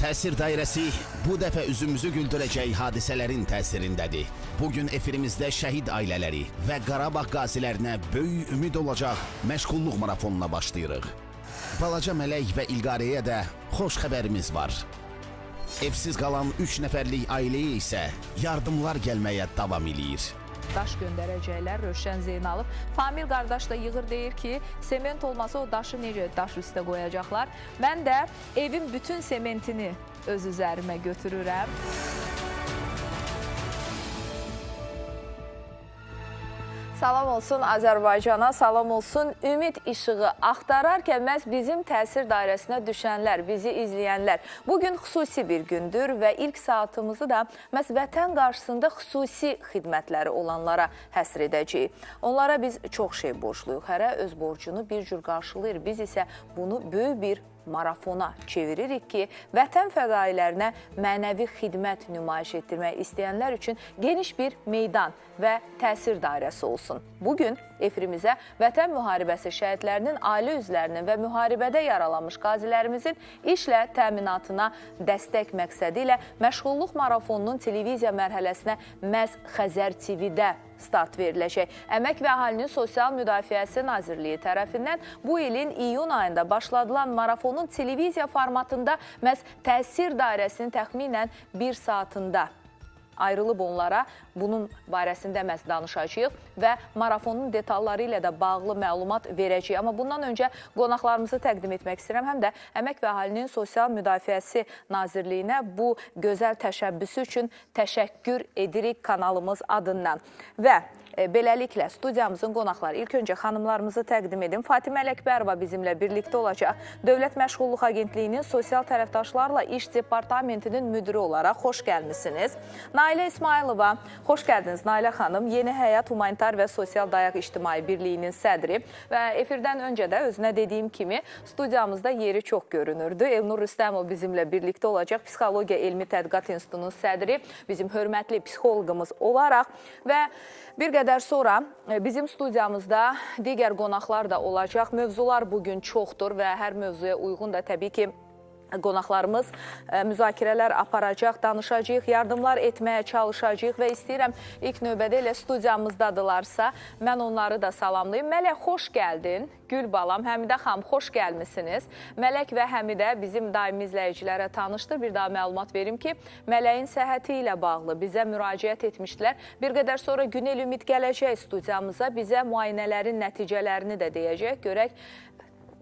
Təsir dairəsi bu dəfə üzümüzü güldürəcək hadisələrin təsirindədir. Bugün efirimizdə şəhid ailələri və Qarabağ qazilərinə böyük ümid olacaq məşğulluq marafonuna başlayırıq. Balaca Mələk və İlqarəyə də xoş xəbərimiz var. Evsiz qalan 3 nəfərlik ailəyə isə yardımlar gəlməyə davam eləyir daş göndərəcəklər Rövşən Zeynalov. Famil qardaş da yığır deyir ki, sement olmasa o daşı necə daş üstə qoyacaqlar. Mən də evin bütün sementini öz üzərimə götürürəm. Salam olsun Azərbaycana, salam olsun Ümid İşığı axtararkən məhz bizim təsir dairəsinə düşənlər, bizi izləyənlər. Bugün xüsusi bir gündür və ilk saatımızı da məhz vətən qarşısında xüsusi xidmətləri olanlara həsr edəcəyik. Onlara biz çox şey borcluyuq. Hərə öz borcunu bir cür qarşılayır. Biz isə bunu böyük bir marafona çeviririk ki, vətən fədailərinə mənəvi xidmət nümayiş etdirmək istəyənlər üçün geniş bir meydan və təsir dairəsi olsun. Bugün efirimizə vətən müharibəsi şəhidlərinin ailə üzvlərinin və müharibədə yaralanmış qazilərimizin işlə təminatına dəstək məqsədi ilə məşğulluq marafonunun televiziya mərhələsinə məhz Xəzər TV-də start veriləcək. Əmək və Əhalinin Sosial Müdafiəsi Nazirliyi tərəfindən bu ilin iyun ayında başladılan marafonun televiziya formatında məhz təsir dairəsinin təxminən bir saatında ayrılıb onlara bunun barəsində məhz danışacağıq və marafonun detalları ilə də bağlı məlumat verəcəyik. Amma bundan öncə qonaqlarımızı təqdim etmək istəyirəm. Həm də Əmək və Əhalinin Sosial Müdafiəsi Nazirliyinə bu gözəl təşəbbüsü üçün təşəkkür edirik kanalımız adından. Və beləliklə, studiyamızın qonaqları ilk öncə xanımlarımızı təqdim edim. Fatimə Ələkbərova bizimlə birlikdə olacaq. Dövlət Məşğulluq Agentliyinin Sosial Tərəfdaşlarla İş Departamentinin müdürü olaraq xoş gəlmişsiniz. Nailə İsmailova, xoş gəldiniz Nailə xanım. Yeni Həyat Humanitar və Sosial Dayaq İctimai Birliyinin sədri və efirdən öncə də özünə dediyim kimi studiyamızda yeri çox görünürdü. Elnur Rüstəmov bizimlə birlikdə olacaq. Psixologiya Elmi Tədqiqat İnstitutunun sədri, bizim hörmətli psixoloqumuz olaraq və Bir qədər sonra e, bizim studiyamızda digər qonaqlar da olacaq. Mövzular bugün çoxdur və hər mövzuya uyğun da təbii ki, qonaqlarımız e, müzakirələr aparacaq, danışacaq, yardımlar etməyə çalışacaq və istəyirəm ilk növbədə elə studiyamızdadılarsa, mən onları da salamlayım. Mələk, xoş gəldin. Gül balam, Həmidə xanım, xoş gəlmisiniz. Mələk və Həmidə bizim daimi izləyicilərə tanışdır. Bir daha məlumat verim ki, Mələyin səhhəti ilə bağlı bizə müraciət etmişdilər. Bir qədər sonra Günel Ümid gələcək studiyamıza, bizə müayinələrin nəticələrini də deyəcək. Görək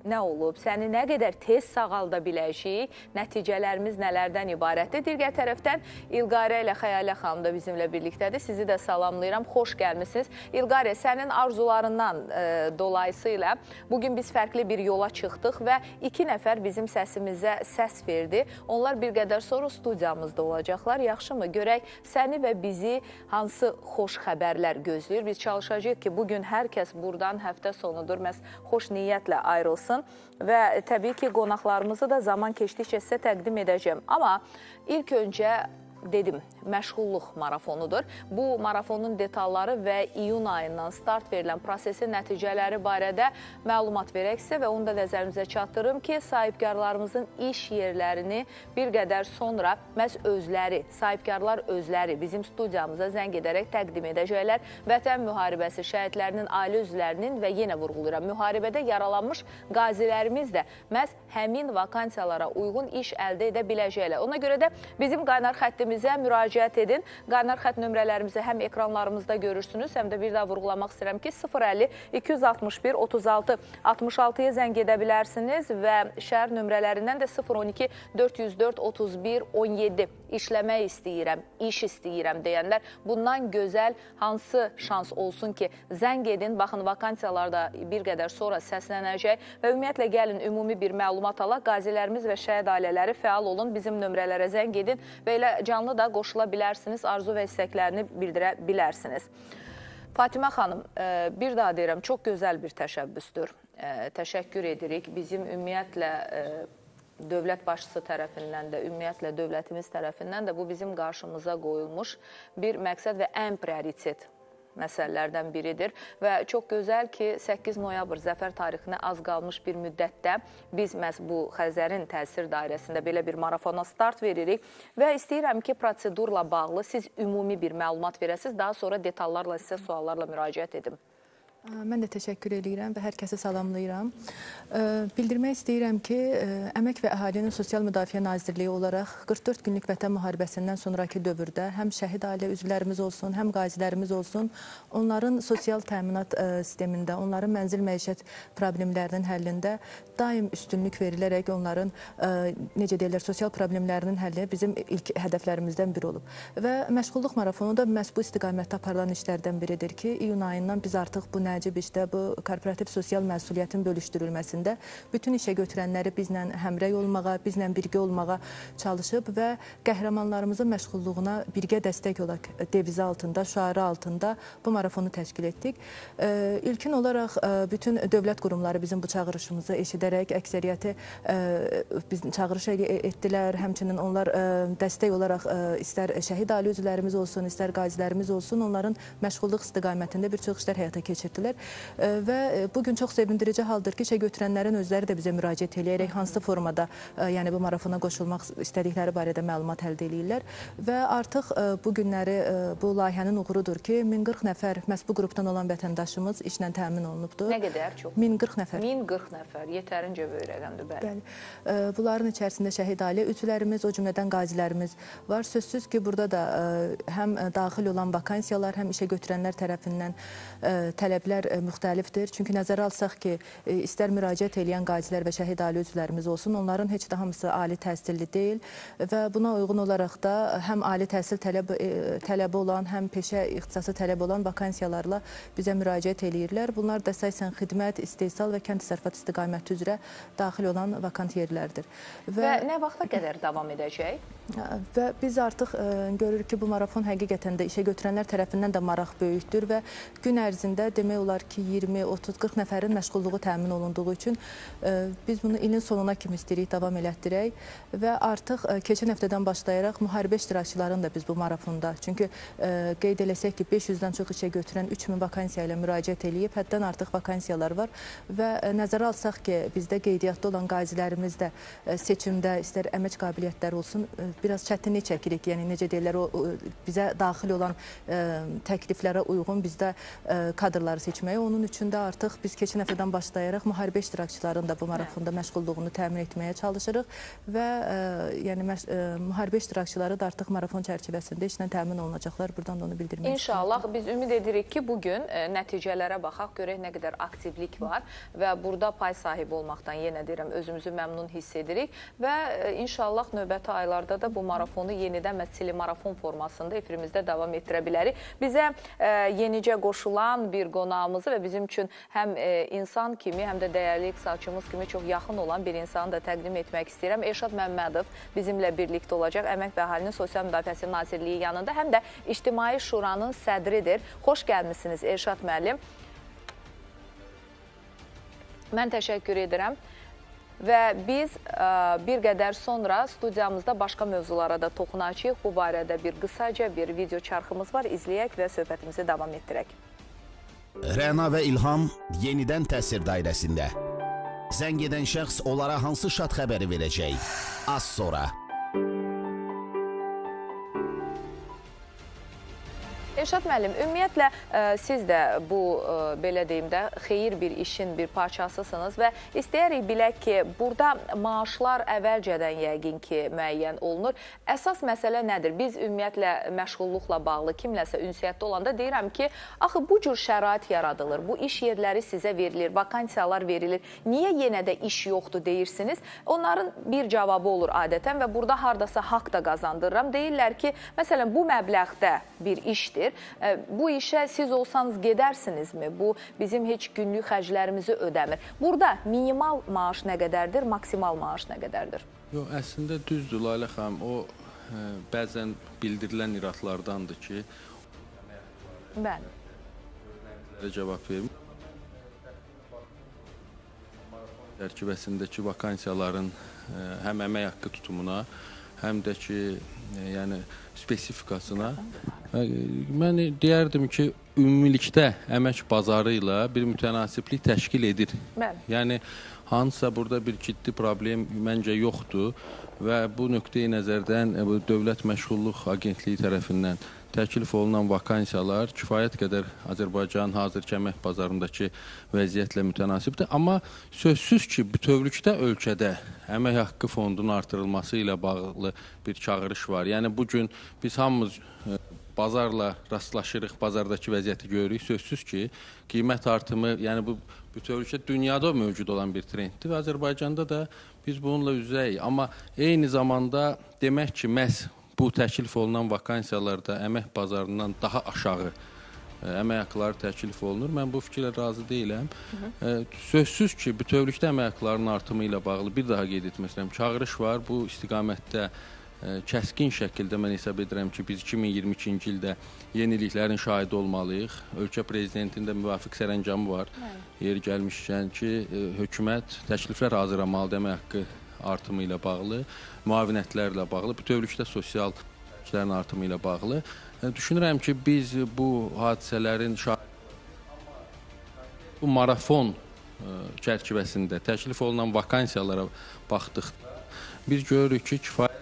nə olub, səni nə qədər tez sağalda biləcəyik, nəticələrimiz nələrdən ibarətdir. Digər tərəfdən İlqarə ilə Xəyalə xanım da bizimlə birlikdədir. Sizi də salamlayıram, xoş gəlmişsiniz. İlqarə, sənin arzularından e, dolayısıyla bugün biz fərqli bir yola çıxdıq və iki nəfər bizim səsimizə səs verdi. Onlar bir qədər sonra studiyamızda olacaqlar. Yaxşımı? Görək səni və bizi hansı xoş xəbərlər gözləyir. Biz çalışacağıq ki, bugün hər kəs buradan həftə sonudur, məhz xoş niyyətlə ayrılsın olsun və təbii ki, qonaqlarımızı da zaman keçdikcə sizə təqdim edəcəm. Amma ilk öncə dedim, məşğulluq marafonudur. Bu marafonun detalları və iyun ayından start verilən prosesin nəticələri barədə məlumat verək sizə və onu da nəzərimizə çatdırım ki, sahibkarlarımızın iş yerlərini bir qədər sonra məhz özləri, sahibkarlar özləri bizim studiyamıza zəng edərək təqdim edəcəklər. Vətən müharibəsi şəhidlərinin ailə üzvlərinin və yenə vurğulayıram, müharibədə yaralanmış qazilərimiz də məhz həmin vakansiyalara uyğun iş əldə edə biləcəklər. Ona görə də bizim qaynar xəttimiz xəttimizə müraciət edin. Qaynar xətt nömrələrimizi həm ekranlarımızda görürsünüz, həm də bir daha vurğulamaq istəyirəm ki, 050 261 36 66-ya zəng edə bilərsiniz və şəhər nömrələrindən də 012 404 31 17 işləmək istəyirəm, iş istəyirəm deyənlər bundan gözəl hansı şans olsun ki, zəng edin, baxın vakansiyalarda bir qədər sonra səslənəcək və ümumiyyətlə gəlin ümumi bir məlumat alaq. Qazilərimiz və şəhid ailələri fəal olun, bizim nömrələrə zəng edin və elə can canlı da qoşula bilərsiniz, arzu və istəklərini bildirə bilərsiniz. Fatimə xanım, e, bir daha deyirəm, çox gözəl bir təşəbbüsdür. E, təşəkkür edirik. Bizim ümumiyyətlə e, dövlət başçısı tərəfindən də, ümumiyyətlə dövlətimiz tərəfindən də bu bizim qarşımıza qoyulmuş bir məqsəd və ən prioritet məsələlərdən biridir və çox gözəl ki, 8 noyabr zəfər tarixinə az qalmış bir müddətdə biz məhz bu Xəzərin təsir dairəsində belə bir marafona start veririk və istəyirəm ki, prosedurla bağlı siz ümumi bir məlumat verəsiniz, daha sonra detallarla sizə suallarla müraciət edim. Mən də təşəkkür edirəm və hər kəsi salamlayıram. Bildirmək istəyirəm ki, Əmək və Əhalinin Sosial Müdafiə Nazirliyi olaraq 44 günlük vətən müharibəsindən sonraki dövrdə həm şəhid ailə üzvlərimiz olsun, həm qazilərimiz olsun, onların sosial təminat sistemində, onların mənzil məişət problemlərinin həllində daim üstünlük verilərək onların necə deyirlər, sosial problemlərinin həlli bizim ilk hədəflərimizdən biri olub. Və məşğulluq marafonu da məhz bu istiqamətdə aparılan işlərdən biridir ki, iyun ayından biz artıq bu nəzarət vacib işdə bu korporativ sosial məsuliyyətin bölüşdürülməsində bütün işə götürənləri bizlə həmrəy olmağa, bizlə birgə olmağa çalışıb və qəhrəmanlarımızın məşğulluğuna birgə dəstək olaq devizi altında, şüarı altında bu marafonu təşkil etdik. İlkin olaraq bütün dövlət qurumları bizim bu çağırışımızı eşidərək əksəriyyəti biz çağırış etdilər. Həmçinin onlar dəstək olaraq istər şəhid ali üzvlərimiz olsun, istər qazilərimiz olsun, onların məşğulluq istiqamətində bir çox işlər həyata keçirdilər ediblər və bu gün çox sevindirici haldır ki, işə götürənlərin özləri də bizə müraciət eləyərək hansı formada, yəni bu marafona qoşulmaq istədikləri barədə məlumat əldə eləyirlər və artıq bu günləri bu layihənin uğurudur ki, 1040 nəfər məhz bu qrupdan olan vətəndaşımız işlə təmin olunubdur. Nə qədər çox? 1040 nəfər. 1040 nəfər, yetərincə böyük rəqəmdir, bəli. Bəli. Bunların içərisində şəhid ailə üzvlərimiz, o cümlədən qazilərimiz var. Sözsüz ki, burada da həm daxil olan vakansiyalar, həm işə götürənlər tərəfindən tələblər tələblər e, müxtəlifdir. Çünki nəzərə alsaq ki, e, istər müraciət edən qazilər və şəhid ali üzvlərimiz olsun, onların heç də hamısı ali təhsilli deyil və buna uyğun olaraq da həm ali təhsil tələb, e, tələbi olan, həm peşə ixtisası tələb olan vakansiyalarla bizə müraciət eləyirlər. Bunlar da əsasən xidmət, istehsal və kənd təsərrüfatı istiqaməti üzrə daxil olan vakant yerlərdir. Və, və nə vaxta qədər davam edəcək? Və biz artıq ə, görürük ki, bu marafon həqiqətən də işə götürənlər tərəfindən də maraq böyükdür və gün ərzində demək olar olar ki, 20, 30, 40 nəfərin məşğulluğu təmin olunduğu üçün e, biz bunu ilin sonuna kimi istəyirik davam elətdirək və artıq e, keçən həftədən başlayaraq müharibə iştirakçılarını da biz bu marafonda, çünki e, qeyd eləsək ki, 500-dən çox işə götürən 3000 vakansiya ilə müraciət eləyib, həddən artıq vakansiyalar var və nəzərə alsaq ki, bizdə qeydiyyatda olan qazilərimiz də seçimdə istər əmək qabiliyyətləri olsun, biraz çətinlik çəkirik. Yəni necə deyirlər, o bizə daxil olan təkliflərə uyğun bizdə kadrları seçirik keçməyi. Onun üçün də artıq biz keçən həftədən başlayaraq müharibə iştirakçılarının da bu marafonda məşğulluğunu təmin etməyə çalışırıq və ə, e, yəni məş, ə, e, müharibə iştirakçıları da artıq marafon çərçivəsində işlə təmin olunacaqlar. Buradan da onu bildirmək İnşallah istəyirəm. biz ümid edirik ki, bu gün ə, e, nəticələrə baxaq, görək nə qədər aktivlik var və burada pay sahibi olmaqdan yenə deyirəm özümüzü məmnun hiss edirik və ə, inşallah növbəti aylarda da bu marafonu yenidən məsələ marafon formasında efirimizdə davam etdirə bilərik. Bizə ə, yenicə qoşulan bir qonaq qonağımızı və bizim üçün həm e, insan kimi, həm də dəyərli iqtisadçımız kimi çox yaxın olan bir insanı da təqdim etmək istəyirəm. Elşad Məmmədov bizimlə birlikdə olacaq. Əmək və Əhalinin Sosial Müdafiəsi Nazirliyi yanında həm də İctimai Şuranın sədridir. Xoş gəlmisiniz Elşad müəllim. Mən təşəkkür edirəm. Və biz ə, bir qədər sonra studiyamızda başqa mövzulara da toxunacağıq. Bu barədə bir qısaca bir video çarxımız var. İzləyək və söhbətimizi davam etdirək. Rəna və İlham yenidən təsir dairəsində. Zəng edən şəxs onlara hansı şad xəbəri verəcək? Az sonra. Elşad müəllim, ümumiyyətlə e, siz də bu e, belə deyim də xeyir bir işin bir parçasısınız və istəyərik bilək ki, burada maaşlar əvvəlcədən yəqin ki, müəyyən olunur. Əsas məsələ nədir? Biz ümumiyyətlə məşğulluqla bağlı kimləsə ünsiyyətdə olanda deyirəm ki, axı bu cür şərait yaradılır. Bu iş yerləri sizə verilir, vakansiyalar verilir. Niyə yenə də iş yoxdur deyirsiniz? Onların bir cavabı olur adətən və burada hardasa haqq da qazandırıram. Deyirlər ki, məsələn bu məbləğdə bir işdir gedir. Bu işə siz olsanız gedərsinizmi? Bu bizim heç günlük xərclərimizi ödəmir. Burada minimal maaş nə qədərdir, maksimal maaş nə qədərdir? Yox, əslində düzdür Lalə xanım. O ə, bəzən bildirilən iradlardandır ki, Bəli. cavab verim. Çərçivəsindəki vakansiyaların ə, həm əmək haqqı tutumuna, həm də ki e, yəni spesifikasına. E, Mən deyərdim ki, ümumilikdə əmək bazarı ilə bir mütənasiblik təşkil edir. Bəli. Yəni hansısa burada bir ciddi problem məncə yoxdur və bu nöqteyi nəzərdən e, bu Dövlət Məşğulluq Agentliyi tərəfindən təklif olunan vakansiyalar kifayət qədər Azərbaycanın hazırki əmək bazarındakı vəziyyətlə mütənasibdir. Amma sözsüz ki, bütövlükdə ölkədə əmək haqqı fondunun artırılması ilə bağlı bir çağırış var. Yəni bu gün biz hamımız e, bazarla rastlaşırıq, bazardakı vəziyyəti görürük. Sözsüz ki, qiymət artımı, yəni bu bütövlükdə dünyada mövcud olan bir trenddir və Azərbaycanda da biz bununla üzrəyik. Amma eyni zamanda demək ki, məhz bu təklif olunan vakansiyalarda əmək bazarından daha aşağı ə, əmək haqqları təklif olunur. Mən bu fikirlə razı deyiləm. Ə, Sözsüz ki, bütövlükdə əmək haqqlarının artımı ilə bağlı bir daha qeyd etmək istəyirəm. Çağırış var. Bu istiqamətdə ə, kəskin şəkildə mən hesab edirəm ki, biz 2022-ci ildə yeniliklərin şahidi olmalıyıq. Ölkə prezidentinin də müvafiq sərəncamı var. Yeri gəlmişkən ki, hökumət təkliflər hazırlamalıdır əmək haqqı artımı ilə bağlı, müavinətlərlə bağlı, bütövlükdə sosial işlərin artımı ilə bağlı. E, Düşünürəm ki, biz bu hadisələrin bu marafon e, çərçivəsində təklif olunan vakansiyalara baxdıqda biz görürük ki, kifayət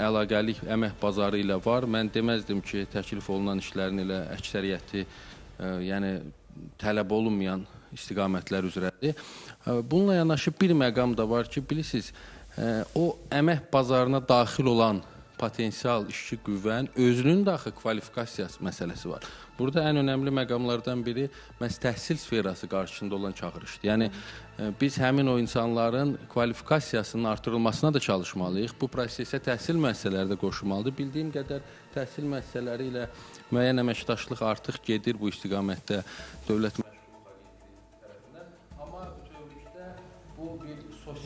əlaqəlik əmək bazarı ilə var. Mən deməzdim ki, təklif olunan işlərin elə əksəriyyəti ə, yəni tələb olunmayan istiqamətlər üzrədir. Ə, Bununla yanaşı bir məqam da var ki, bilirsiniz, ə, o əmək bazarına daxil olan potensial işçi qüvvənin özünün də axı kvalifikasiyası məsələsi var. Burada ən önəmli məqamlardan biri məhz təhsil sferası qarşısında olan çağırışdır. Yəni ə, biz həmin o insanların kvalifikasiyasının artırılmasına da çalışmalıyıq. Bu prosesə təhsil müəssisələri də qoşulmalıdır. Bildiyim qədər təhsil müəssisələri ilə müəyyən əməkdaşlıq artıq gedir bu istiqamətdə Dövlət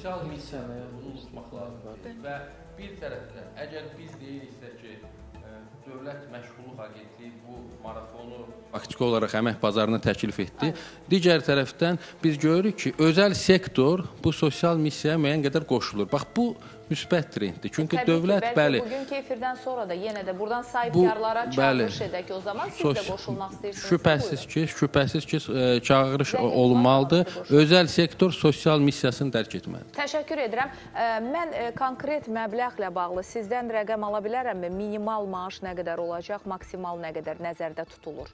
sosial missiyanı unutmaq lazımdır və bir tərəfdən əgər biz deyiriksə ki, ə, Dövlət Məşğulluq Agentliyi bu marafonu faktiki olaraq əmək bazarına təklif etdi. Digər tərəfdən biz görürük ki, özəl sektor bu sosial missiyaya müəyyən qədər qoşulur. Bax bu müsbət trenddir. Çünki Təbii dövlət ki, bəlkə bəli bugünkü efirdən sonra da yenə də buradan sahibkarlara Bu- çağırış bəli. edək. O zaman siz Sos- də qoşulmaq istəyirsiniz. Şübhəsiz ki, şübhəsiz ki, ə, çağırış Zəng olmalıdır. Özəl sektor sosial missiyasını dərk etməlidir. Təşəkkür edirəm. Ə, Mən ə, konkret məbləğlə bağlı sizdən rəqəm ala bilərəmmi? Minimal maaş nə qədər olacaq, maksimal nə qədər nəzərdə tutulur?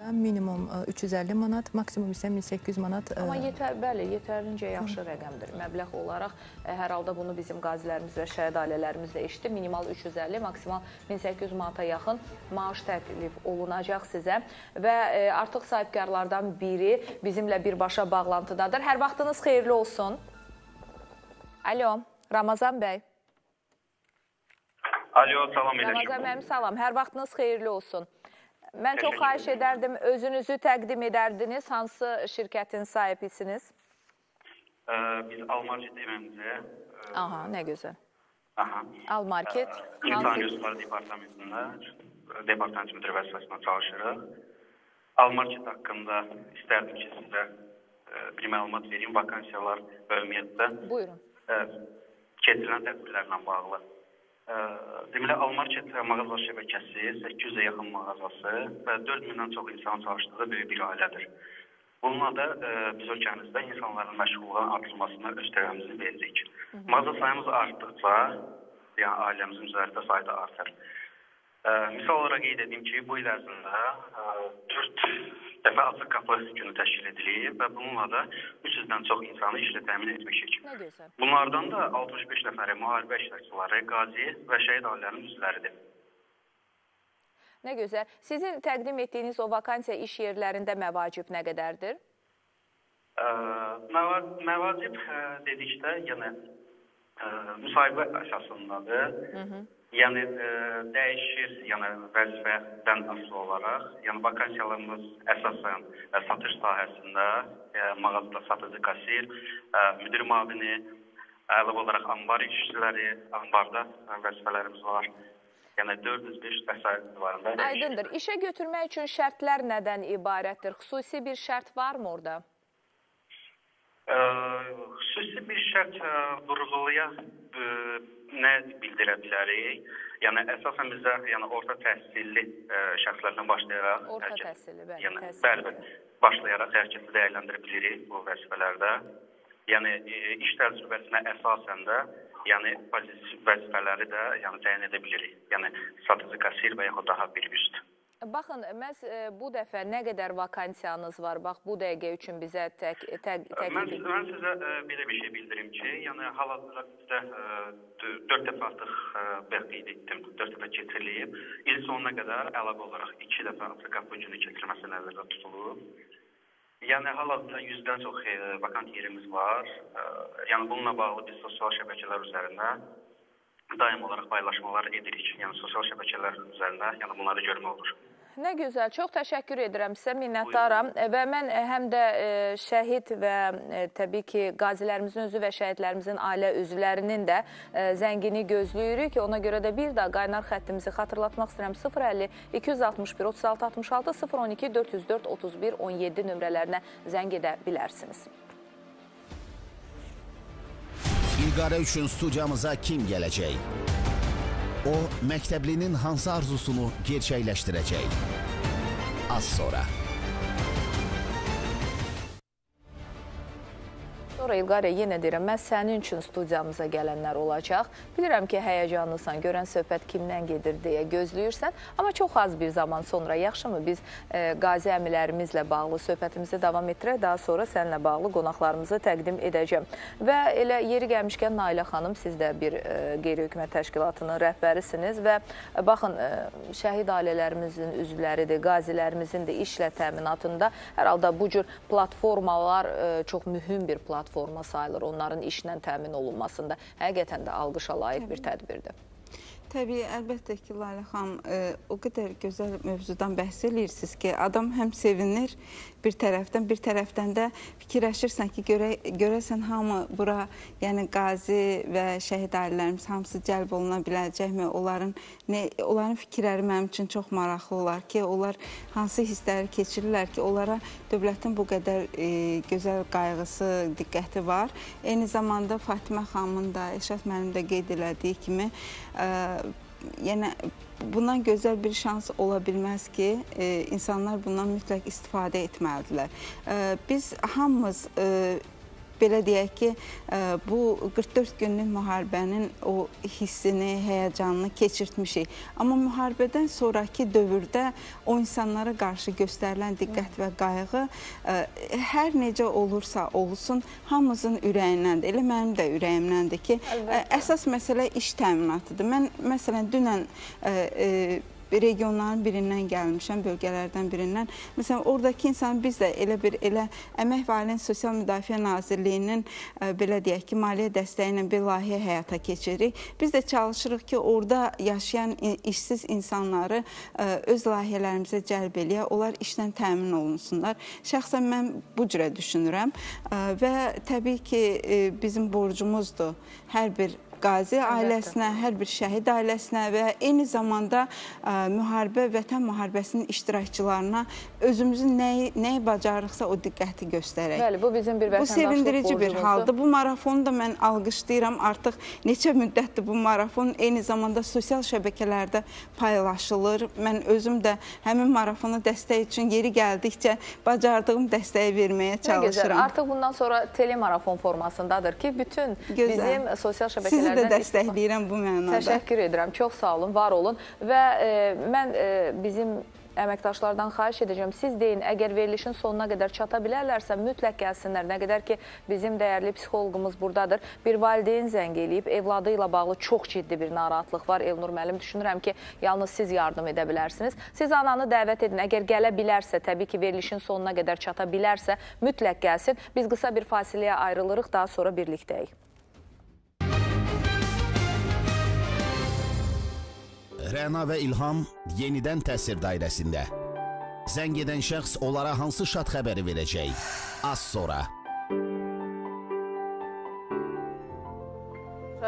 Minimum ə, 350 manat, maksimum isə 1800 manat. ə, Amma yetər, bəli, yetərincə yaxşı rəqəmdir. Məbləğ olaraq ə, hər halda bunu bizim qazilərimiz və şəhid ailələrimiz də eşitdi. Minimal 350, maksimal 1800 manata yaxın maaş təklif olunacaq sizə və artıq sahibkarlardan biri bizimlə birbaşa bağlantıdadır. Hər vaxtınız xeyirli olsun. Alo, Ramazan bəy. Alo, salam Ramazan eləyim. mənim salam. Hər vaxtınız xeyirli olsun. Mən çox xahiş edərdim, özünüzü təqdim edərdiniz. Hansı şirkətin sahibisiniz? Ee, biz Almarcı dememize, Aha, nə gözəl. aha, Al market. İnsan? Resursları Departamentində, departament müdiri vəzifəsində çalışırıq. Almarket haqqında istərdim ki, sizə e, bir məlumat verim. Vakansiyalar və ümumiyyətlə Buyurun. e, keçirilən tədbirlərlə bağlı. Deməli, Almarket mağazalar şəbəkəsi 800-ə yaxın mağazası və 4000-dən çox insan çalışdığı böyük bir ailədir. Bununla da e, biz ölkəmizdə insanların məşğulluğunun artırılmasına öz tərəfimizi veririk. Mağaza sayımız artdıqca, yəni ailəmizin üzərində sayı da artar. E, misal olaraq qeyd edeyim ki, bu il ərzində e, 4 dəfə açıq qapı günü təşkil edilir və bununla da 300-dən çox insanı işlə təmin etmişik. Bunlardan da 65 nəfəri müharibə iştirakçıları, qazi və şəhid ailələrinin üzvləridir. Nə gözəl. Sizin təqdim etdiyiniz o vakansiya iş yerlərində məvacib nə qədərdir? Ə, məva- Məvacib ə, dedikdə, yəni ə, müsahibə əsasındadır. Hı -hı. Yəni ə, dəyişir, yəni vəzifədən asılı olaraq. Yəni vakansiyalarımız əsasən ə, satış sahəsində, ə, mağazada satıcı kassir, ə, müdir müavini, əlavə olaraq anbar işçiləri, anbarda ə, vəzifələrimiz var. Yəni 400-500 vəsait civarında. Aydındır. İşə götürmək üçün şərtlər nədən ibarətdir? Xüsusi bir şərt varmı orada? Ə, xüsusi bir şərt ə, vurğulaya ə, nə bildirə bilərik? Yəni əsasən bizdə yəni orta təhsilli ə, şəxslərdən başlayaraq Orta hər kəs- təhsilli, bəli, yəni təhsil. bəli, bəli, başlayaraq hər kəsi dəyərləndirə bilirik bu vəzifələrdə. Yəni ə, iş təcrübəsinə əsasən də yəni pozitiv vəzifələri də yəni təyin edə bilirik. Yəni strateji kassir və yaxud daha bir üst. Baxın, məhz e, bu dəfə nə qədər vakansiyanız var? Bax, bu dəqiqə üçün bizə tək, tək, Mən, təklif mən sizə ə, belə bir şey bildirim ki, yəni hal-hazırda bizdə 4 dəfə artıq ə, bəxt etdim, 4 dəfə keçirilib. İl sonuna qədər əlavə olaraq 2 dəfə Afrika günü keçirilməsi nəzərdə tutulub. Yəni hal-hazırda 100-dən çox ə, vakant yerimiz var. Ə, yəni bununla bağlı biz sosial şəbəkələr üzərində daim olaraq paylaşmalar edirik. Yəni sosial şəbəkələr üzərində, yəni bunları görmək olur. Nə gözəl, çox təşəkkür edirəm sizə, minnətdaram E, və mən e, həm də e, şəhid və e, təbii ki, qazilərimizin özü və şəhidlərimizin ailə üzvlərinin də zəngini gözləyirik. Ona görə də bir daha qaynar xəttimizi xatırlatmaq istəyirəm 050 261 36 66 012 404 31 17 nömrələrinə zəng edə bilərsiniz. İlqarə üçün studiyamıza kim gələcək? O, məktəblinin hansı arzusunu gerçəkləşdirəcək? Az sonra. Sonra İlqarə yenə deyirəm, mən sənin üçün studiyamıza gələnlər olacaq. Bilirəm ki, həyəcanlısan, görən söhbət kimdən gedir deyə gözləyirsən, amma çox az bir zaman sonra yaxşımı biz e, qazi əmilərimizlə bağlı söhbətimizi davam etdirək, daha sonra səninlə bağlı qonaqlarımızı təqdim edəcəm. Və elə yeri gəlmişkən Nailə xanım, siz də bir e, qeyri-hökumət təşkilatının rəhbərisiniz və e, baxın, e, şəhid ailələrimizin üzvləridir, qazilərimizin də işlə təminatında hər halda bu cür platformalar e, çox mühüm bir platforma sayılır. Onların işlə təmin olunmasında həqiqətən də alqışa layiq bir tədbirdir. Təbii, əlbəttə ki, Lalə xanım, e, o qədər gözəl mövzudan bəhs eləyirsiniz ki, adam həm sevinir bir tərəfdən, bir tərəfdən də fikirləşirsən ki, görə, görəsən hamı bura, yəni qazi və şəhid ailələrimiz hamısı cəlb oluna biləcəkmi? Onların nə onların fikirləri mənim üçün çox maraqlı olar ki, onlar hansı hissləri keçirirlər ki, onlara dövlətin bu qədər e, gözəl qayğısı, diqqəti var. Eyni zamanda Fatimə xanımın da, Eşat müəllim də qeyd elədiyi kimi, e, yəni bundan gözəl bir şans ola bilməz ki, e, insanlar bundan mütləq istifadə etməlidirlər. E, biz hamımız e, belə deyək ki, e, bu 44 günlük müharibənin o hissini, həyəcanını keçirtmişik. Amma müharibədən sonrakı dövrdə o insanlara qarşı göstərilən diqqət və qayğı e, hər necə olursa olsun, hamımızın ürəyindəndir. Elə mənim də ürəyimdəndir ki, Əlbəttə. əsas məsələ iş təminatıdır. Mən məsələn dünən e, e, regionların birindən gəlmişəm, bölgələrdən birindən. Məsələn, oradakı insan biz də elə bir elə Əmək və Ailənin Sosial Müdafiə Nazirliyinin ə, belə deyək ki, maliyyə dəstəyi ilə bir layihə həyata keçiririk. Biz də çalışırıq ki, orada yaşayan işsiz insanları ə, öz layihələrimizə cəlb eləyək, onlar işlə təmin olunsunlar. Şəxsən mən bu cürə düşünürəm ə, və təbii ki, bizim borcumuzdur hər bir qazi ailəsinə, hər bir şəhid ailəsinə və eyni zamanda ə, müharibə, vətən müharibəsinin iştirakçılarına özümüzün nəyi, nəyi bacarırıqsa o diqqəti göstərək. Bəli, bu bizim bir Bu vətəndaşlıq sevindirici bir borcumuzdur. haldır. Bu marafonu da mən alqışlayıram. Artıq neçə müddətdir bu marafon eyni zamanda sosial şəbəkələrdə paylaşılır. Mən özüm də həmin marafona dəstək üçün yeri gəldikcə bacardığım dəstəyi verməyə Nə gözəl. çalışıram. Artıq bundan sonra telemarafon formasındadır ki, bütün Gözəl. bizim sosial Sizi şəbəkələrdən də dəstəkləyirəm bu mənada. Təşəkkür edirəm. Çox sağ olun, var olun və e, mən e, bizim əməkdaşlardan xahiş edəcəm. Siz deyin, əgər verilişin sonuna qədər çata bilərlərsə, mütləq gəlsinlər. Nə qədər ki, bizim dəyərli psixoloqumuz buradadır. Bir valideyn zəng eləyib, evladı ilə bağlı çox ciddi bir narahatlıq var. Elnur müəllim, düşünürəm ki, yalnız siz yardım edə bilərsiniz. Siz ananı dəvət edin. Əgər gələ bilərsə, təbii ki, verilişin sonuna qədər çata bilərsə, mütləq gəlsin. Biz qısa bir fasiləyə ayrılırıq, daha sonra birlikdəyik. Rəna və İlham yenidən təsir dairəsində. Zəng edən şəxs onlara hansı şad xəbəri verəcək? Az sonra.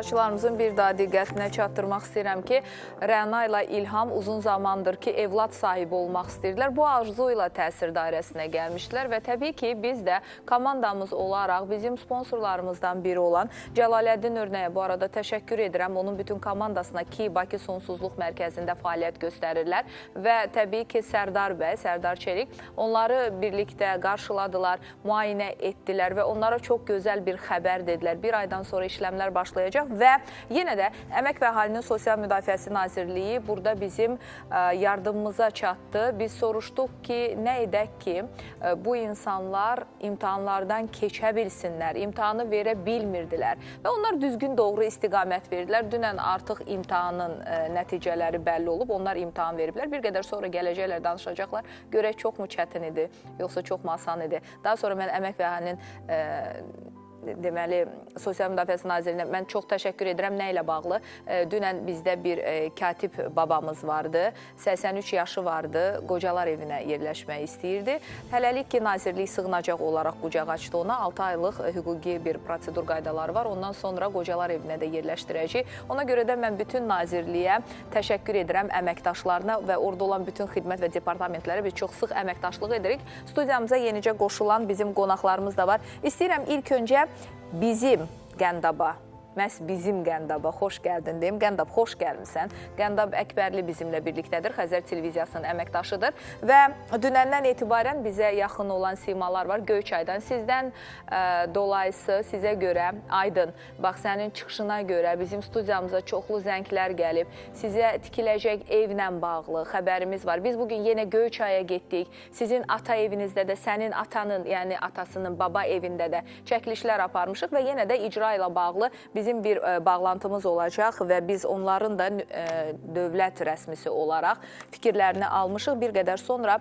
Tamaşaçılarımızın bir daha diqqətinə çatdırmaq istəyirəm ki, Rəna ilə İlham uzun zamandır ki, evlad sahibi olmaq istəyirlər. Bu arzu ilə təsir dairəsinə gəlmişdilər və təbii ki, biz də komandamız olaraq bizim sponsorlarımızdan biri olan Cəlaləddin Örnəyə bu arada təşəkkür edirəm. Onun bütün komandasına ki, Bakı Sonsuzluq Mərkəzində fəaliyyət göstərirlər və təbii ki, Sərdar bəy, Sərdar Çelik onları birlikdə qarşıladılar, müayinə etdilər və onlara çox gözəl bir xəbər dedilər. Bir aydan sonra işləmlər başlayacaq və yenə də Əmək və Əhalinin Sosial Müdafiəsi Nazirliyi burada bizim yardımımıza çatdı. Biz soruşduq ki, nə edək ki, bu insanlar imtahanlardan keçə bilsinlər, imtahanı verə bilmirdilər və onlar düzgün doğru istiqamət verdilər. Dünən artıq imtahanın nəticələri bəlli olub, onlar imtahan veriblər. Bir qədər sonra gələcəklər, danışacaqlar. Görək çoxmu çətin idi, yoxsa çoxmu asan idi. Daha sonra mən Əmək və Əhalinin deməli Sosial Müdafiəsi Nazirinə mən çox təşəkkür edirəm. Nə ilə bağlı? Dünən bizdə bir katib babamız vardı. 83 yaşı vardı. Qocalar evinə yerləşmək istəyirdi. Hələlik ki, nazirlik sığınacaq olaraq qucaq açdı ona. 6 aylıq hüquqi bir prosedur qaydaları var. Ondan sonra qocalar evinə də yerləşdirəcək. Ona görə də mən bütün nazirliyə təşəkkür edirəm əməkdaşlarına və orada olan bütün xidmət və departamentlərə biz çox sıx əməkdaşlıq edirik. Studiyamıza yenicə qoşulan bizim qonaqlarımız da var. İstəyirəm ilk öncə bizim Gəndaba məhz bizim Qəndaba xoş gəldin deyim. Qəndab, xoş gəlmisən. Qəndab Əkbərli bizimlə birlikdədir. Xəzər televiziyasının əməkdaşıdır və dünəndən etibarən bizə yaxın olan simalar var Göyçaydan. Sizdən ə, dolayısı sizə görə Aydın, bax sənin çıxışına görə bizim studiyamıza çoxlu zənglər gəlib. Sizə tikiləcək evlə bağlı xəbərimiz var. Biz bugün yenə Göyçaya getdik. Sizin ata evinizdə də, sənin atanın, yəni atasının baba evində də çəkilişlər aparmışıq və yenə də icra ilə bağlı biz bizim bir e, bağlantımız olacaq və biz onların da e, dövlət rəsmisi olaraq fikirlərini almışıq. Bir qədər sonra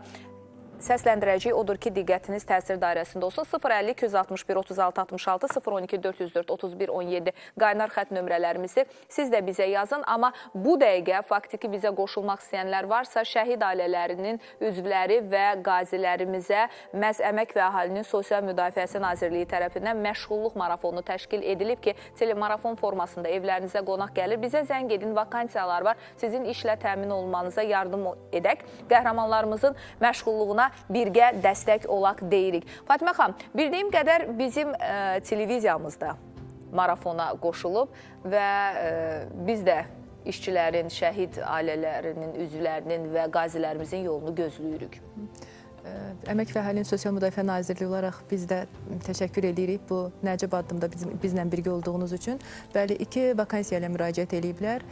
səsləndirəcək odur ki, diqqətiniz təsir dairəsində olsun. 050 261 36 66 012 404 31 17 qaynar xət nömrələrimizi siz də bizə yazın. Amma bu dəqiqə faktiki bizə qoşulmaq istəyənlər varsa, şəhid ailələrinin üzvləri və qazilərimizə məhz Əmək və Əhalinin Sosial Müdafiəsi Nazirliyi tərəfindən məşğulluq marafonu təşkil edilib ki, telemarafon formasında evlərinizə qonaq gəlir. Bizə zəng edin, vakansiyalar var. Sizin işlə təmin olmanıza yardım edək. Qəhrəmanlarımızın məşğulluğuna birgə dəstək olaq deyirik. Fatimə xan, bildiyim qədər bizim ə, e, televiziyamızda marafona qoşulub və ə, e, biz də işçilərin, şəhid ailələrinin, üzvlərinin və qazilərimizin yolunu gözləyirik. E, Əmək və Əhalinin Sosial Müdafiə Nazirliyi olaraq biz də təşəkkür edirik bu nəcəb addımda bizim, bizlə birgə olduğunuz üçün. Bəli, iki vakansiya ilə müraciət ediblər.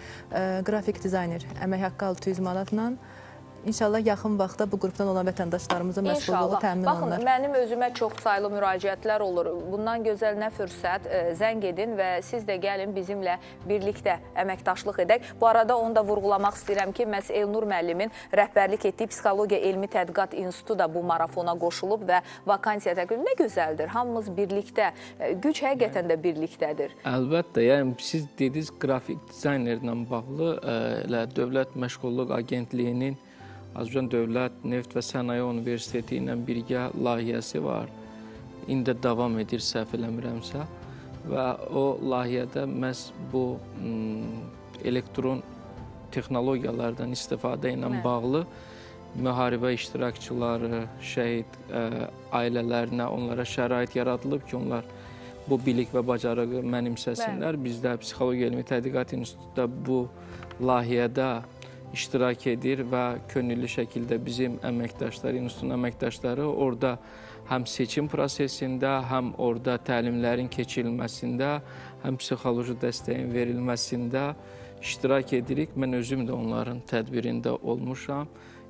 Qrafik dizayner əmək haqqı 600 manatla, İnşallah yaxın vaxtda bu qrupdan olan vətəndaşlarımızın məşğulluğu təmin olunur. Baxın, mənim özümə çox saylı müraciətlər olur. Bundan gözəl nə fürsət, ə, e, zəng edin və siz də gəlin bizimlə birlikdə əməkdaşlıq edək. Bu arada onu da vurğulamaq istəyirəm ki, məhz Elnur müəllimin rəhbərlik etdiyi Psixologiya Elmi Tədqiqat İnstitutu da bu marafona qoşulub və vakansiya təqdim nə gözəldir. Hamımız birlikdə, e, güc həqiqətən də birlikdədir. Əlbəttə, yəni siz dediniz qrafik dizaynerlə bağlı ə, e, elə Dövlət Məşğulluq Agentliyinin Azərbaycan Dövlət Neft və Sənaye Universiteti ilə birgə layihəsi var. İndi davam edir səhv eləmirəmsə və o layihədə məhz bu elektron texnologiyalardan istifadə ilə bağlı müharibə iştirakçıları, şəhid ə, ailələrinə onlara şərait yaradılıb ki, onlar bu bilik və bacarığı mənimsəsinlər. Bizdə Psixologiya Elmi Tədqiqat İnstitutunda bu layihədə iştirak edir və könüllü şəkildə bizim əməkdaşlar, institutun əməkdaşları orada həm seçim prosesində, həm orada təlimlərin keçirilməsində, həm psixoloji dəstəyin verilməsində iştirak edirik. Mən özüm də onların tədbirində olmuşam.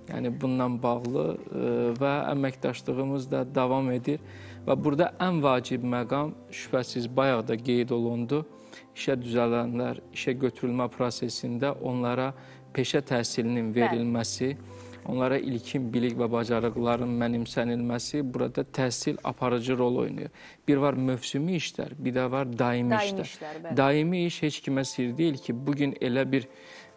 Yəni bununla bağlı e, və əməkdaşlığımız da davam edir və burada ən vacib məqam şübhəsiz bayaq da qeyd olundu. İşə düzələnlər, işə götürülmə prosesində onlara peşə təhsilinin verilməsi, onlara ilkin bilik və bacarıqların mənimsənilməsi burada təhsil aparıcı rol oynayır. Bir var mövsümi işlər, bir də var daimi, daimi işlər. işlər bəli. daimi iş heç kimə sir deyil ki, bugün elə bir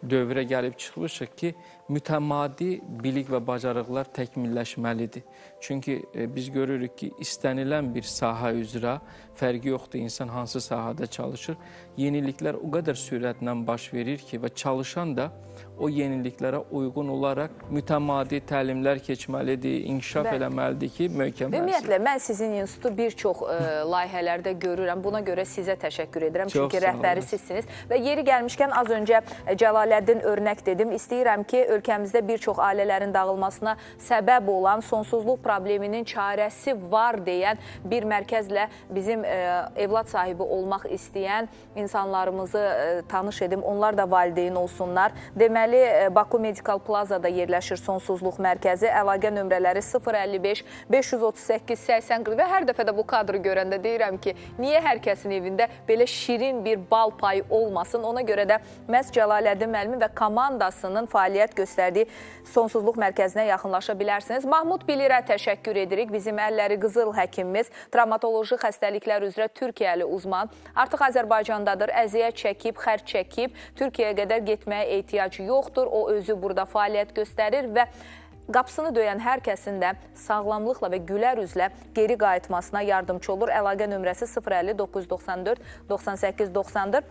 dövrə gəlib çıxmışıq ki, mütəmadi bilik və bacarıqlar təkmilləşməlidir. Çünki e, biz görürük ki, istənilən bir sahə üzrə fərqi yoxdur insan hansı sahədə çalışır. Yeniliklər o qədər sürətlə baş verir ki, və çalışan da o yeniliklərə uyğun olaraq mütəmadi təlimlər keçməlidir, inkişaf Bəli. eləməlidir ki, möhkəmlənsin. Ümumiyyətlə, mən sizin institutu bir çox ə, layihələrdə görürəm. Buna görə sizə təşəkkür edirəm. Çox Çünki rəhbəri sizsiniz. Və yeri gəlmişkən az öncə Cəlaləddin örnək dedim. İstəyirəm ki, ölkəmizdə bir çox ailələrin dağılmasına səbəb olan sonsuzluq probleminin çarəsi var deyən bir mərkəzlə bizim ə, evlad sahibi olmaq istəyən insanlarımızı ə, tanış edim. Onlar da valideyn olsunlar. Deməli, ə, Baku Medical Plaza-da yerləşir sonsuzluq mərkəzi. Əlaqə nömrələri 055 538 80 40 və hər dəfə də bu kadrı görəndə deyirəm ki, niyə hər kəsin evində belə şirin bir bal payı olmasın? Ona görə də məhz Cəlaləddin müəllim və komandasının fəaliyyət göstərdiyi sonsuzluq mərkəzinə yaxınlaşa bilərsiniz. Mahmud Bilirə təşəkkür edirik. Bizim əlləri qızıl həkimimiz, travmatoloji xəstəliklər üzrə Türkiyəli uzman. Artıq Azərbaycandadır, əziyyət çəkib, xərc çəkib, Türkiyəyə qədər getməyə ehtiyac yoxdur. O özü burada fəaliyyət göstərir və Qapısını döyən hər kəsin də sağlamlıqla və gülər üzlə geri qayıtmasına yardımcı olur. Əlaqə nömrəsi 050 994 98 90-dır.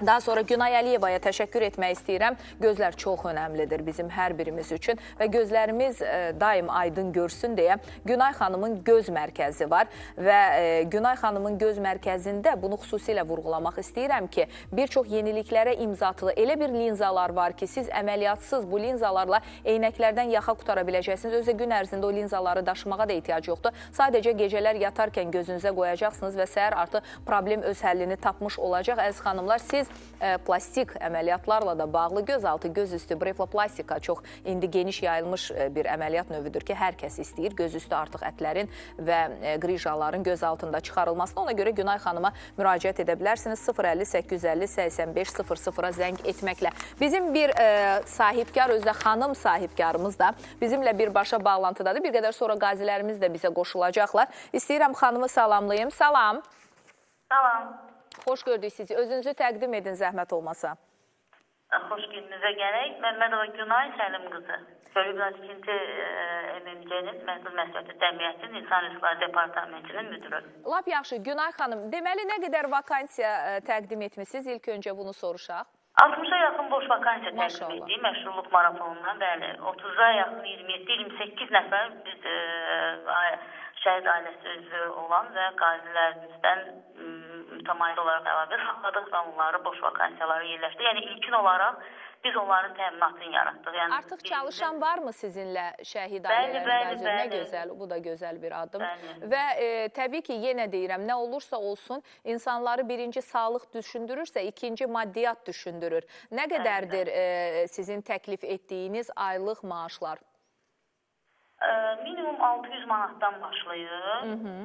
Daha sonra Günay Əliyevaya təşəkkür etmək istəyirəm. Gözlər çox önəmlidir bizim hər birimiz üçün və gözlərimiz e, daim aydın görsün deyə Günay xanımın göz mərkəzi var və e, Günay xanımın göz mərkəzində bunu xüsusilə vurğulamaq istəyirəm ki, bir çox yeniliklərə imza atılır. Elə bir linzalar var ki, siz əməliyyatsız bu linzalarla eynəklərdən yaxa qutara biləcəksiniz. Özdə gün ərzində o linzaları daşımağa da ehtiyac yoxdur. Sadəcə gecələr yatarkən gözünüzə qoyacaqsınız və səhər artıq problem öz həllini tapmış olacaq. Əziz xanımlar, siz e, plastik əməliyyatlarla da bağlı gözaltı, gözüstü brefloplastika çox indi geniş yayılmış e, bir əməliyyat növüdür ki, hər kəs istəyir gözüstü artıq ətlərin və e, qrijaların göz altında çıxarılmasını. Ona görə Günay xanıma müraciət edə bilərsiniz 050 850 85 00-a zəng etməklə. Bizim bir e, sahibkar, özdə xanım sahibkarımız da bizimlə birbaşa bağlantıdadır. Bir qədər sonra qazilərimiz də bizə qoşulacaqlar. İstəyirəm xanımı salamlayım. Salam. Salam. Xoş gördük sizi. Özünüzü təqdim edin zəhmət olmasa. Xoş gününüzə gələk. Məmmədova Günay Səlim qızı. Bölümlər tikinti MMC-nin Məhsul Məsuliyyəti Cəmiyyətinin İnsan Riskları Departamentinin müdürü. Lap yaxşı. Günay xanım, deməli nə qədər vakansiya ə, təqdim etmisiniz? İlk öncə bunu soruşaq. 60-a yaxın boş vakansiya təqdim etdik məşğulluq marafonundan. Bəli, 30-a yaxın 27-28 nəfər biz e, a- şəhid ailəsi üzvü olan və qazilərimizdən mütəmadi olaraq əlavə saxladıq və onları boş vakansiyalara yerləşdik. Yəni ilkin olaraq biz onların təminatını yaratdıq. Yəni Artıq biz- çalışan varmı sizinlə şəhid Bəli, ailələri bəli, qazi? Nə bəli. gözəl, bu da gözəl bir adım. Bəli. Və e, təbii ki, yenə deyirəm, nə olursa olsun, insanları birinci sağlıq düşündürürsə, ikinci maddiyyat düşündürür. Nə qədərdir e, sizin təklif etdiyiniz aylıq maaşlar? Minimum 600 manatdan başlayır.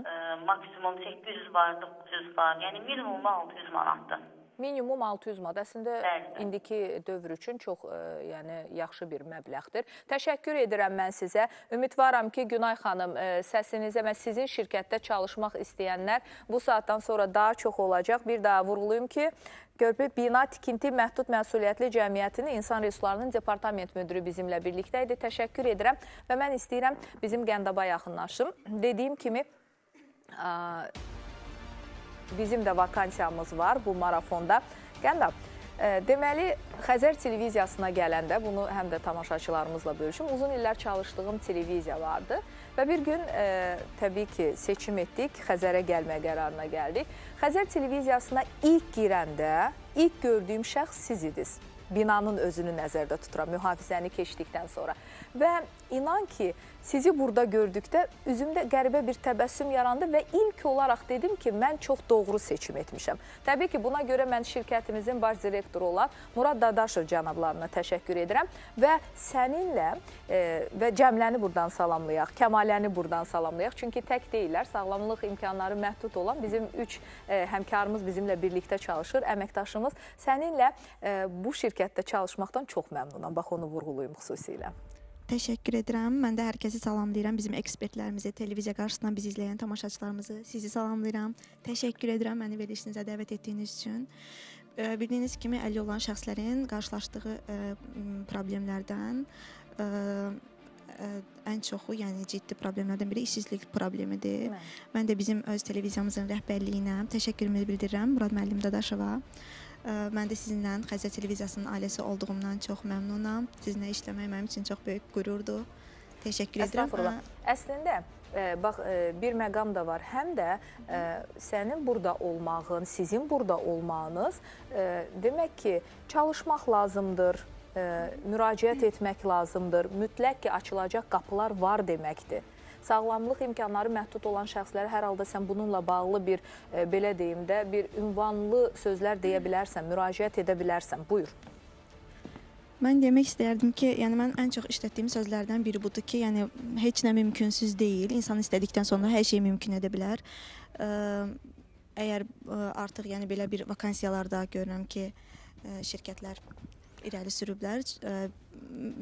Ə, maksimum 800 var, 900 var. Yəni minimum 600 manatdır. Minimum 600 manat. Əslində Bəli. indiki dövr üçün çox e, yəni yaxşı bir məbləğdir. Təşəkkür edirəm mən sizə. Ümidvaram ki, Günay xanım, e, səsinizə və sizin şirkətdə çalışmaq istəyənlər bu saatdan sonra daha çox olacaq. Bir daha vurğulayım ki, Görpü Bina Tikinti Məhdud Məsuliyyətli Cəmiyyətinin İnsan Resurslarının Departament müdürü bizimlə birlikdə idi. Təşəkkür edirəm və mən istəyirəm bizim Gəndaba yaxınlaşım. Dediyim kimi, ə, bizim də vakansiyamız var bu marafonda. Gəndab, e, deməli Xəzər televiziyasına gələndə bunu həm də tamaşaçılarımızla bölüşüm. Uzun illər çalışdığım televiziya vardı və bir gün e, təbii ki, seçim etdik, Xəzərə gəlmə qərarına gəldik. Xəzər televiziyasına ilk girəndə ilk gördüyüm şəxs siz idiniz. Binanın özünü nəzərdə tuturam, mühafizəni keçdikdən sonra. Və inan ki, sizi burada gördükdə üzümdə qəribə bir təbəssüm yarandı və ilk olaraq dedim ki, mən çox doğru seçim etmişəm. Təbii ki, buna görə mən şirkətimizin baş direktoru olan Murad Dadaşov cənablarına təşəkkür edirəm və səninlə e, və Cəmləni buradan salamlayaq, Kəmaləni buradan salamlayaq. Çünki tək deyirlər, sağlamlıq imkanları məhdud olan bizim üç e, həmkarımız bizimlə birlikdə çalışır, əməkdaşımız. Səninlə e, bu şirkətdə çalışmaqdan çox məmnunam. Bax onu vurğulayım xüsusilə. Təşəkkür edirəm. Mən də hər kəsi salamlayıram. Bizim ekspertlərimizi, televiziya qarşısından bizi izləyən tamaşaçılarımızı sizi salamlayıram. Təşəkkür edirəm məni verilişinizə dəvət etdiyiniz üçün. bildiyiniz kimi əlil olan şəxslərin qarşılaşdığı problemlərdən ən çoxu, yəni ciddi problemlərdən biri işsizlik problemidir. Bəli. Mən də bizim öz televiziyamızın rəhbərliyinə təşəkkürümü bildirirəm Murad müəllim Dadaşova. Mən də sizinlə Xəzər televiziyasının ailəsi olduğumdan çox məmnunam. Sizinlə işləmək mənim üçün çox böyük qürurdur. Təşəkkür edirəm. Əslində bax bir məqam da var. Həm də sənin burada olmağın, sizin burada olmağınız demək ki, çalışmaq lazımdır, müraciət etmək lazımdır. Mütləq ki, açılacaq qapılar var deməkdir. Sağlamlıq imkanları məhdud olan şəxslərə hər halda sən bununla bağlı bir e, belə deyim də bir ünvanlı sözlər deyə bilərsən, müraciət edə bilərsən. Buyur. Mən demək istərdim ki, yəni mən ən çox işlətdiyim sözlərdən biri budur ki, yəni heç nə mümkünsüz deyil. İnsan istədikdən sonra hər şey mümkün edə bilər. Ə, Əgər ə, artıq yəni belə bir vakansiyalarda görürəm ki, ə, şirkətlər irəli sürüblər. Ə,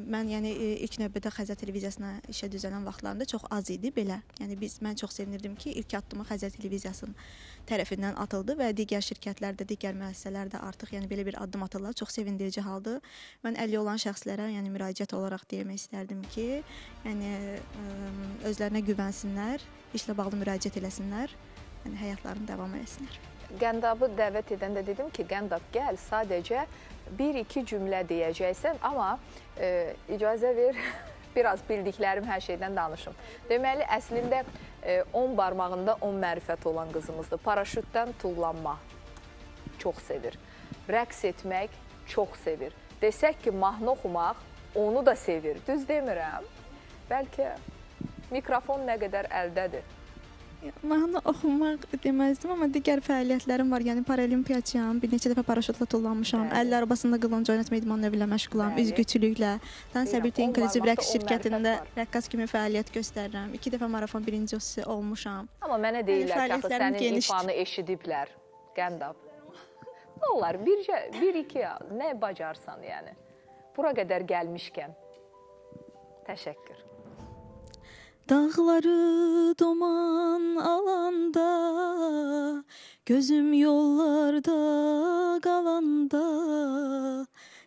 Mən yəni ə, ilk növbədə Xəzər televiziyasına işə düzələn vaxtlarında çox az idi belə. Yəni biz mən çox sevinirdim ki, ilk addımı Xəzər televiziyasının tərəfindən atıldı və digər şirkətlər də, digər müəssisələr də artıq yəni belə bir addım atırlar. Çox sevindirici haldır. Mən əlli olan şəxslərə, yəni müraciət olaraq demək istərdim ki, yəni ə, özlərinə güvənsinlər, işlə bağlı müraciət eləsinlər, yəni həyatlarını davam etsinlər. Qəndabı dəvət edəndə dedim ki, Qəndab gəl, sadəcə 1-2 cümlə deyəcəksən, amma e, icazə ver biraz bildiklərim hər şeydən danışım. Deməli, əslində e, 10 barmağında 10 mərifət olan qızımızdır. Paraşütdən tullanma çox sevir. Rəqs etmək çox sevir. Desək ki, mahnı oxumaq onu da sevir. Düz demirəm? Bəlkə mikrofon nə qədər əldədir. Mahnı oxumaq deməzdim, amma digər fəaliyyətlərim var. Yəni paralimpiyaçıyam, bir neçə dəfə paraşütlə tullanmışam. Əllər arabasında qılınc oynatma idman növü ilə məşğulam, üzgüçülüklə. Dan Deyirəm, Səbirti on İnkluziv barmaqda rəqs şirkətində rəqqas kimi fəaliyyət göstərirəm. 2 dəfə marafon birincisi olmuşam. Amma mənə deyirlər ki, sənin genişdir. ifanı eşidiblər. Qəndab. Nə olar? Bircə, bir iki nə bacarsan yəni. Bura qədər gəlmişkən. Təşəkkür. Dağları duman alanda Gözüm yollarda kalanda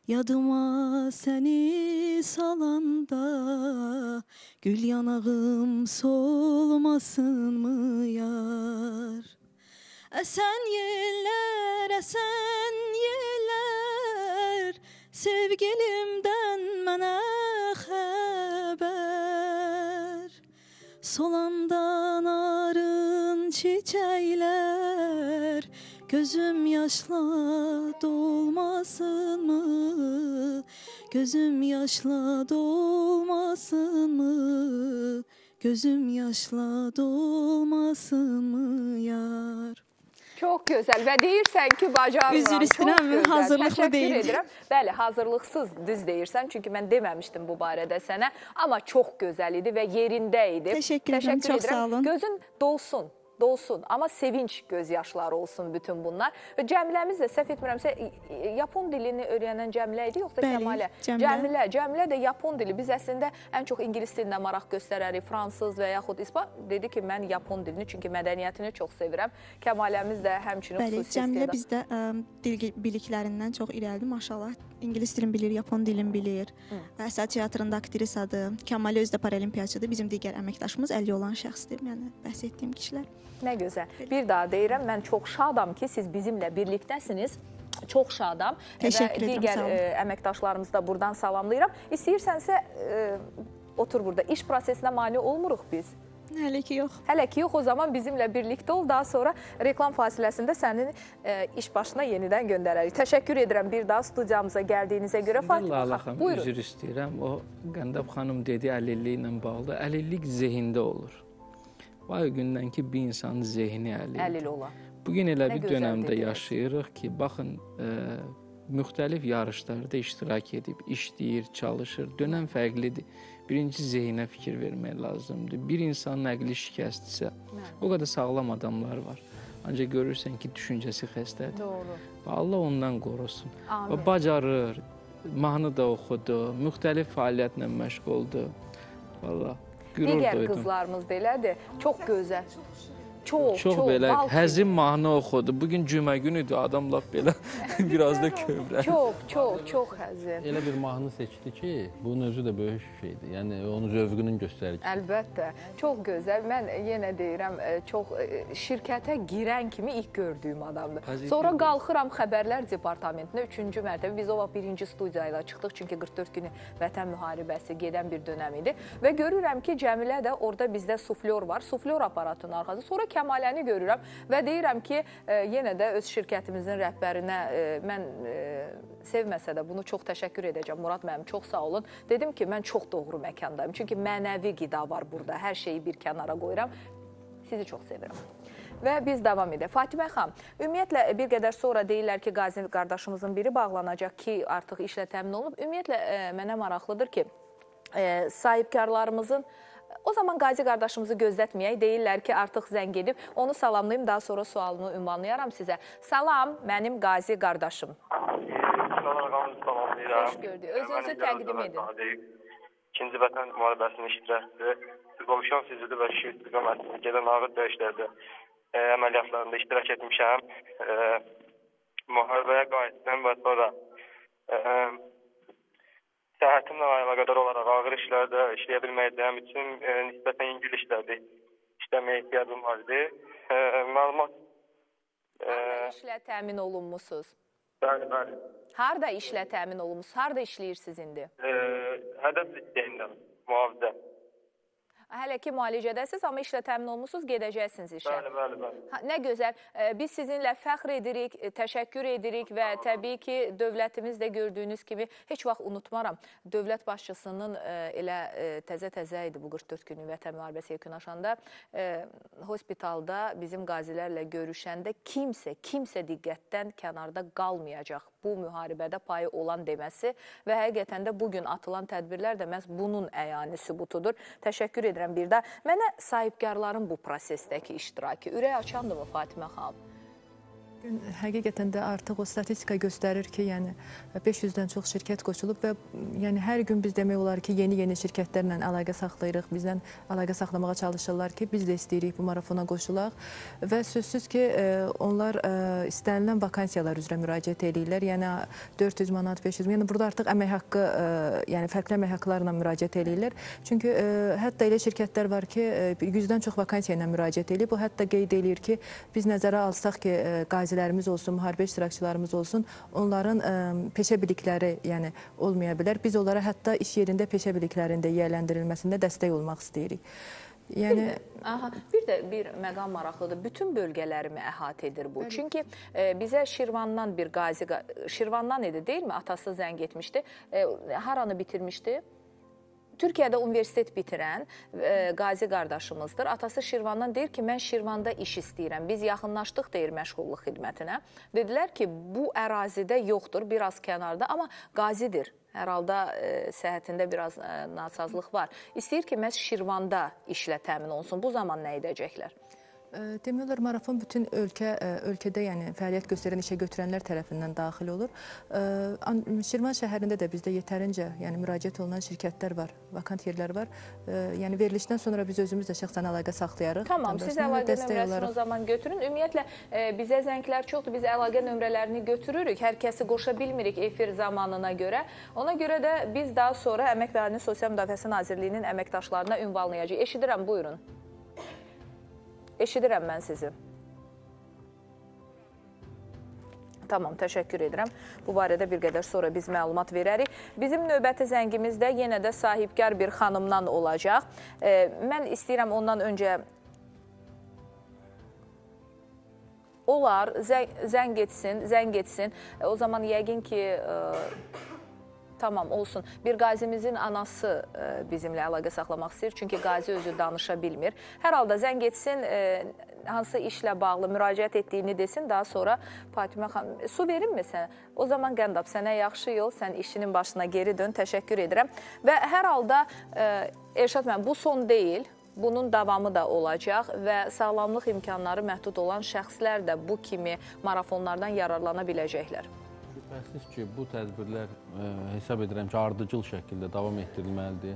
Yadıma seni salanda Gül yanağım solmasın mı yar? Esen yeller, esen yeller Sevgilimden bana haber. Solandan arın çiçəklər Gözüm yaşla dolmasın mı? Gözüm yaşla dolmasın mı? Gözüm yaşla dolmasın mı yar? Çox gözəl və deyirsən ki, bacarmıram. Üzr istəyirəm, hazırlıqlı Təşəkkür deyildim. edirəm. Bəli, hazırlıqsız düz deyirsən, çünki mən deməmişdim bu barədə sənə, amma çox gözəl idi və yerində idi. Təşəkkür edirəm, çox sağ olun. Gözün dolsun. Dolsun, amma sevinç göz yaşları olsun bütün bunlar. Cəmiləmiz də səhv etmirəmsə Yapon dilini öyrənən Cəmilə idi yoxsa Bəli, Kəmalə? Cəmilə. Cəmilə, Cəmilə də Yapon dili. Biz əslində ən çox ingilis dilinə maraq göstərərik, fransız və yaxud ispan. Dedi ki, mən Yapon dilini çünki mədəniyyətini çox sevirəm. Kəmaləmiz də həmçinin Bəli, xüsusi Cəmilə istedad- bizdə ə, dil biliklərindən çox irəlidir. Maşallah, ingilis dilini bilir, yapon dilini bilir. Əsəd teatrında aktrisadır. Kəmal özü də paralimpiyaçıdır. Bizim digər əməkdaşımız 50 olan şəxsdir. Yəni bəhs etdiyim kişilər. Nə gözəl. Bir daha deyirəm, mən çox şadam ki, siz bizimlə birlikdəsiniz. Çox şadam Təşəkkür və edirəm, digər sağ olun. e, əməkdaşlarımızı da buradan salamlayıram. İstəyirsənsə e, otur burada. İş prosesinə mane olmuruq biz. Hələ ki yox. Hələ ki yox, o zaman bizimlə birlikdə ol. Daha sonra reklam fasiləsində sənin e, iş başına yenidən göndərərik. Təşəkkür edirəm bir daha studiyamıza gəldiyinizə görə. Fatimə Lala xanım, üzr istəyirəm. O Qəndab xanım dedi əlilliyi ilə bağlı. Əlillik zehində olur. Vay o gündən ki, bir insanın zehni əlildir. Əlil ola. Bu gün elə Nə bir dediniz. yaşayırıq ki, baxın, ə, müxtəlif yarışlarda iştirak edib, işləyir, çalışır. Dönəm fərqlidir. Birinci zehinə fikir vermək lazımdır. Bir insanın əqli şikəstdirsə, o qədər sağlam adamlar var. Ancaq görürsən ki, düşüncəsi xəstədir. Doğru. Və Allah ondan qorusun. Amin. Və bacarır, mahnı da oxudu, müxtəlif fəaliyyətlə məşğuldur. Valla qürur Digər qızlarımız da elədir. Çox gözəl. Çox, Çox çox, belə həzin mahnı oxudu. Bu gün cümə günüdür. Adam lap belə biraz da kövrə. Çox, çox, çox həzin. Elə bir mahnı seçdi ki, bunun özü də böyük şeydir. Yəni onun zövqünün göstəricisi. Əlbəttə, çox gözəl. Mən yenə deyirəm, e, çox e, şirkətə girən kimi ilk gördüyüm adamdır. Sonra qalxıram xəbərlər departamentinə 3-cü mərtəbə. Biz o vaxt birinci studiya ilə çıxdıq, çünki 44 günü vətən müharibəsi gedən bir dönəm idi və görürəm ki, Cəmilə də orada bizdə suflyor var. Suflyor aparatının arxası. Sonra Kəmaləni görürəm və deyirəm ki, e, yenə də öz şirkətimizin rəhbərinə e, mən e, sevməsə də bunu çox təşəkkür edəcəm. Murad müəllim, çox sağ olun. Dedim ki, mən çox doğru məkandayım. Çünki mənəvi qida var burada. Hər şeyi bir kənara qoyuram. Sizi çox sevirəm. Və biz davam edək. Fatimə xanım, ümumiyyətlə bir qədər sonra deyirlər ki, Qazi qardaşımızın biri bağlanacaq ki, artıq işlə təmin olunub. Ümumiyyətlə mənə maraqlıdır ki, sahibkarlarımızın o zaman Qazi qardaşımızı gözlətməyək. Deyirlər ki, artıq zəng edib. Onu salamlayım, daha sonra sualını ünvanlayaram sizə. Salam, mənim Qazi qardaşım. Salam, salamlayıram. Xoş gördük. Özünüzü təqdim edin. İkinci vətən müharibəsinin iştirakçısı, qovuşan sizidir və şehid istiqamətində gedən ağır döyüşlərdə e, əməliyyatlarında iştirak etmişəm. E, müharibəyə qayıtdım və sonra e, səhhətimlə əlaqədar olaraq ağır işlərdə işləyə bilmədiyim üçün e, nisbətən yüngül işlərdə işləməyə ehtiyacım var idi. E, məlumat e, İşlə təmin olunmusunuz. bəli, bəli. Harda işlə təmin olunmusunuz? Harda işləyirsiniz indi? E, hədəf listəyində mühafizə. Hələ ki müalicədəsiz, amma işlə təmin olunmusunuz, gedəcəksiniz işə. Bəli, bəli, bəli. Ha, nə gözəl. E, Biz sizinlə fəxr edirik, e, təşəkkür edirik və təbii ki, dövlətimiz də gördüyünüz kimi heç vaxt unutmaram. Dövlət başçısının e, elə təzə-təzə idi bu 44 günlük vətən müharibəsi yekunlaşanda hospitalda bizim qazilərlə görüşəndə kimsə, kimsə diqqətdən kənarda qalmayacaq bu müharibədə payı olan deməsi və həqiqətən də bugün atılan tədbirlər də məhz bunun əyani sübutudur. Təşəkkür edirəm bir də. Mənə sahibkarların bu prosesdəki iştirakı ürək açandırmı Fatimə xanım? Həqiqətən də artıq o statistika göstərir ki, yəni 500-dən çox şirkət qoşulub və yəni hər gün biz demək olar ki, yeni-yeni şirkətlərlə əlaqə saxlayırıq. Bizdən əlaqə saxlamağa çalışırlar ki, biz də istəyirik bu marafona qoşulaq və sözsüz ki, e, onlar e, istənilən vakansiyalar üzrə müraciət edirlər. Yəni 400 manat, 500 manat. Yəni burada artıq əmək haqqı, e, yəni fərqli əmək haqqlarla müraciət edirlər. Çünki hətta elə şirkətlər var ki, 100-dən çox vakansiya ilə müraciət edir. Bu hətta qeyd eləyir ki, biz nəzərə alsaq ki, qazi qazilərimiz olsun, müharibə iştirakçılarımız olsun, onların ə, peşə bilikləri, yəni olmaya bilər. Biz onlara hətta iş yerində peşə biliklərində yiyələndirilməsində dəstək olmaq istəyirik. Yəni bir, aha, bir də bir məqam maraqlıdır. Bütün bölgələrimi əhatə edir bu. Bəli. Çünki e, bizə Şirvandan bir qazi Şirvandan idi, deyilmi? Atası zəng etmişdi. E, haranı bitirmişdi? Türkiyədə universitet bitirən e, Qazi qardaşımızdır. Atası Şirvandan deyir ki, mən Şirvanda iş istəyirəm. Biz yaxınlaşdıq deyir məşğulluq xidmətinə. Dedilər ki, bu ərazidə yoxdur, biraz kənarda, amma Qazidir. Hər halda e, səhhətində biraz e, nasazlıq var. İstəyir ki, məhz Şirvanda işlə təmin olunsun. Bu zaman nə edəcəklər? Demək olar marafon bütün ölkə ölkədə yəni fəaliyyət göstərən işə götürənlər tərəfindən daxil olur. Şirvan şəhərində də bizdə yetərincə, yəni müraciət olunan şirkətlər var, vakant yerlər var. Yəni verilişdən sonra biz özümüz də şəxsən əlaqə saxlayarıq. Tamam, siz əlaqə nömrəsini o zaman götürün. Ümumiyyətlə bizə zənglər çoxdur. Biz əlaqə nömrələrini götürürük. Hər kəsi qoşa bilmirik efir zamanına görə. Ona görə də biz daha sonra Əmək və Əhalinin Sosial Müdafiəsi Nazirliyinin əməkdaşlarına ünvanlayacağıq. Eşidirəm, buyurun. Eşidirəm mən sizi. Tamam, təşəkkür edirəm. Bu barədə bir qədər sonra biz məlumat verərik. Bizim növbəti zəngimizdə yenə də sahibkar bir xanımdan olacaq. E, mən istəyirəm ondan öncə olar, zəng, zəng etsin, zəng etsin. E, o zaman yəqin ki... E, Tamam, olsun. Bir qazimizin anası e, bizimlə əlaqə saxlamaq istəyir, çünki qazi özü danışa bilmir. Hər halda zəng etsin, e, hansı işlə bağlı müraciət etdiyini desin, daha sonra Fatimə xanım, su verinmi sənə? O zaman Qəndab, sənə yaxşı yol, sən işinin başına geri dön, təşəkkür edirəm. Və hər halda, Erşad mən, bu son deyil, Bunun davamı da olacaq və sağlamlıq imkanları məhdud olan şəxslər də bu kimi marafonlardan yararlana biləcəklər. Şübhəsiz ki, bu tədbirlər ə, hesab edirəm ki, ardıcıl şəkildə davam etdirilməlidir.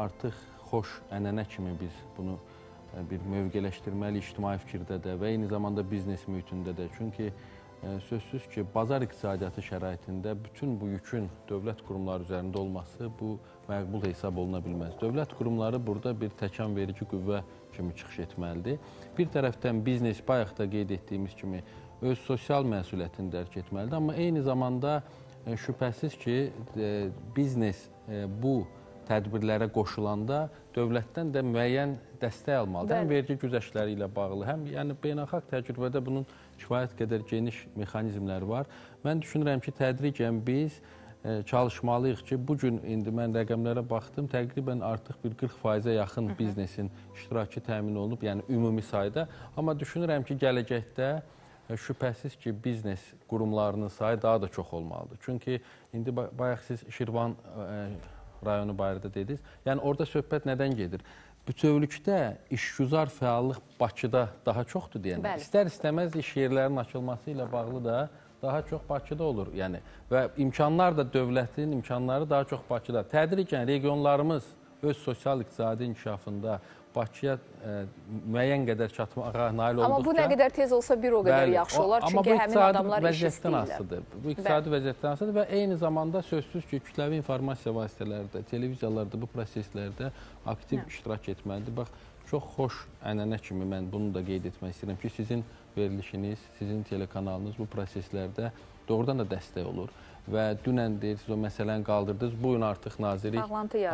Artıq xoş ənənə kimi biz bunu e, bir mövqələşdirməli ictimai fikirdə də və eyni zamanda biznes mühitində də. Çünki e, sözsüz ki, bazar iqtisadiyyatı şəraitində bütün bu yükün dövlət qurumları üzərində olması bu məqbul hesab oluna bilməz. Dövlət qurumları burada bir təkan verici qüvvə kimi çıxış etməlidir. Bir tərəfdən biznes bayaq da qeyd etdiyimiz kimi öz sosial məsuliyyətini dərk etməlidir, amma eyni zamanda e, şübhəsiz ki, e, biznes e, bu tədbirlərə qoşulanda dövlətdən də müəyyən dəstək almalıdır. Bəli. Həm vergi güzəştləri ilə bağlı, həm yəni beynəlxalq təcrübədə bunun kifayət qədər geniş mexanizmləri var. Mən düşünürəm ki, tədricən biz çalışmalıyıq ki, bu gün indi mən rəqəmlərə baxdım, təqribən artıq bir 40%-ə yaxın biznesin iştirakı təmin olunub, yəni ümumi sayda. Amma düşünürəm ki, gələcəkdə şübhəsiz ki, biznes qurumlarının sayı daha da çox olmalıdır. Çünki indi bayaq siz Şirvan rayonu barədə dediniz. Yəni orada söhbət nədən gedir? Bütövlükdə işgüzar fəallıq Bakıda daha çoxdur deyəndə. İstər-istəməz iş yerlərinin açılması ilə bağlı da daha çox Bakıda olur. Yəni və imkanlar da dövlətin imkanları daha çox Bakıda. Tədricən regionlarımız öz sosial-iqtisadi inkişafında Bakıya ə, müəyyən qədər çatmağa nail olduqca... Amma bu nə qədər tez olsa bir o qədər bəli, yaxşı olar, çünki həmin adamlar iş istəyirlər. Bu iqtisadi vəziyyətdən asılıdır və eyni zamanda sözsüz ki, kütləvi informasiya vasitələrdə, televiziyalarda bu proseslərdə aktiv Hə. iştirak etməlidir. Bax, çox xoş ənənə kimi mən bunu da qeyd etmək istəyirəm ki, sizin verilişiniz, sizin telekanalınız bu proseslərdə doğrudan da dəstək olur və dünən deyirsiniz o məsələni qaldırdınız. Bu gün artıq nazirlik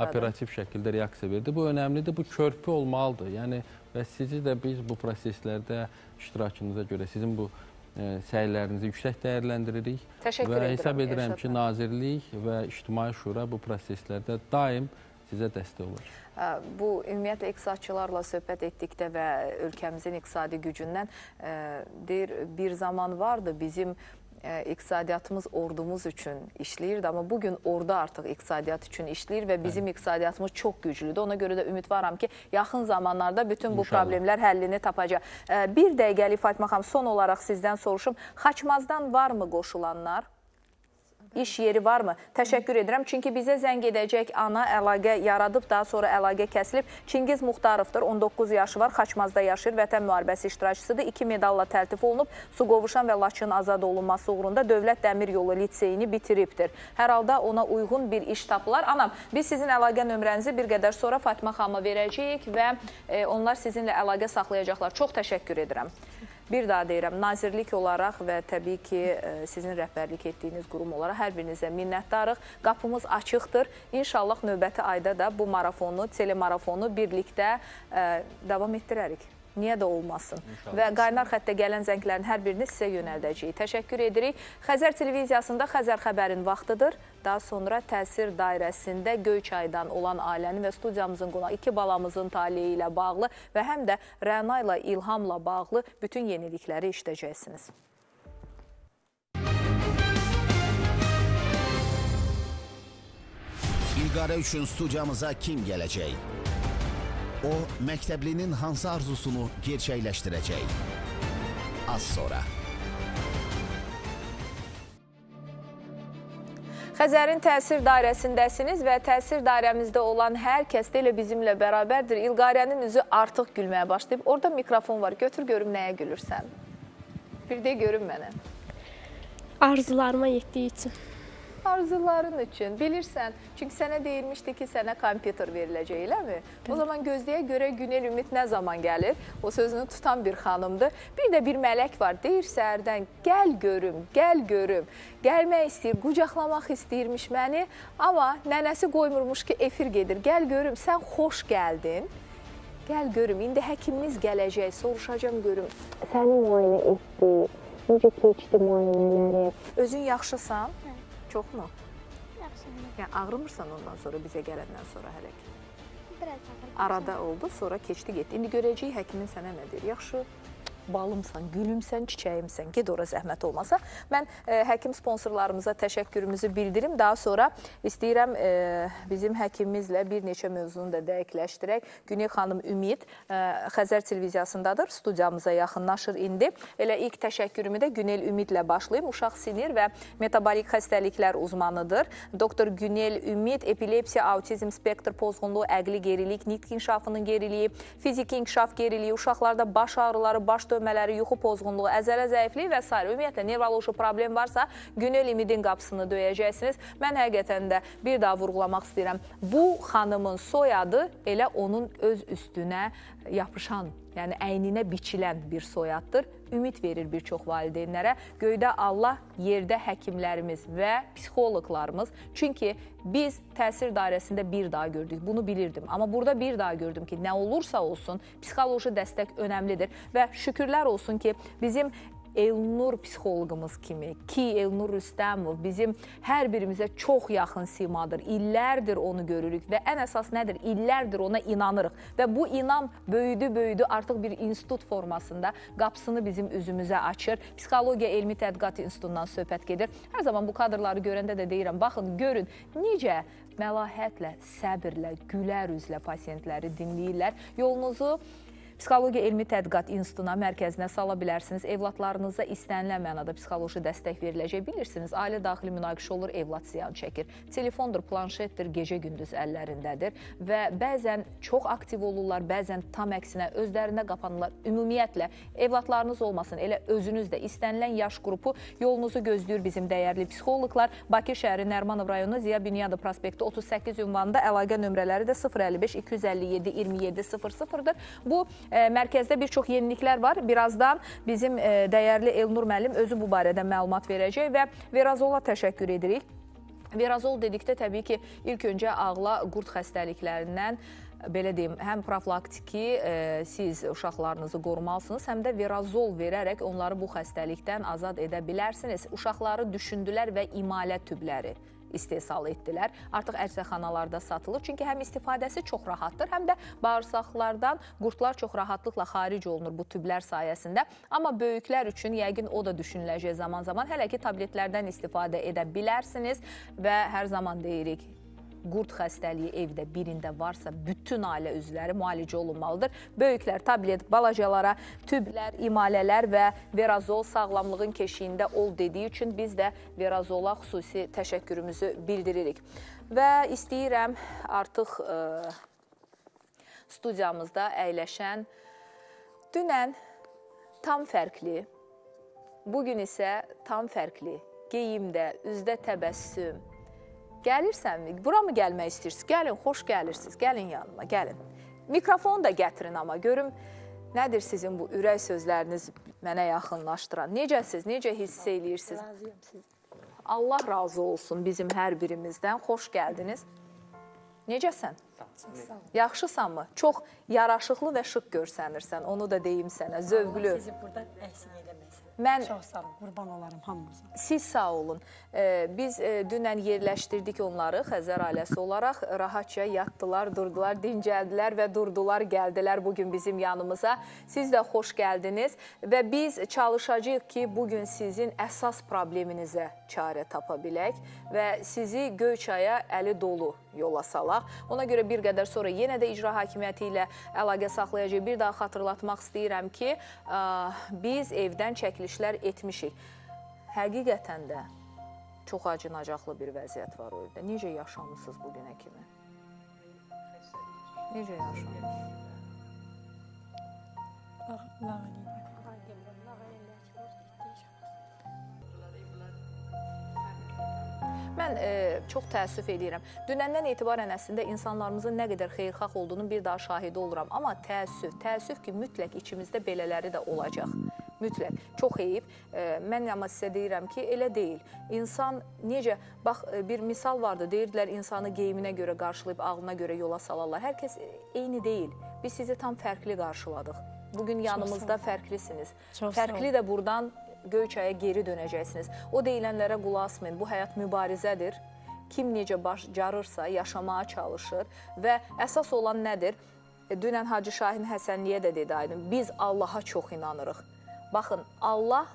operativ şəkildə reaksiya verdi. Bu önəmlidir. Bu körpü olmalıdır. Yəni və sizi də biz bu proseslərdə iştirakınıza görə sizin bu ə, e, səylərinizi yüksək dəyərləndiririk. Təşəkkür və edirəm. hesab edirəm ki, nazirlik və ictimai şura bu proseslərdə daim sizə dəstək olur. Bu ümumiyyətlə iqtisadçılarla söhbət etdikdə və ölkəmizin iqtisadi gücündən ə, deyir bir zaman vardı bizim iqtisadiyyatımız ordumuz üçün işləyirdi, amma bu gün ordu artıq iqtisadiyyat üçün işləyir və bizim iqtisadiyyatımız çox güclüdür. Ona görə də ümidvaram ki, yaxın zamanlarda bütün bu İnşallah. problemlər həllini tapacaq. Bir dəqiqəlik Fatma xanım, son olaraq sizdən soruşum. Xaçmazdan varmı qoşulanlar? İş yeri varmı? Təşəkkür edirəm. Çünki bizə zəng edəcək ana əlaqə yaradıb, daha sonra əlaqə kəsilib. Çingiz Muxtarovdur, 19 yaşı var, Xaçmazda yaşayır, vətən müharibəsi iştirakçısıdır. İki medalla təltif olunub, Suqovuşan və Laçın azad olunması uğrunda Dövlət Dəmir Yolu liseyini bitiribdir. Hər halda ona uyğun bir iş tapılar. Anam, biz sizin əlaqə nömrənizi bir qədər sonra Fatma xanıma verəcəyik və e, onlar sizinlə əlaqə saxlayacaqlar. Çox təşəkkür edirəm. Bir daha deyirəm, nazirlik olaraq və təbii ki, e, sizin rəhbərlik etdiyiniz qurum olaraq hər birinizə minnətdarıq. Qapımız açıqdır. İnşallah növbəti ayda da bu marafonu, telemarafonu birlikdə e, davam etdirərik. Niyə də olmasın? İnşallah. Və qaynar xəttə gələn zənglərin hər birini sizə yönəldəcəyik. Təşəkkür edirik. Xəzər televiziyasında Xəzər xəbərin vaxtıdır. Daha sonra təsir dairəsində Göyçaydan olan ailənin və studiyamızın qonağı iki balamızın taliyi ilə bağlı və həm də Rəna ilə İlhamla bağlı bütün yenilikləri işləyəcəksiniz. İlqarə üçün studiyamıza kim gələcək? O, məktəblinin hansı arzusunu gerçəkləşdirəcək? Az sonra. Xəzərin təsir dairəsindəsiniz və təsir dairəmizdə olan hər kəs də elə bizimlə bərabərdir. İlqarənin üzü artıq gülməyə başlayıb. Orada mikrofon var. Götür görüm nəyə gülürsən. Bir də görün mənə. Arzularıma yetdiyi üçün arzuların üçün. Bilirsən, çünki sənə deyilmişdi ki, sənə kompüter veriləcək, eləmi? O zaman gözləyə görə Günel Ümid nə zaman gəlir? O sözünü tutan bir xanımdır. Bir də bir mələk var. Deyir səhərdən, gəl görüm, gəl görüm. Gəlmək istəyir, qucaqlamaq istəyirmiş məni. Amma nənəsi qoymurmuş ki, efir gedir. Gəl görüm, sən xoş gəldin. Gəl görüm, indi həkimimiz gələcək, soruşacam görüm. Səni müayinə etdi, necə keçdi müayinələri? Özün yaxşısan? Çoxmu? Yaxşı. Yəni ağrımırsan ondan sonra bizə gələndən sonra hələ ki? Biraz ağrım. Arada oldu, sonra keçdi getdi. İndi görəcəyik həkimin sənə nə deyir. Yaxşı. Balımsan, gülümsən, çiçəyimsən. Get ora zəhmət olmasa. Mən e, həkim sponsorlarımıza təşəkkürümüzü bildirim. Daha sonra istəyirəm e, bizim həkimimizlə bir neçə mövzunu da dəqiqləşdirək. Güney xanım Ümid e, Xəzər televiziyasındadır. Studiyamıza yaxınlaşır indi. Elə ilk təşəkkürümü də Günel Ümidlə başlayım. Uşaq sinir və metabolik xəstəliklər uzmanıdır. Doktor Günel Ümid epilepsiya, autizm, spektr pozğunluğu, əqli gerilik, nitq inkişafının geriliyi, fiziki inkişaf geriliyi, uşaqlarda baş ağrıları, baş dövmələri, yuxu pozğunluğu, əzələ zəifliyi və s. Ümumiyyətlə nevroloji problem varsa Günel Ümidin qapısını döyəcəksiniz. Mən həqiqətən də bir daha vurğulamaq istəyirəm. Bu xanımın soyadı elə onun öz üstünə yapışan, yəni əyninə biçilən bir soyaddır. Ümid verir bir çox valideynlərə. Göydə Allah, yerdə həkimlərimiz və psixoloqlarımız. Çünki biz təsir dairəsində bir daha gördük. Bunu bilirdim. Amma burada bir daha gördüm ki, nə olursa olsun, psixoloji dəstək önəmlidir və şükürlər olsun ki, bizim Elnur psixoloqumuz kimi ki, Elnur Rüstəmov bizim hər birimizə çox yaxın simadır. İllərdir onu görürük və ən əsas nədir? İllərdir ona inanırıq və bu inam böyüdü, böyüdü, artıq bir institut formasında qapısını bizim üzümüzə açır. Psixologiya Elmi Tədqiqat İnstitutundan söhbət gedir. Hər zaman bu kadrları görəndə də deyirəm, baxın, görün necə məlahətlə, səbirlə, gülər üzlə pasiyentləri dinləyirlər. Yolunuzu Psixologiya Elmi Tədqiqat İnstitutuna mərkəzinə sala bilərsiniz. Evladlarınıza istənilən mənada psixoloji dəstək veriləcək. Bilirsiniz, ailə daxili münaqişə olur, evlad ziyan çəkir. Telefondur, planşetdir, gecə-gündüz əllərindədir və bəzən çox aktiv olurlar, bəzən tam əksinə özlərində qapanırlar. Ümumiyyətlə, evladlarınız olmasın, elə özünüz də istənilən yaş qrupu yolunuzu gözləyir bizim dəyərli psixoloqlar. Bakı şəhəri Nərmanov rayonu Ziya Bünyadov prospekti 38 ünvanında əlaqə nömrələri də 055 257 27 00-dır. Bu Mərkəzdə bir çox yeniliklər var. Birazdan bizim dəyərli Elnur müəllim özü bu barədə məlumat verəcək və Verazola təşəkkür edirik. Verazol dedikdə təbii ki, ilk öncə ağla qurd xəstəliklərindən belə deyim, həm profilaktiki e, siz uşaqlarınızı qorumalısınız, həm də verazol verərək onları bu xəstəlikdən azad edə bilərsiniz. Uşaqları düşündülər və imalə tübləri istehsal etdilər. Artıq ərzəxanalarda satılır. Çünki həm istifadəsi çox rahatdır, həm də bağırsaqlardan qurtlar çox rahatlıqla xaric olunur bu tüblər sayəsində. Amma böyüklər üçün yəqin o da düşünüləcək zaman-zaman. Hələ ki tabletlərdən istifadə edə bilərsiniz və hər zaman deyirik, qurd xəstəliyi evdə birində varsa, bütün ailə üzvləri müalicə olunmalıdır. Böyüklər tablet, balacalara tüblər, imalələr və verazol sağlamlığın keşiyində ol dediyi üçün biz də verazola xüsusi təşəkkürümüzü bildiririk. Və istəyirəm artıq ə, e, studiyamızda əyləşən dünən tam fərqli, bugün isə tam fərqli geyimdə, üzdə təbəssüm, Gəlirsənmi? Bura mı gəlmək istəyirsiniz? Gəlin, xoş gəlirsiniz. Gəlin yanıma, gəlin. Mikrofonu da gətirin amma görüm nədir sizin bu ürək sözləriniz mənə yaxınlaşdıran? Necəsiz? Necə hiss eləyirsiniz? Razıyam siz. Allah razı olsun bizim hər birimizdən. Xoş gəldiniz. Necəsən? Yaxşısanmı? Çox yaraşıqlı və şıq görsənirsən. Onu da deyim sənə. Zövqlü. Sizi burada əksik eləməsin. Mən çox sağ olun, qurban olarım hamınıza. Siz sağ olun. Biz e, dünən yerləşdirdik onları Xəzər ailəsi olaraq. Rahatca yatdılar, durdular, dincəldilər və durdular, gəldilər bu gün bizim yanımıza. Siz də xoş gəldiniz və biz çalışacağıq ki, bu gün sizin əsas probleminizə çarə tapa bilək və sizi Göyçaya əli dolu yola salaq. Ona görə bir qədər sonra yenə də icra hakimiyyəti ilə əlaqə saxlayacağıq. Bir daha xatırlatmaq istəyirəm ki, biz evdən çəkilişlər etmişik. Həqiqətən də çox acınacaqlı bir vəziyyət var o evdə. Necə yaşamısınız bu günə kimi? Necə yaşamısınız? Lağ Mən e, çox təəssüf edirəm. Dünəndən etibarən əslində insanlarımızın nə qədər xeyirxah olduğunun bir daha şahidi oluram. Amma təəssüf, təəssüf ki, mütləq içimizdə belələri də olacaq. Mütləq. Çox heyif. E, mən amma sizə deyirəm ki, elə deyil. İnsan necə, bax e, bir misal vardı, deyirdilər insanı geyiminə görə qarşılayıb ağlına görə yola salarlar. Hər kəs eyni deyil. Biz sizi tam fərqli qarşıladıq. Bugün yanımızda fərqlisiniz. Çox fərqli də buradan Göyçaya geri dönəcəksiniz. O deyilənlərə qulaq asmayın. Bu həyat mübarizədir. Kim necə bacarırsa yaşamağa çalışır və əsas olan nədir? E, dünən Hacı Şahin Həsənliyə də dedi aydın. Biz Allaha çox inanırıq. baxın, Allah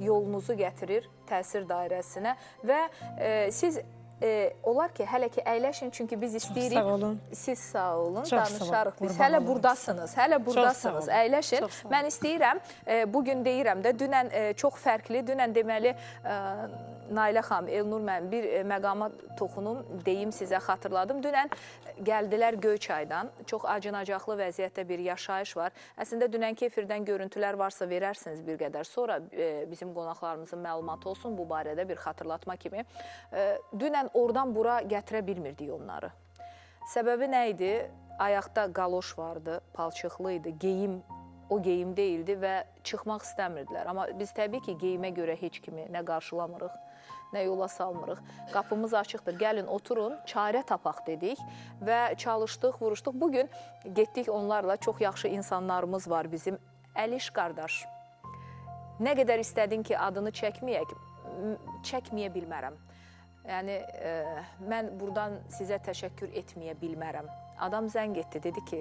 yolunuzu gətirir təsir dairəsinə və e, siz e, olar ki, hələ ki əyləşin çünki biz istəyirik. sağ olun. Siz sağ olun, Çox sağ olun, danışarıq biz. Hələ burdasınız, hələ burdasınız. Əyləşin. Mən istəyirəm, e, bu gün deyirəm də, dünən e, çox fərqli, dünən deməli e, Nailə xanım, Elnur mən bir e, məqama toxunum, deyim sizə xatırladım. Dünən gəldilər Göyçaydan. Çox acınacaqlı vəziyyətdə bir yaşayış var. Əslində dünənki efirdən görüntülər varsa verərsiniz bir qədər. Sonra e, bizim qonaqlarımızın məlumatı olsun bu barədə bir xatırlatma kimi. E, dünən oradan bura gətirə bilmirdik onları. Səbəbi nə idi? Ayaqda qaloş vardı, palçıqlı idi, geyim o geyim deyildi və çıxmaq istəmirdilər. Amma biz təbii ki, geyimə görə heç kimi nə qarşılamırıq, nə yola salmırıq. Qapımız açıqdır. Gəlin oturun, çarə tapaq dedik və çalışdıq, vuruşduq. Bu gün getdik onlarla. Çox yaxşı insanlarımız var bizim. Əliş qardaş. Nə qədər istədin ki, adını çəkməyək, çəkməyə bilmərəm. Yəni e, mən burdan sizə təşəkkür etməyə bilmərəm. Adam zəng etdi, dedi ki,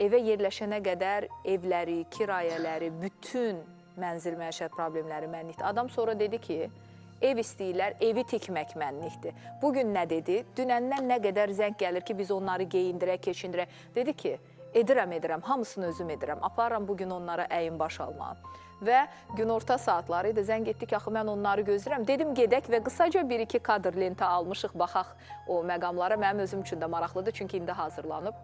evə yerləşənə qədər evləri, kirayələri, bütün mənzil məişət problemləri mənlikdir. Adam sonra dedi ki, ev istəyirlər, evi tikmək mənlikdir. Bu gün nə dedi? Dünəndən nə qədər zəng gəlir ki, biz onları geyindirək, keçindirək. Dedi ki, edirəm, edirəm, hamısını özüm edirəm. Aparıram bu gün onlara əyin baş almağa. Və günorta saatları idi, zəng etdik, axı mən onları gözləyirəm. Dedim gedək və qısaca bir-iki kadr lentə almışıq, baxaq o məqamlara. Mənim özüm üçün də maraqlıdır, çünki indi hazırlanıb.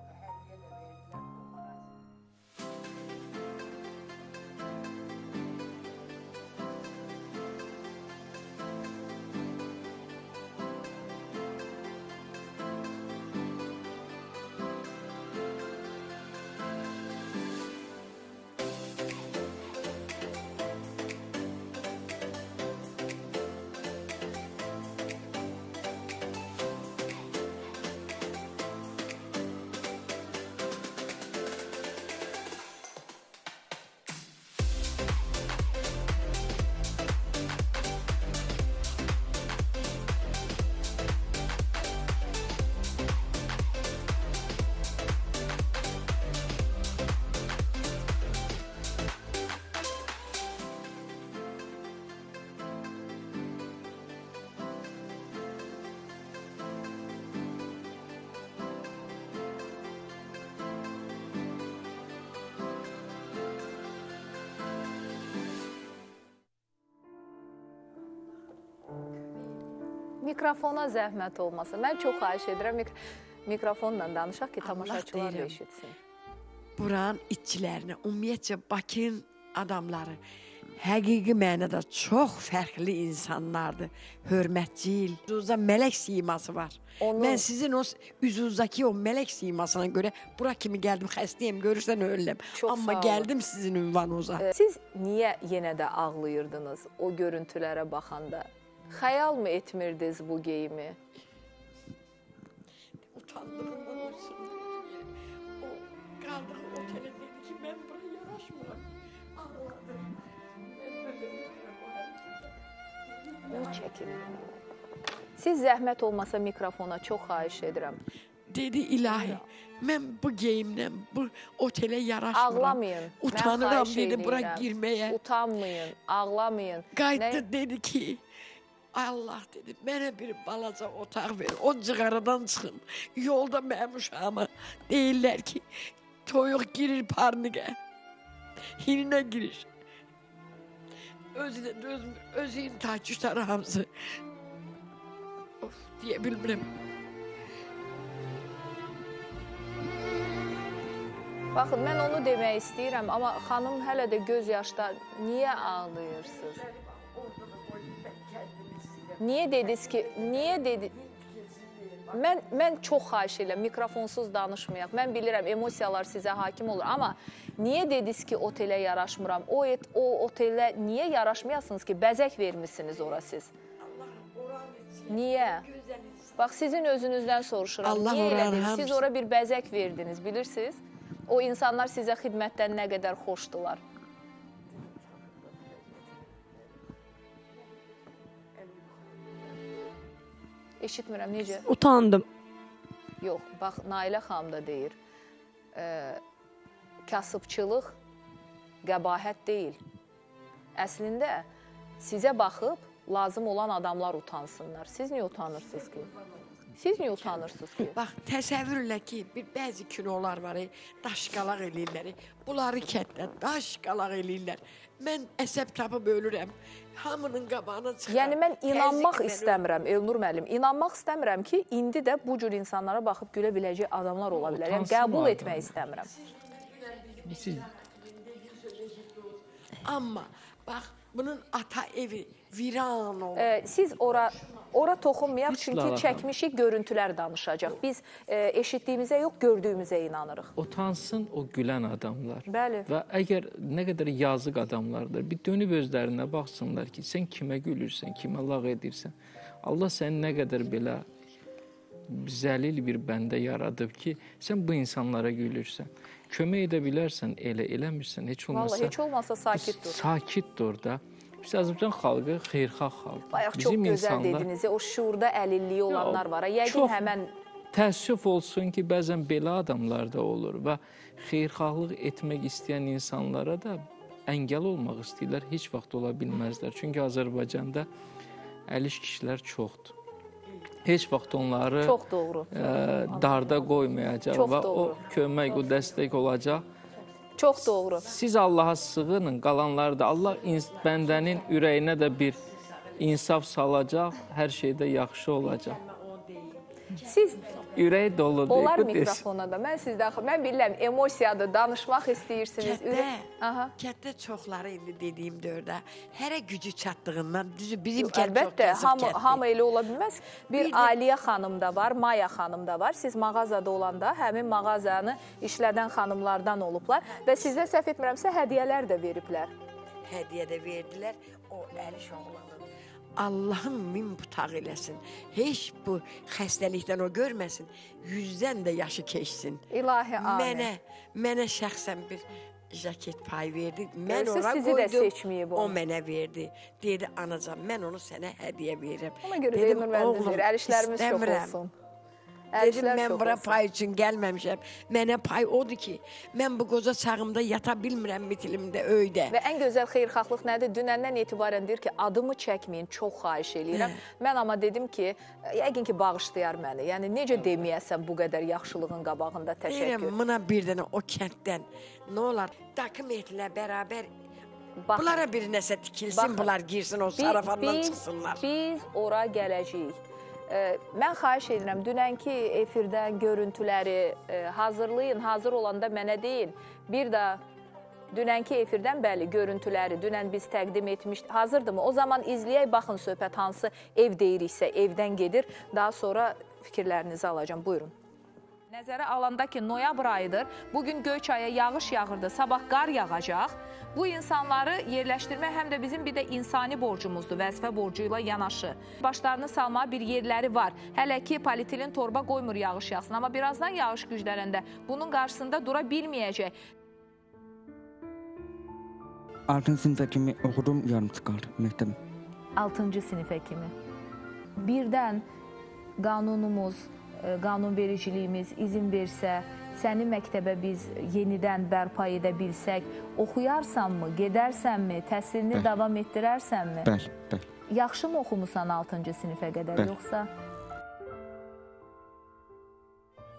Mikrofona zəhmət olmasa. Mən çox xahiş edirəm mik mikrofonla danışaq ki, tamaşaçılar da eşitsin. buranın itçilərinə, ümumiyyətcə Bakının adamları həqiqi mənada çox fərqli insanlardır. Hörmətcil, üzünüzdə mələk siması var. Onu- Mən sizin o üzünüzdəki o mələk simasına görə bura kimi gəldim, xəstəyəm, görürsən ölürəm. Amma gəldim sizin ünvanınıza. Ee, Siz niyə yenə də ağlayırdınız o görüntülərə baxanda? Xəyal mı etmirdiniz bu geyimi? Utandığımdan olsun. O qaldığı otelə dedi ki, mən bura yaraşmıram. Ağladı. Mən özüm bilmirəm o hərəkəti. Onu çəkin. Siz zəhmət olmasa mikrofona çox xahiş edirəm. Dedi ilahi, mən bu geyimlə bu otelə yaraşmıram. Ağlamayın. Utanıram dedi bura girməyə. Utanmayın, ağlamayın. Qayıtdı dedi ki, Allah dedi, mənə bir balaca otaq ver, o cığaradan çıxım. Yolda mənim uşağıma deyirlər ki, toyuq girir parniqə, hirinə girir. Özü də dözmür, özü intihar tutar hamısı. Of, deyə bilmirəm. Baxın, mən onu demək istəyirəm, amma xanım hələ də göz yaşda niyə ağlayırsınız? Niyə dediniz ki, niyə dedi? Mən mən çox xahiş edirəm, mikrofonsuz danışmayaq. Mən bilirəm emosiyalar sizə hakim olur, amma niyə dediniz ki, otelə yaraşmıram? O et, o otelə niyə yaraşmayasınız ki, bəzək vermisiniz ora siz? Niyə? Bax sizin özünüzdən soruşuram. Allah niyə elədiniz? Siz ora bir bəzək verdiniz, bilirsiniz? O insanlar sizə xidmətdən nə qədər xoşdular. Eşitmirəm, necə? Utandım. Yox, bax Nailə xanım da deyir. E, kasıbçılıq qəbahət deyil. əslində sizə baxıb lazım olan adamlar utansınlar. Siz niyə utanırsınız ki? Siz niyə utanırsınız ki? Bax, təsəvvür elə ki, bir bəzi kinolar var, e, daşqalaq eləyirlər. e, Bunları kənddə daşqalaq eləyirlər. Mən əsəb tapıb ölürəm. Hamının qabağına çıxır. Yəni mən inanmaq Təzyiq istəmirəm Elnur müəllim. İnanmaq istəmirəm ki, indi də bu cür insanlara baxıb gülə biləcək adamlar ola bilər. Yəni qəbul etmək istəmirəm. Siz Amma bax, bunun ata evi viran olub. E, siz ora ora toxunmayaq Heç çünki çəkmişik görüntülər danışacaq. Biz e, eşitdiyimizə yox, gördüyümüzə inanırıq. utansın o gülən adamlar. Bəli. Və əgər nə qədər yazıq adamlardır, bir dönüb özlərinə baxsınlar ki, sən kimə gülürsən, kimə lağ edirsən. Allah səni nə qədər belə zəlil bir bəndə yaradıb ki, sən bu insanlara gülürsən. Kömək edə bilərsən, elə eləmirsən, heç olmasa Vallahi heç olmasa sakit dur. sakit dur da. Biz Azərbaycan xalqı xeyirxah xalqdır. Bayaq çox gözəl dediniz. O şuurda əlilliyi olanlar var. Yəqin çox- həmən Təəssüf olsun ki, bəzən belə adamlar da olur və xeyirxahlıq etmək istəyən insanlara da əngəl olmaq istəyirlər, heç vaxt ola bilməzlər. Çünki Azərbaycanda əliş kişilər çoxdur. Heç vaxt onları çox doğru. ə, darda qoymayacaq Çox və doğru. o kömək, o dəstək olacaq. Çox doğru. Siz Allaha sığının, qalanları da Allah bəndənin ürəyinə də bir insaf salacaq, hər şeydə yaxşı olacaq. Siz Ürək doludur. olar bu mikrofona da. Mən sizdən mən bilirəm emosiyadır, danışmaq istəyirsiniz. Kətdə, Ürək- Aha. kətdə çoxları indi dediyim dövrdə hərə gücü çatdığından düzü bizim çox Əlbəttə, kasıb hamı kətdir. hamı elə ola bilməz. Bir, Bir də- Aliyə xanım da var, Maya xanım da var. Siz mağazada olanda həmin mağazanı işlədən xanımlardan olublar və sizə səhv etmirəmsə hədiyyələr də veriblər. hədiyyə də verdilər. O Əliş oğlanın Allahın min butaq eləsin. Heç bu xəstəlikdən o görməsin. Yüzdən də yaşı keçsin. İlahi amin. Mənə, mənə şəxsən bir jaket pay verdi. Mən Görürsüz, ora qoydum. O mənə verdi. Dedi anacan, mən onu sənə hədiyyə verirəm. Ona görə Dedim, Elnur müəllim "Oğlum, deyir, əlişlərimiz çox istəmirəm." olsun. Dedim Əlişlər mən çox bura olsun. pay üçün gəlməmişəm. Mənə pay odur ki, mən bu qoca çağımda yata bilmirəm mitilimdə, öydə. Və ən gözəl xeyirxahlıq nədir? Dünəndən etibarən deyir ki, adımı çəkməyin, çox xahiş eləyirəm. Mən amma dedim ki, yəqin ki, bağışlayar məni. Yəni necə deməyəsən bu qədər yaxşılığın qabağında təşəkkür. Deyirəm, buna bir dənə o kənddən nə olar? Dokumentlə bərabər Baxın. bunlara bir nəsə tikilsin, Baxın. bunlar girsin o sarafandan biz- çıxsınlar. Biz ora gələcəyik. Mən xahiş edirəm, dünənki efirdən görüntüləri ə, hazırlayın, hazır olanda mənə deyin. Bir də dünənki efirdən bəli, görüntüləri dünən biz təqdim etmişdik. Hazırdırmı? O zaman izləyək, baxın söhbət hansı ev deyiriksə, evdən gedir. Daha sonra fikirlərinizi alacağam. Buyurun. Nəzərə alanda ki, noyabr ayıdır. Bugün Göyçaya yağış yağırdı, sabah qar yağacaq. Bu insanları yerləşdirmək həm də bizim bir də insani borcumuzdur, vəzifə borcu ilə yanaşı. Başlarını salmağa bir yerləri var. Hələ ki, polietilin torba qoymur yağış yağsın, amma birazdan yağış gücləрэndə bunun qarşısında dura bilməyəcək. 6-cı sinifə kimi oxudum, yarım çıxardı məktəb. 6-cı sinifə kimi. Birdən qanunumuz, e, qanunvericiliyimiz izin versə, səni məktəbə biz yenidən bərpa edə bilsək, oxuyarsanmı, gedərsənmi, təhsilini Bəli. davam etdirərsənmi? Bəli, bəli. Yaxşı mı oxumusan 6-cı sinifə qədər Bəli. yoxsa?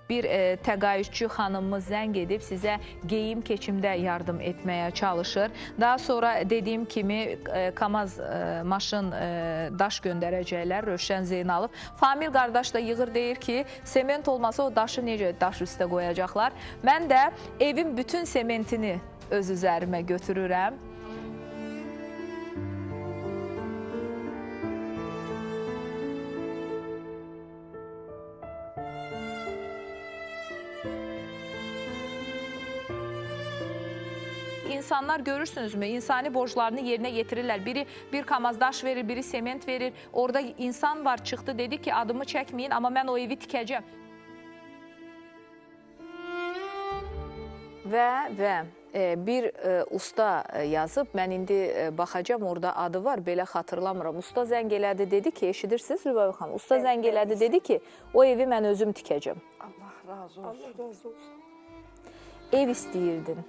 Bir e, təqaüdçü xanımımız zəng edib sizə geyim keçimdə yardım etməyə çalışır. Daha sonra dediyim kimi e, Kamaz e, maşın e, daş göndərəcəklər Rövşən Zeynalov. Famil qardaş da yığır deyir ki, sement olmasa o daşı necə daş üstə qoyacaqlar. Mən də evin bütün sementini öz üzərimə götürürəm. İnsanlar görürsünüzmü? İnsani borclarını yerinə yetirirlər. Biri bir kamaz daş verir, biri sement verir. Orada insan var çıxdı dedi ki, adımı çəkməyin, amma mən o evi tikəcəm. Və və e, bir e, usta e, yazıb, mən indi e, baxacam, orada adı var, belə xatırlamıram. Usta zəng elədi, dedi ki, eşidirsiniz Rübabə xanım? Usta zəng elədi, dedi ki, o evi mən özüm tikəcəm. Allah razı olsun. Allah razı olsun. Ev istəyirdin.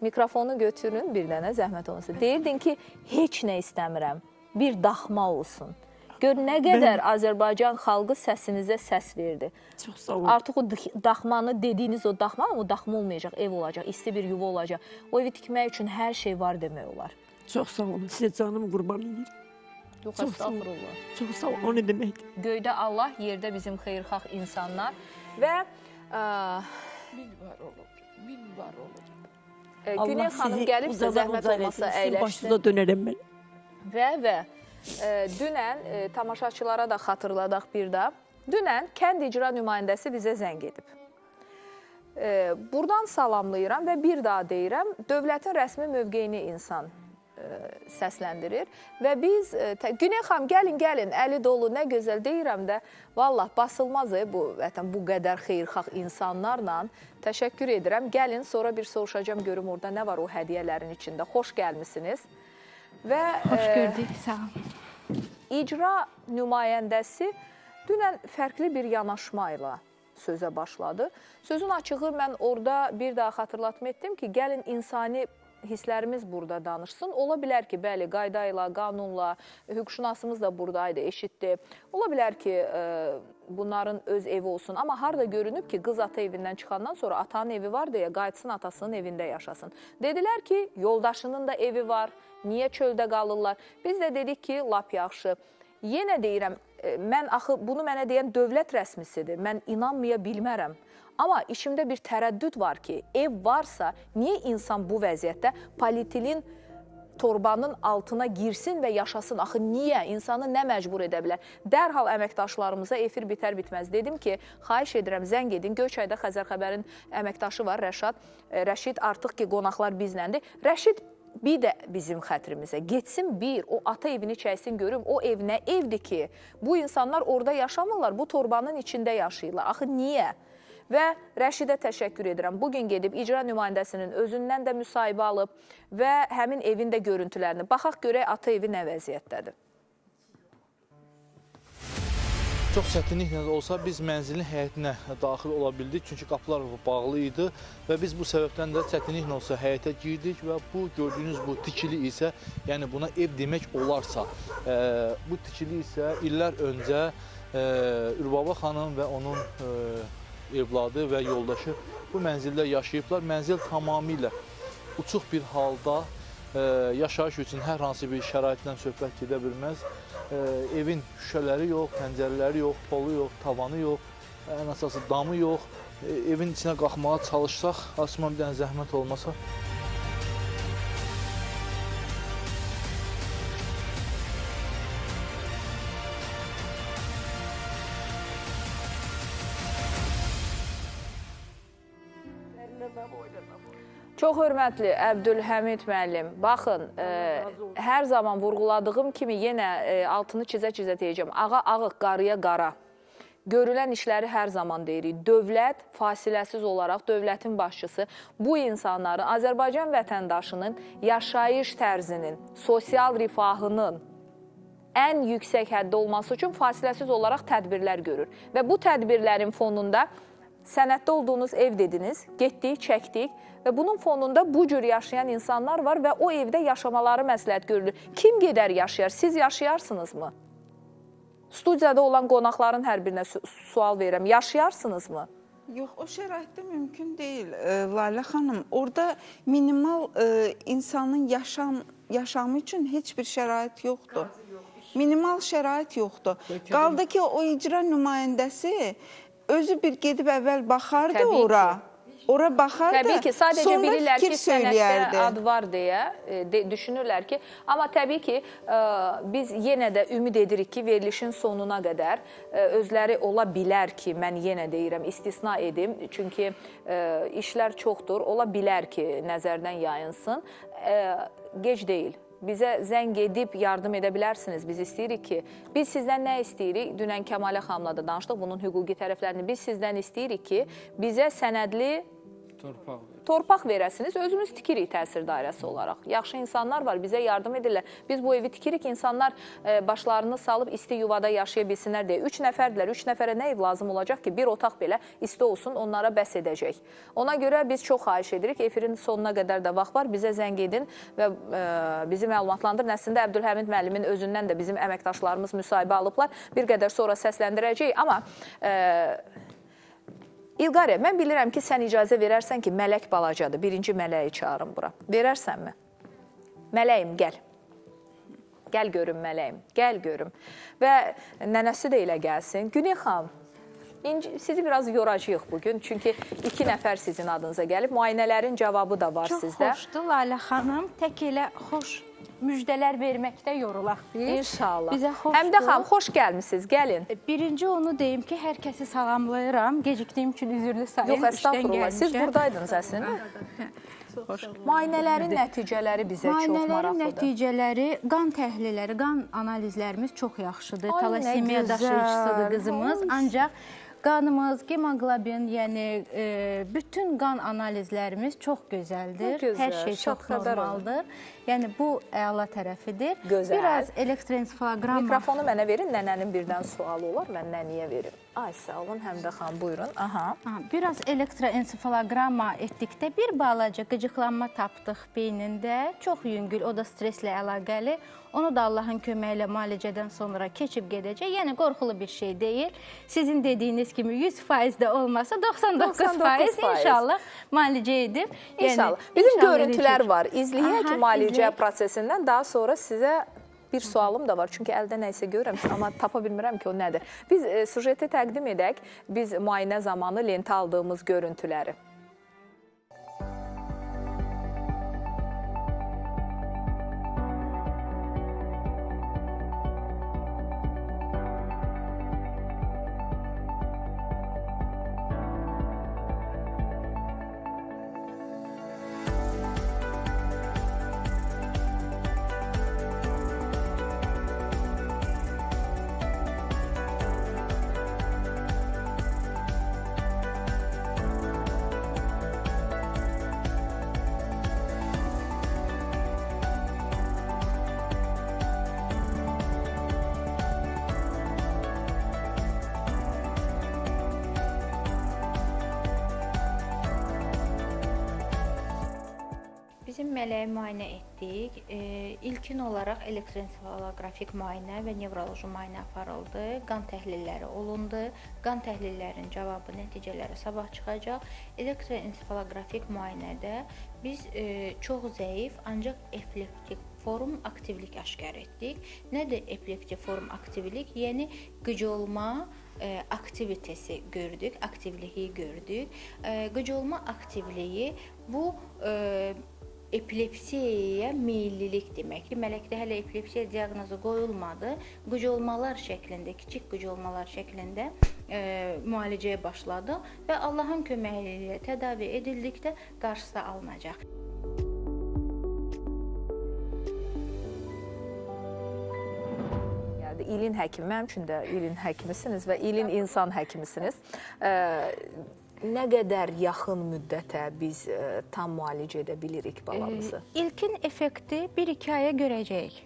Mikrofonu götürün bir dənə zəhmət olmasa. Deyirdin ki, heç nə istəmirəm. Bir daxma olsun. Gör nə qədər Azərbaycan xalqı səsinizə səs verdi. Çox sağ olun. Artıq o daxmanı dediyiniz o daxma, o daxma olmayacaq, ev olacaq, isti bir yuva olacaq. O evi tikmək üçün hər şey var demək olar. Çox sağ olun. Sizə canım qurban edir. Yox, Çox sağ olun. Çox sağ olun. O nə deməkdir? Göydə Allah, yerdə bizim xeyirxah insanlar və ə, Min var olun. Min var olun. Günel xanım gəlib sizə zəhmət olmasa əyləşsin. başınıza dönərəm mən. Və və e, dünən e, tamaşaçılara da xatırladaq bir də. Dünən kənd icra nümayəndəsi bizə zəng edib. E, buradan salamlayıram və bir daha deyirəm, dövlətin rəsmi mövqeyini insan səsləndirir və biz e, Güney xanım gəlin gəlin əli dolu nə gözəl deyirəm də vallah basılmaz e, bu vətən bu qədər xeyirxah insanlarla təşəkkür edirəm. Gəlin sonra bir soruşacağam görüm orada nə var o hədiyyələrin içində. Xoş gəlmisiniz. Və Xoş e, gördük, sağ olun. icra nümayəndəsi dünən fərqli bir yanaşma ilə sözə başladı. Sözün açığı mən orada bir daha xatırlatma etdim ki, gəlin insani hisslərimiz burada danışsın. Ola bilər ki, bəli, qayda ilə, qanunla, hüquqşünasımız da buradaydı, eşitdi. Ola bilər ki, e, bunların öz evi olsun. Amma harda görünüb ki, qız ata evindən çıxandan sonra atanın evi var deyə qayıtsın atasının evində yaşasın. Dedilər ki, yoldaşının da evi var, niyə çöldə qalırlar? Biz də dedik ki, lap yaxşı. Yenə deyirəm, e, mən axı bunu mənə deyən dövlət rəsmisidir. Mən inanmaya bilmərəm. Amma işimdə bir tərəddüd var ki, ev varsa, niyə insan bu vəziyyətdə polietilin torbanın altına girsin və yaşasın. Axı niyə? İnsanı nə məcbur edə bilər? Dərhal əməkdaşlarımıza efir bitər bitməz dedim ki, xahiş edirəm zəng edin. Göyçayda Xəzər xəbərin əməkdaşı var Rəşad. E, Rəşid artıq ki, qonaqlar bizləndir. Rəşid bir də bizim xətrimizə getsin bir, o ata evini çəksin görüm, o ev nə evdir ki, bu insanlar orada yaşamırlar, bu torbanın içində yaşayırlar. Axı niyə? Və Rəşidə təşəkkür edirəm. Bu gün gedib icra nümayəndəsinin özündən də müsahibə alıb və həmin evin də görüntülərini. Baxaq görək ata evi nə vəziyyətdədir. Çox çətinliklə də olsa biz mənzilin həyətinə daxil ola bildik, çünki qapılar bağlı idi və biz bu səbəbdən də çətinliklə olsa həyətə girdik və bu gördüyünüz bu tikili isə, yəni buna ev demək olarsa, e, bu tikili isə illər öncə e, Ürbaba xanım və onun e, evladı və yoldaşı bu mənzildə yaşayıblar. Mənzil tamamilə uçuq bir halda e, yaşayış üçün hər hansı bir şəraitdən söhbət gedə bilməz. E, evin şüşələri yox, pəncərələri yox, polu yox, tavanı yox, ən əsası damı yox. E, evin içinə qalxmağa çalışsaq, asma bir dənə zəhmət olmasa Çox hörmətli Əbdülhəmid müəllim, baxın, e, hər zaman vurğuladığım kimi yenə e, altını çizə-çizə deyəcəm. Ağa ağıq, qarıya qara. Görülən işləri hər zaman deyirik. Dövlət fasiləsiz olaraq dövlətin başçısı bu insanların, Azərbaycan vətəndaşının yaşayış tərzinin, sosial rifahının ən yüksək həddə olması üçün fasiləsiz olaraq tədbirlər görür. Və bu tədbirlərin fonunda sənəddə olduğunuz ev dediniz, getdik, çəkdik və bunun fonunda bu cür yaşayan insanlar var və o evdə yaşamaları məsləhət görülür. Kim gedər yaşayar? Siz yaşayarsınızmı? Studiyada olan qonaqların hər birinə su sual verirəm. Yaşayarsınızmı? Yox, o şəraitdə mümkün deyil. E, Lalə xanım, orada minimal e, insanın yaşam yaşamı üçün heç bir şərait yoxdur. Minimal şərait yoxdur. Qaldı ki, o icra nümayəndəsi özü bir gedib əvvəl baxardı Təbii ora. ki. Ora baxardı. Təbii ki, sadəcə sonra bilirlər ki, sənətdə ad var deyə e, de, düşünürlər ki, amma təbii ki, e, biz yenə də ümid edirik ki, verilişin sonuna qədər e, özləri ola bilər ki, mən yenə deyirəm, istisna edim, çünki e, işlər çoxdur, ola bilər ki, nəzərdən yayınsın. E, gec deyil. Bizə zəng edib yardım edə bilərsiniz. Biz istəyirik ki, biz sizdən nə istəyirik? Dünən Kəmalə xanımla da danışdıq bunun hüquqi tərəflərini. Biz sizdən istəyirik ki, bizə sənədli Torpaq. Torpaq verəsiniz, özümüz tikirik təsir dairəsi olaraq. Yaxşı insanlar var, bizə yardım edirlər. Biz bu evi tikirik, insanlar e, başlarını salıb isti yuvada yaşaya bilsinlər deyə. 3 nəfərdirlər, 3 nəfərə nə ev lazım olacaq ki, bir otaq belə isti olsun, onlara bəs edəcək. Ona görə biz çox xahiş edirik, efirin sonuna qədər də vaxt var, bizə zəng edin və e, bizi məlumatlandırın. Əslində Əbdülhəmid müəllimin özündən də bizim əməkdaşlarımız müsahibə alıblar. Bir qədər sonra səsləndirəcəyik, amma e, İlqarə, mən bilirəm ki, sən icazə verərsən ki, mələk balacadır. Birinci mələyi çağırım bura. Verərsənmi? Mələyim, gəl. Gəl görüm mələyim, gəl görüm. Və nənəsi də elə gəlsin. Güney İnci, sizi biraz yoracağıq bugün. Çünki iki nəfər sizin adınıza gəlib. Müayinələrin cavabı da var Çox sizdə. xoşdur Lalə xanım. Tək elə xoş müjdələr verməkdə yorulaq biz. İnşallah. Bizə xoşdur. Həmdə xanım, xoş gəlmisiniz. Gəlin. Birinci onu deyim ki, hər kəsi salamlayıram. Gecikdiyim üçün üzrlü sayın. Yox, işdən əstəğfurullah. Siz buradaydınız əslində. Müayinələrin nəticələri bizə çox Müayinələrin maraqlıdır. nəticələri, qan təhlilləri, qan analizlərimiz çox yaxşıdır. Gözəl. daşıyıcısıdır qızımız. Ancaq qanımız, hemoqlobin, yəni e, bütün qan analizlərimiz çox gözəldir. Nə gözəl, Hər şey çox normaldır. Yəni bu əla tərəfidir. Gözəl. Biraz elektroensefalogramma Mikrofonu mənə verin, nənənin birdən sualı olar, mən nəniyə verim. Ay, sağ olun, Həmdə xanım, buyurun. Aha. Aha, Biraz elektroensefalogramma etdikdə bir balaca qıcıqlanma tapdıq beynində. Çox yüngül, o da stresslə əlaqəli. Onu da Allahın köməyi ilə müalicədən sonra keçib gedəcək. Yəni qorxulu bir şey deyil. Sizin dediyiniz kimi 100% də olmasa 99%, 99%. inşallah müalicə edib. Yəni, İnşallah. Bizim inşallah görüntülər edəcək. var. İzləyək Aha, müalicə izləyək. prosesindən daha sonra sizə bir sualım da var. Çünki əldə nə isə görürəm, amma tapa bilmirəm ki, o nədir. Biz e, sujeti təqdim edək. Biz müayinə zamanı lentə aldığımız görüntüləri. Elektroensefalografik müayinə və nevroloji müayinə aparıldı. Qan təhlilləri olundu. Qan təhlillərinin cavabı, nəticələri sabah çıxacaq. Elektroensefalografik müayinədə biz e, çox zəif, ancaq epileptik form aktivlik aşkar etdik. Nədir epileptik form aktivlik? Yəni qıcolma e, aktivitesi gördük, aktivliyi gördük. E, qıcolma aktivliyi bu e, epilepsiyaya meyllilik deməkdir. Mələkdə hələ epilepsiya diaqnozu qoyulmadı. Qıcolmalar şəklində, kiçik qıcolmalar şəklində e, müalicəyə başladı və Allahın köməyi ilə tədavi edildikdə qarşısı alınacaq. Yəni ilin həkimi, mənim üçün də ilin həkimisiniz və ilin insan həkimisiniz. Ə, nə qədər yaxın müddətə biz ə, tam müalicə edə bilirik balamızı? E, İlkin effekti 1-2 aya görəcəyik.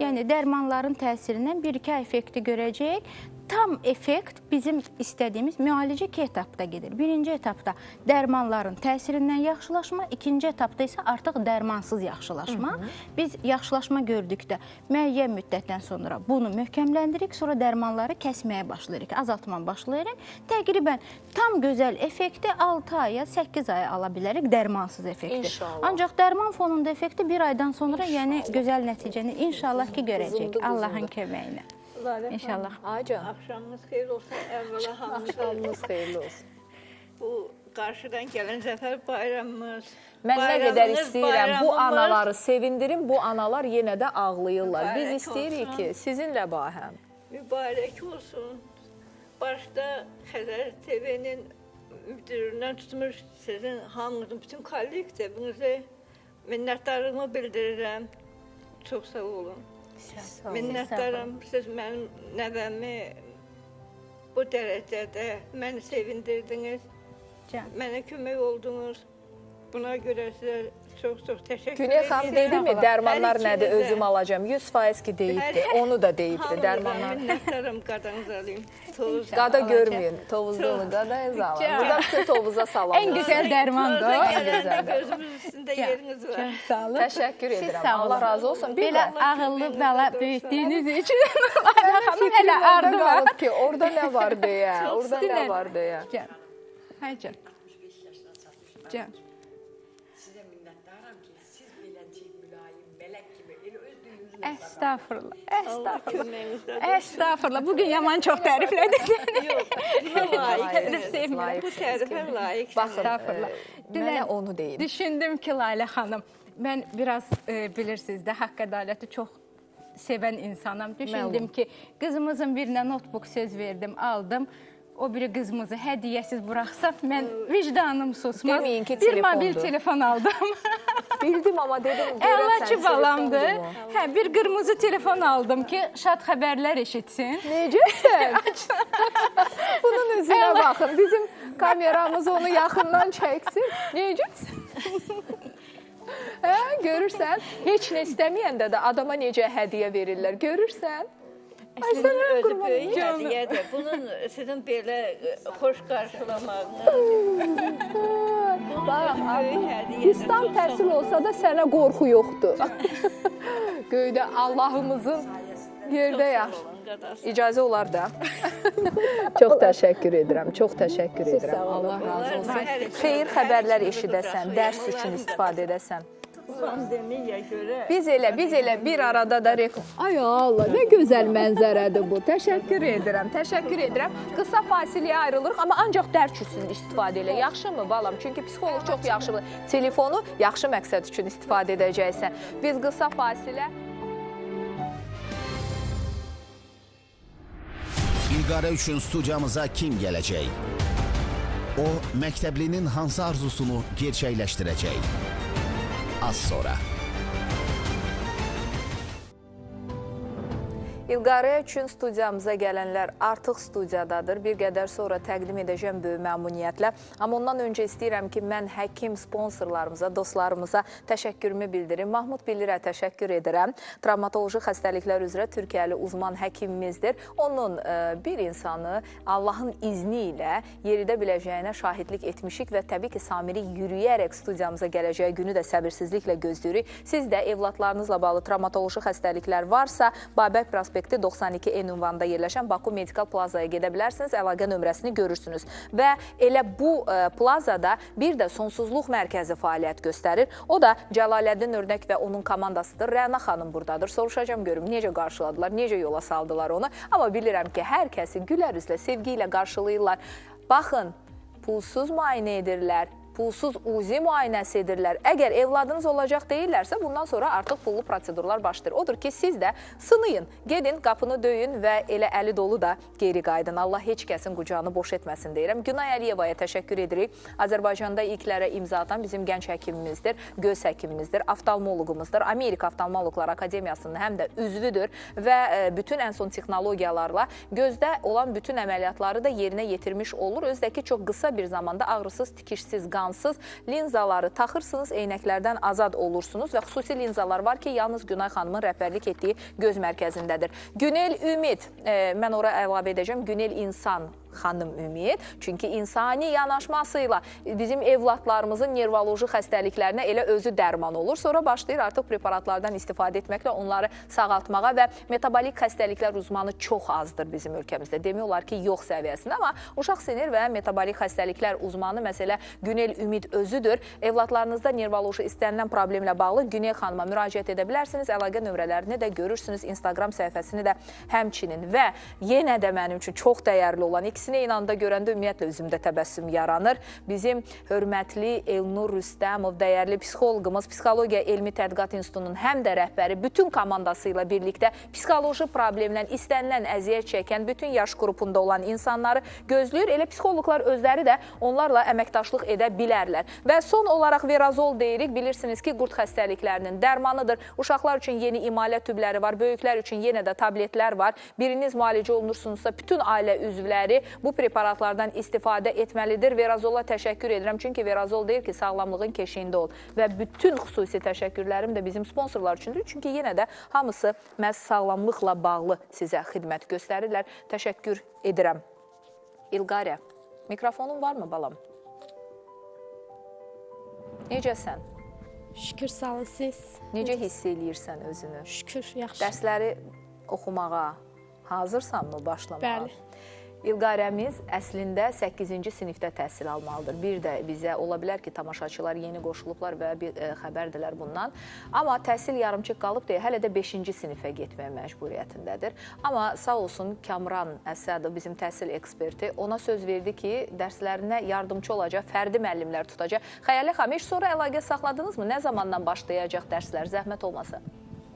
Yəni dərmanların təsirindən 1-2 ay effekti görəcəyik. Tam effekt bizim istədiyimiz müalicə iki etapda gedir. Birinci etapda dərmanların təsirindən yaxşılaşma, ikinci etapda isə artıq dərmansız yaxşılaşma. Hı -hı. Biz yaxşılaşma gördükdə müəyyən müddətdən sonra bunu möhkəmləndirik, sonra dərmanları kəsməyə başlayırıq, azaltmağa başlayırıq. Təqribən tam gözəl effekti 6 aya, 8 aya ala bilərik dərmansız effekti. İnşallah. Ancaq dərman fonunda effekti 1 aydan sonra, yəni gözəl nəticəni inşallah ki görəcək Allahın köməyi ilə. Lalə İnşallah. Aycan. Axşamınız xeyir olsun. Əvvəla. Axşamınız xeyirli olsun. Bu qarşıdan gələn Zəfər bayramımız. Mən nə qədər istəyirəm bu anaları sevindirim, bu analar yenə də ağlayırlar. Biz Mübarək istəyirik olsun. ki, sizinlə bahəm. Mübarək olsun. Başda Xəzər TV-nin müdüründən tutmuş sizin hamınızın bütün kollektivinizə minnətdarlığımı bildirirəm. Çox sağ olun. Minnətdaram. Siz mənim nəvəmi bu dərəcədə məni sevindirdiniz. mənə kömək oldunuz. Buna görə sizə çox-çox təşəkkür Güney xanım dedimi dərmanlar Hər nədir özüm alacağam. 100% ki deyibdi. Onu da deyibdi dərmanlar. Minnətdaram qadanızı alayım. Tovuz Qada görməyin. Tovuzluğunu qadayız alın. Can. Burada bütün tovuza salam. En gözəl dərmandır. En gözəl. Gözümüz üstündə yeriniz var. Çox sağ olun. Təşəkkür edirəm. Allah razı olsun. Belə ağıllı bala böyütdüyünüz üçün Mənim xanım hələ ardı var. ki, orada nə var deyə, orada nə var deyə. Can. Hay can. Can. Allah Estağfurullah. köməyinizdə Estağfurullah. Bugün yaman çox səni. Buna layiqsiniz. Sevmirəm. Bu tərifə layiqsiniz. Baxın, Estağfurullah. mənə onu deyin. Düşündüm ki, Layla xanım, mən biraz e, bilirsiniz də haqq ədaləti çox sevən insanam. Düşündüm Məlum. ki, qızımızın birinə notebook söz verdim, aldım. O biri qızımızı hədiyyəsiz buraxsam, mən vicdanım susmaz. Deməyin ki, bir mobil telefondur. telefon aldım. Bildim amma dedim Əla görəsən ki, balamdır. telefondur? Hə, bir qırmızı telefon aldım ki, şad xəbərlər eşitsin. Necəsən? Bunun üzünə baxın. Bizim kameramız onu yaxından çəksin. Necəsən? Hə, görürsən? Heç nə istəməyəndə də adama necə hədiyyə verirlər. Görürsən? Sənə özü böyük hədiyyədir. Bunun sizin belə xoş qarşılamağınız. Bax. İslam təhsil olsa da sənə qorxu yoxdur. Göydə Allahımızın yerdə yaxşı. İcazə olar da. çox təşəkkür edirəm. Çox təşəkkür edirəm. Allah razı olsun. Xeyir xəbərlər eşidəsən, dərs üçün istifadə edəsən. Pandemiya görə Biz elə, biz elə bir arada da reklam. Ay Allah, nə gözəl mənzərədir bu. Təşəkkür edirəm, təşəkkür edirəm. Qısa fasiləyə ayrılırıq, amma ancaq dərs üçün istifadə elə. Yaxşımı balam? Çünki psixoloq çox yaxşıdır. Telefonu yaxşı məqsəd üçün istifadə edəcəksən. Biz qısa fasilə İlqarə üçün studiyamıza kim gələcək? O, məktəblinin hansı arzusunu gerçəkləşdirəcək? Az sonra. İlqarə üçün studiyamıza gələnlər artıq studiyadadır. Bir qədər sonra təqdim edəcəm böyük məmnuniyyətlə. Amma ondan öncə istəyirəm ki, mən həkim sponsorlarımıza, dostlarımıza təşəkkürümü bildirim. Mahmud Bilirə təşəkkür edirəm. Travmatoloji xəstəliklər üzrə Türkiyəli uzman həkimimizdir. Onun ə, bir insanı Allahın izni ilə yeridə biləcəyinə şahidlik etmişik və təbii ki, Samiri yürüyərək studiyamıza gələcəyi günü də səbirsizliklə gözləyirik. Siz də evladlarınızla bağlı travmatoloji xəstəliklər varsa, Babək prospekti 92 N ünvanında yerləşən Baku Medical Plazaya gedə bilərsiniz. Əlaqə nömrəsini görürsünüz. Və elə bu ə, plazada bir də sonsuzluq mərkəzi fəaliyyət göstərir. O da Cəlaləddin Örnək və onun komandasıdır. Rəna xanım burdadır. Soruşacağam görüm necə qarşıladılar, necə yola saldılar onu. Amma bilirəm ki, hər kəsi gülər üzlə, sevgi ilə qarşılayırlar. Baxın, pulsuz müayinə edirlər pulsuz uzi müayinəsi edirlər. Əgər evladınız olacaq deyirlərsə, bundan sonra artıq pullu prosedurlar başlayır. Odur ki, siz də sınayın, gedin, qapını döyün və elə əli dolu da geri qayıdın. Allah heç kəsin qucağını boş etməsin deyirəm. Günay Əliyevaya təşəkkür edirik. Azərbaycanda ilklərə imza atan bizim gənc həkimimizdir, göz həkimimizdir, oftalmoloqumuzdur. Amerika Oftalmoloqlar Akademiyasının həm də üzvüdür və e, bütün ən son texnologiyalarla gözdə olan bütün əməliyyatları da yerinə yetirmiş olur. Özdə ki, çox qısa bir zamanda ağrısız, tikişsiz, qansız linzaları taxırsınız, eynəklərdən azad olursunuz və xüsusi linzalar var ki, yalnız Günay xanımın rəhbərlik etdiyi göz mərkəzindədir. Günel Ümid, e, mən ora əlavə edəcəm, Günel İnsan xanım Ümid. Çünki insani yanaşmasıyla bizim evladlarımızın nervoloji xəstəliklərinə elə özü dərman olur. Sonra başlayır artıq preparatlardan istifadə etməklə onları sağaltmağa və metabolik xəstəliklər uzmanı çox azdır bizim ölkəmizdə. Demək olar ki, yox səviyyəsində, amma uşaq sinir və metabolik xəstəliklər uzmanı məsələ Günel Ümid özüdür. Evladlarınızda nervoloji istənilən problemlə bağlı Günel xanıma müraciət edə bilərsiniz. Əlaqə nömrələrini də görürsünüz, Instagram səhifəsini də həmçinin və yenə də mənim üçün çox dəyərli olan ikisini eyni anda görəndə ümumiyyətlə üzümdə təbəssüm yaranır. Bizim hörmətli Elnur Rüstəmov, dəyərli psixoloqumuz, Psixologiya Elmi Tədqiqat İnstitutunun həm də rəhbəri bütün komandası ilə birlikdə psixoloji problemlə istənilən əziyyət çəkən bütün yaş qrupunda olan insanları gözləyir. Elə psixoloqlar özləri də onlarla əməkdaşlıq edə bilərlər. Və son olaraq verazol deyirik. Bilirsiniz ki, qurd xəstəliklərinin dərmanıdır. Uşaqlar üçün yeni imalə tübləri var, böyüklər üçün yenə də tabletlər var. Biriniz müalicə olunursunuzsa, bütün ailə üzvləri bu preparatlardan istifadə etməlidir. Verazola təşəkkür edirəm. Çünki Verazol deyir ki, sağlamlığın keşiyində ol. Və bütün xüsusi təşəkkürlərim də bizim sponsorlar üçündür. Çünki yenə də hamısı məhz sağlamlıqla bağlı sizə xidmət göstərirlər. Təşəkkür edirəm. İlqarə, mikrofonun varmı balam? Necəsən? Şükür sağ olun siz. Necə hiss eləyirsən özünü? Şükür, yaxşı. Dərsləri oxumağa hazırsanmı başlamağa? Bəli. İlqarəmiz əslində 8-ci sinifdə təhsil almalıdır. Bir də bizə ola bilər ki, tamaşaçılar yeni qoşulublar və bir ə, xəbərdilər bundan. Amma təhsil yarımçıq qalıb deyə hələ də 5-ci sinifə getməyə məcburiyyətindədir. Amma sağ olsun Kamran Əsədov bizim təhsil eksperti ona söz verdi ki, dərslərinə yardımçı olacaq, fərdi müəllimlər tutacaq. Xəyali xanım, heç sonra əlaqə saxladınızmı? Nə zamandan başlayacaq dərslər? Zəhmət olmasa.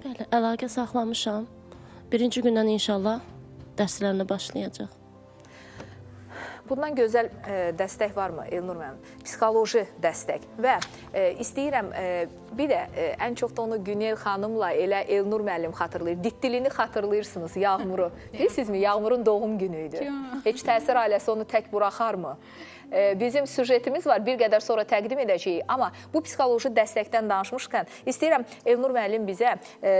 Bəli, əlaqə saxlamışam. Birinci gündən inşallah dərslərinə başlayacaq. Bundan gözəl e, dəstək varmı Elnur müəllim? Psixoloji dəstək və e, istəyirəm e, bir də ən çox da onu Günel xanımla elə Elnur müəllim xatırlayır. Ditdilini xatırlayırsınız, Yağmuru. Bilirsinizmi? Yağmurun doğum günü idi. Heç təsir ailəsi onu tək buraxarmı? Bizim süjetimiz var, bir qədər sonra təqdim edəcəyik. Amma bu psixoloji dəstəkdən danışmışkən, istəyirəm Elnur müəllim bizə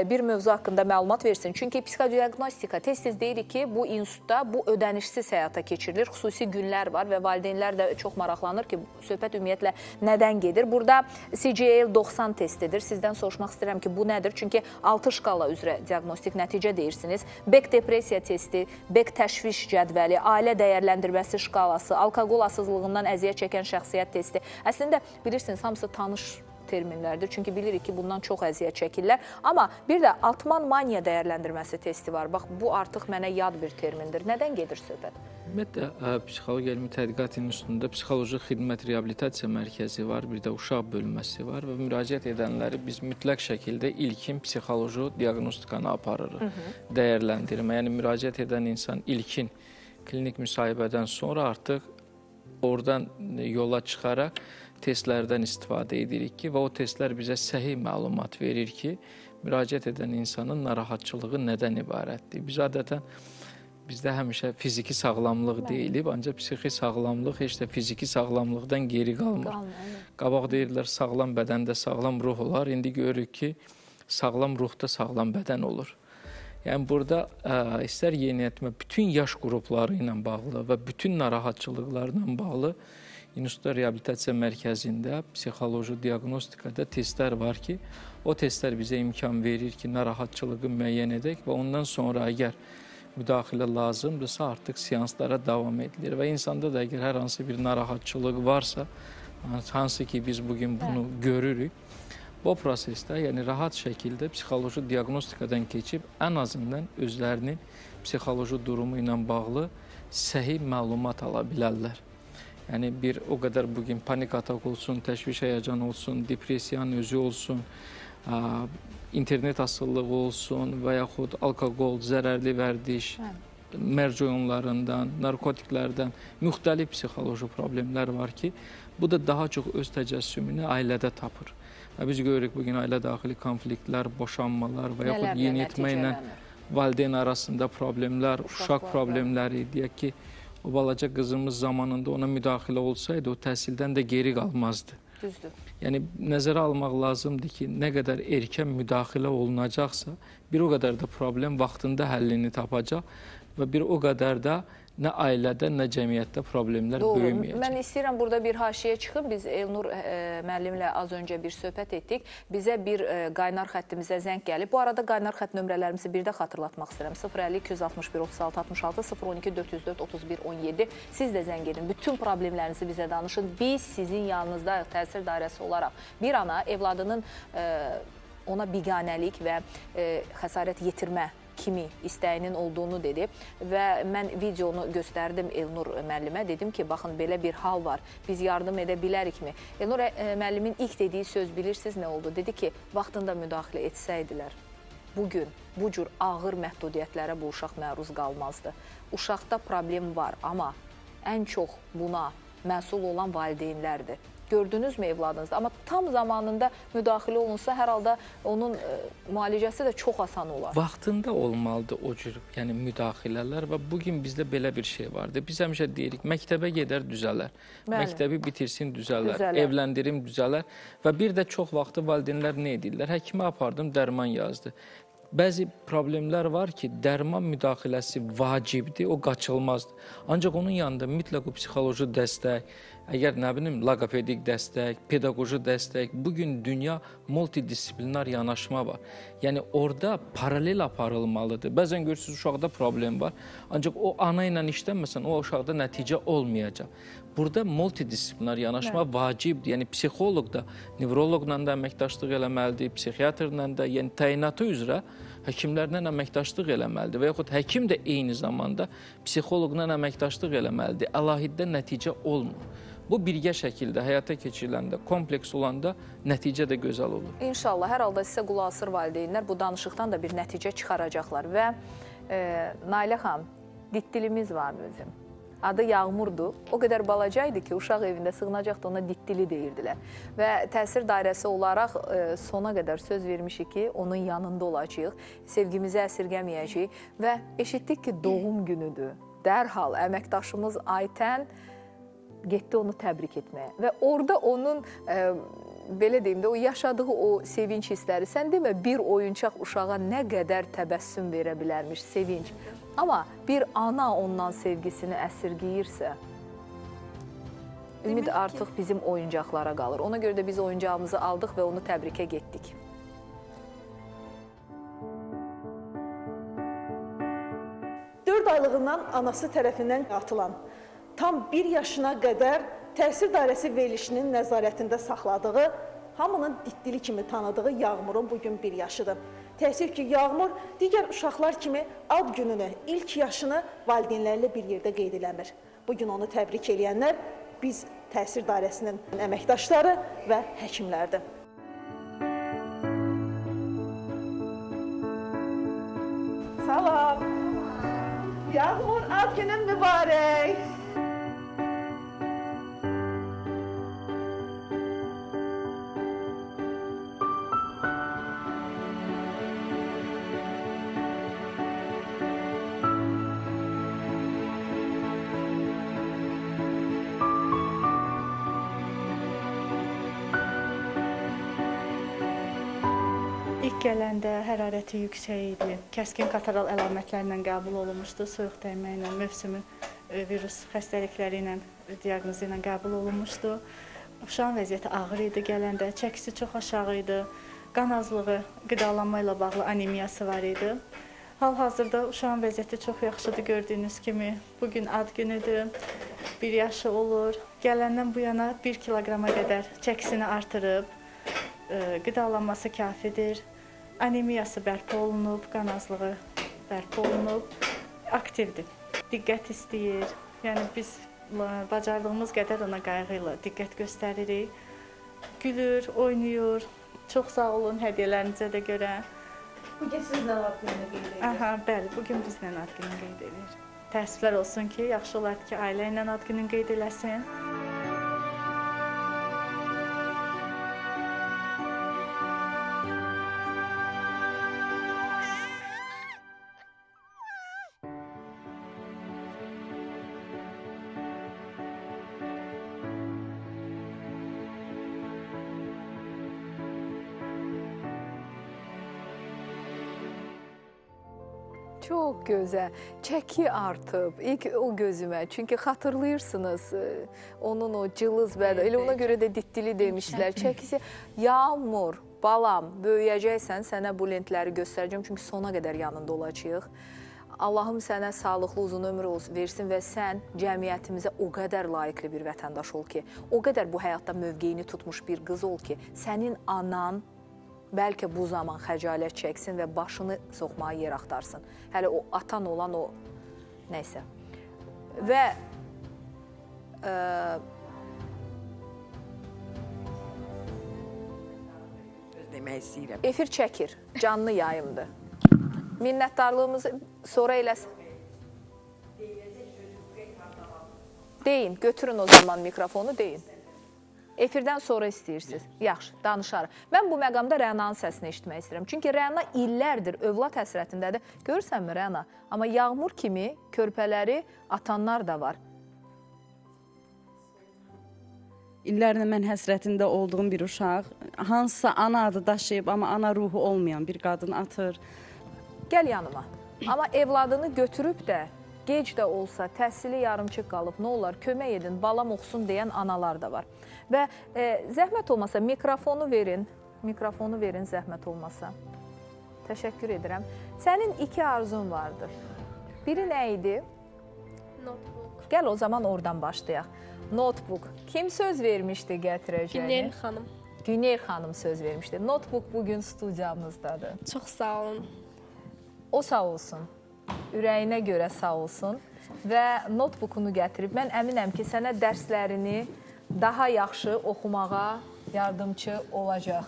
bir mövzu haqqında məlumat versin. Çünki psixodiagnostika tez-tez deyirik ki, bu institutda bu ödənişsiz həyata keçirilir. Xüsusi günlər var və valideynlər də çox maraqlanır ki, söhbət ümumiyyətlə nədən gedir? Burada CGL 90 testidir. Sizdən soruşmaq istəyirəm ki, bu nədir? Çünki 6 şkala üzrə diaqnostik nəticə deyirsiniz. Beck depressiya testi, Beck təşviş cədvəli, ailə dəyərləndirməsi şkalası, alkoqol asızlığı xəstəliyinə əziyyət çəkən şəxsiyyət testi. Əslində bilirsiniz, hamısı tanış terminlərdir. Çünki bilirik ki, bundan çox əziyyət çəkirlər. Amma bir də Altman maniya dəyərləndirməsi testi var. Bax, bu artıq mənə yad bir termindir. Nədən gedir söhbət? Ümumiyyətlə, Psixologiya Elmi Tədqiqat İnstitutunda psixoloji xidmət reabilitasiya mərkəzi var, bir də uşaq bölməsi var və müraciət edənləri biz mütləq şəkildə ilkin psixoloji diaqnostikanı aparırıq. Hı -hı. Dəyərləndirmə, yəni müraciət edən insan ilkin klinik müsahibədən sonra artıq oradan yola çıxaraq testlərdən istifadə edirik ki, və o testlər bizə səhih məlumat verir ki, müraciət edən insanın narahatçılığı nədən ibarətdir. Biz adətən bizdə həmişə fiziki sağlamlıq deyilib, ancaq psixi sağlamlıq heç də fiziki sağlamlıqdan geri qalmır. Qalmır. Qabaq deyirlər sağlam bədəndə sağlam ruh olar. İndi görürük ki, sağlam ruhda sağlam bədən olur. Yəni burada ə, istər yeniyetmə bütün yaş qrupları ilə bağlı və bütün narahatçılıqlarla bağlı İnstitutda Reabilitasiya Mərkəzində psixoloji diaqnostikada testlər var ki, o testlər bizə imkan verir ki, narahatçılığı müəyyən edək və ondan sonra əgər müdaxilə lazımdırsa artıq seanslara davam edilir və insanda da əgər hər hansı bir narahatçılıq varsa, hansı ki biz bu gün bunu görürük, Bu prosesdə, yəni rahat şəkildə psixoloji diaqnostikadan keçib ən azından özlərinin psixoloji durumu ilə bağlı səhih məlumat ala bilərlər. Yəni bir o qədər bu gün panik atak olsun, təşviş həyəcan olsun, depressiyanın özü olsun, ə, internet asılılığı olsun və yaxud alkoqol, zərərli vərdiş, hə. mərc oyunlarından, narkotiklərdən müxtəlif psixoloji problemlər var ki, bu da daha çox öz təcəssümünü ailədə tapır. Biz görürük bugün ailə daxili konfliktlər, boşanmalar və yaxud yeniyetmə ilə valideyn arasında problemlər, uşaq, problemləri, deyək ki, o balaca qızımız zamanında ona müdaxilə olsaydı, o təhsildən də geri qalmazdı. Düzdür. Yəni nəzərə almaq lazımdır ki, nə qədər erkən müdaxilə olunacaqsa, bir o qədər də problem vaxtında həllini tapacaq və bir o qədər də nə ailədə, nə cəmiyyətdə problemlər Doğru. böyüməyəcək. Mən istəyirəm burada bir haşiyə çıxım. Biz Elnur e, müəllimlə az öncə bir söhbət etdik. Bizə bir e, qaynar xəttimizə zəng gəlib. Bu arada qaynar xətt nömrələrimizi bir də xatırlatmaq istəyirəm. 050 261 36 66 012 404 31 17. Siz də zəng edin. Bütün problemlərinizi bizə danışın. Biz sizin yanınızda təsir dairəsi olaraq bir ana evladının e, ona biganəlik və e, xəsarət yetirmə kimi istəyinin olduğunu dedi və mən videonu göstərdim Elnur müəllimə. Dedim ki, baxın belə bir hal var. Biz yardım edə bilərikmi? Elnur e, müəllimin ilk dediyi söz bilirsiniz nə oldu? Dedi ki, vaxtında müdaxilə etsəydilər bu gün bu cür ağır məhdudiyyətlərə bu uşaq məruz qalmazdı. Uşaqda problem var, amma ən çox buna məsul olan valideynlərdir. Gördünüzmü evladınızda? Amma tam zamanında müdaxilə olunsa, hər halda onun ə, müalicəsi də çox asan olar. Vaxtında olmalıdır o cür, yəni müdaxilələr və bu gün bizdə belə bir şey vardı. Biz həmişə deyirik, məktəbə gedər düzələr. Bəli. Məktəbi bitirsin düzələr, Düzələr. evləndirim düzələr və bir də çox vaxtı valideynlər nə edirlər? Həkimə apardım, dərman yazdı. Bəzi problemlər var ki, dərman müdaxiləsi vacibdir, o qaçılmazdır. Ancaq onun yanında mütləq o psixoloji dəstək, əgər nə bilim, loqopedik dəstək, pedaqoji dəstək, bu gün dünya multidisiplinar yanaşma var. Yəni orada paralel aparılmalıdır. Bəzən görürsüz uşaqda problem var, ancaq o ana ilə işləməsən o uşaqda nəticə olmayacaq. Burada multidisiplinar yanaşma Bəli. vacibdir. Yəni psixoloq da nevroloqla da əməkdaşlıq eləməlidir, psixiatrla da, yəni təyinatı üzrə həkimlərlə əməkdaşlıq eləməlidir və yaxud həkim də eyni zamanda psixoloqla əməkdaşlıq eləməlidir. Əlahiddə nəticə olmur. Bu birgə şəkildə həyata keçiriləndə, kompleks olanda nəticə də gözəl olur. İnşallah hər halda sizə qulaq asır valideynlər bu danışıqdan da bir nəticə çıxaracaqlar və e, Nailə xanım, ditdilimiz var bizim. Adı Yağmurdur. O qədər balaca idi ki, uşaq evində sığınacaqdı, ona ditdili deyirdilər. Və təsir dairəsi olaraq e, sona qədər söz vermişik ki, onun yanında olacağıq, sevgimizi əsirgəməyəcəyik və eşitdik ki, doğum günüdür. Dərhal əməkdaşımız Aytən getdi onu təbrik etməyə və orada onun e, belə deyim də o yaşadığı o sevinç hissləri sən demə bir oyuncaq uşağa nə qədər təbəssüm verə bilərmiş, sevinç. Amma bir ana ondan sevgisini əsirgəyirsə, ümid artıq bizim oyuncaqlara qalır. Ona görə də biz oyuncağımızı aldıq və onu təbrikə getdik. Dörd aylığından anası tərəfindən atılan, tam bir yaşına qədər təhsil dairəsi verilişinin nəzarətində saxladığı, hamının ditdili kimi tanıdığı Yağmurun bugün bir yaşıdır. Təəssüf ki, Yağmur digər uşaqlar kimi ad gününü, ilk yaşını valideynlərlə bir yerdə qeyd eləmir. Bugün onu təbrik eləyənlər biz təsir dairəsinin əməkdaşları və həkimlərdir. Salam. Yağmur ad günün mübarək. Gələndə hərarəti yüksək idi. Kəskin kataral əlamətlərlə qəbul olunmuşdu. Soyuq dəymə ilə, mövsümi e, virus xəstəlikləri ilə diaqnozu ilə qəbul olunmuşdu. Uşağın vəziyyəti ağır idi gələndə, çəkisi çox aşağı idi. Qan azlığı, qidalanma ilə bağlı anemiyası var idi. Hal-hazırda uşağın vəziyyəti çox yaxşıdır gördüyünüz kimi. Bu gün ad günüdür. 1 yaşı olur. Gələndən bu yana 1 kiloqrama qədər çəkisini artırıb. E, qidalanması kafidir. Anemiyası bərpa olunub, qan azlığı bərpa olunub. Aktivdir. Diqqət istəyir. Yəni biz e, bacardığımız qədər ona qayğı ilə diqqət göstəririk. Gülür, oynayır. Çox sağ olun hədiyyələrinizə də görə. Bu gün sizlə ad gününü qeyd edirik. Aha, bəli, bu gün bizlə ad gününü qeyd edir. Təəssüflər olsun ki, yaxşı olardı ki, ailə ilə ad gününü qeyd eləsin. Çox gözəl. Çəki artıb. İlk o gözümə. Çünki xatırlayırsınız e, onun o cılız bədə. Elə ona görə də ditdili demişdilər. Çəkisi Yağmur, balam, böyüyəcəksən, sənə bu lentləri göstərəcəm çünki sona qədər yanında olacağıq. Allahım sənə sağlıqlı uzun ömür olsun versin və sən cəmiyyətimizə o qədər layiqli bir vətəndaş ol ki, o qədər bu həyatda mövqeyini tutmuş bir qız ol ki, sənin anan bəlkə bu zaman xəcalət çəksin və başını soxmağa yer axtarsın. Hələ o atan olan o nəysə. Və ə, demək istəyirəm. efir çəkir, canlı yayımdır. Minnətdarlığımızı sonra eləsin. Deyin, götürün o zaman mikrofonu, deyin. Efirdən sonra istəyirsiniz. Yaxşı, danışarıq. Mən bu məqamda Rənanın səsini eşitmək istəyirəm. Çünki Rəna illərdir övlad həsrətindədir. Görürsənmi Rəna? Amma yağmur kimi körpələri atanlar da var. İllərlə mən həsrətində olduğum bir uşaq, hansısa ana adı daşıyıb, amma ana ruhu olmayan bir qadın atır. Gəl yanıma. Amma evladını götürüb də gec də olsa təhsili yarımçıq qalıb, nə olar, kömək edin, balam oxusun deyən analar da var. Və e, zəhmət olmasa mikrofonu verin, mikrofonu verin zəhmət olmasa. Təşəkkür edirəm. Sənin iki arzun vardır. Biri nə idi? Notebook. Gəl o zaman oradan başlayaq. Notebook. Kim söz vermişdi gətirəcəyini? Günel xanım. Günel xanım söz vermişdi. Notebook bugün studiyamızdadır. Çox sağ olun. O sağ olsun. Ürəyinə görə sağ olsun və notebookunu gətirib. Mən əminəm ki, sənə dərslərini daha yaxşı oxumağa yardımçı olacaq.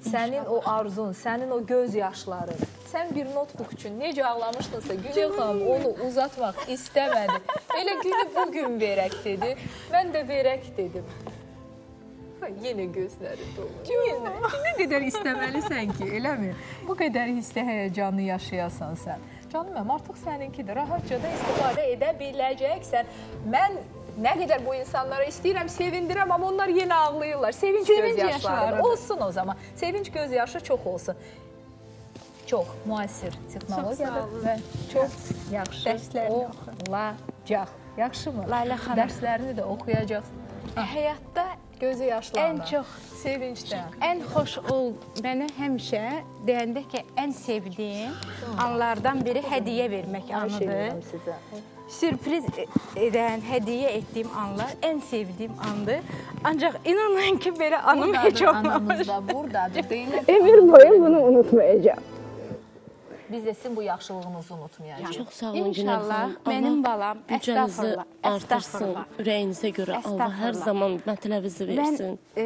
Sənin o arzun, sənin o göz yaşların, sən bir notebook üçün necə ağlamışdınsa, Günel xanım onu uzatmaq istəmədi. Elə günü bu gün verək dedi. Mən də verək dedim. Yenə gözləri dolu. Yenə. Nə qədər istəməlisən ki, eləmi? Bu qədər hissə həyəcanı yaşayasan sən. Canım mənim, artıq səninkidir. Rahatca da istifadə edə biləcəksən. Mən nə qədər bu insanlara istəyirəm, sevindirəm, amma onlar yenə ağlayırlar. Sevinç, Sevinç göz yaşları. yaşları. Olsun o zaman. Sevinç göz yaşı çox olsun. Çox müasir texnologiyadır və çox yaxşı Dərslərini olacaq. Yaxşımı? Layla xanım. Dərslərini də oxuyacaqsın. Həyatda Gözü yaşlanır. ən çox sevincdən. Ən xoş ol mənə həmişə deyəndə ki, ən sevdiyim anlardan biri hədiyyə vermək anıdır. sizə. Sürpriz edən, hədiyyə etdiyim anlar ən sevdiyim andır. Ancaq inanın ki, belə anım heç olmamış. Anamız da buradadır. Ömür boyu bunu unutmayacağım. Biz də sizin bu yaxşılığınızı unutmayacağıq. Çox sağ olun İnşallah xanım. mənim balam gücünüzü artırsın, ürəyinizə görə Allah hər zaman mətləbizi versin. e,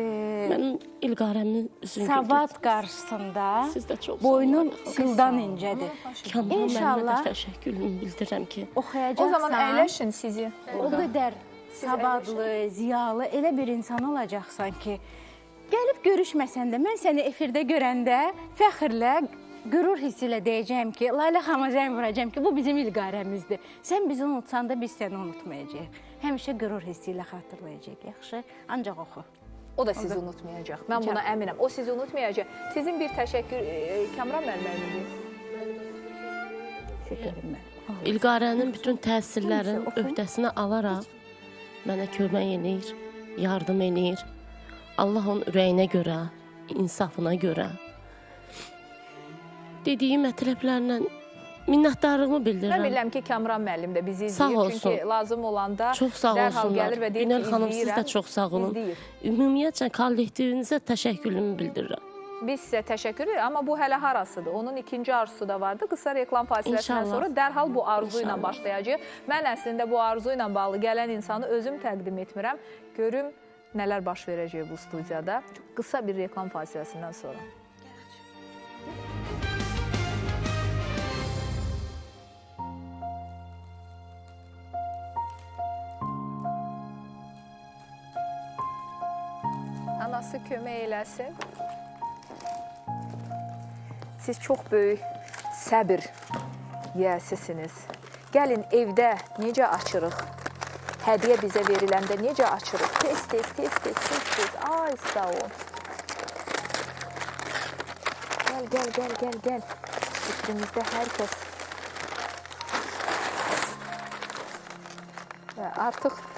Mənim İlqarəmin üzünü Savad qarşısında boynum qıldan incədir. Kamran İnşallah təşəkkürümü bildirirəm ki, oxuyacaqsan. O zaman əyləşin sizi. O qədər savadlı, ziyalı elə bir insan olacaqsan ki, gəlib görüşməsən də mən səni efirdə görəndə fəxrlə qürur hissi ilə deyəcəm ki, Layla xanıma zəng vuracağam ki, bu bizim ilqarəmizdir. Sən bizi unutsan da biz səni unutmayacağıq. Həmişə qürur hissi ilə xatırlayacağıq. Yaxşı? Ancaq oxu. O da sizi unutmayacaq. Mən buna əminəm. O sizi unutmayacaq. Sizin bir təşəkkür e, Kamran müəllimə İlqarənin bütün təsirlərin öhdəsinə alaraq mənə kömək eləyir, yardım eləyir. Allah onun ürəyinə görə, insafına görə dediyi mətləblərlə minnətdarlığımı Mən bildirirəm. bilirəm ki, Kamran müəllim də bizi Sağ izləyir. olsun. Çünki lazım olanda Çox sağ dərhal olsunlar. gəlir və deyir Günel xanım siz də çox sağ olun. izləyir. Ümumiyyətcə kollektivinizə təşəkkürümü bildirirəm. Biz sizə təşəkkür edirik, amma bu hələ harasıdır? Onun ikinci arzusu da vardı. Qısa reklam fasiləsindən sonra dərhal bu arzu ilə İnşallah. başlayacağıq. Mən əslində bu arzu ilə bağlı gələn insanı özüm təqdim etmirəm. Görüm nələr baş verəcək bu studiyada. Çox qısa bir reklam fasiləsindən sonra. Anası kömək eləsin. Siz çox böyük səbir yiyəsisiniz. Gəlin evdə necə açırıq? Hədiyyə bizə veriləndə necə açırıq? Tez, tez, tez, tez, tez, tez. Ay, sağ ol. Gəl, gəl, gəl, gəl, gəl. Fikrimizdə hər kəs Və artıq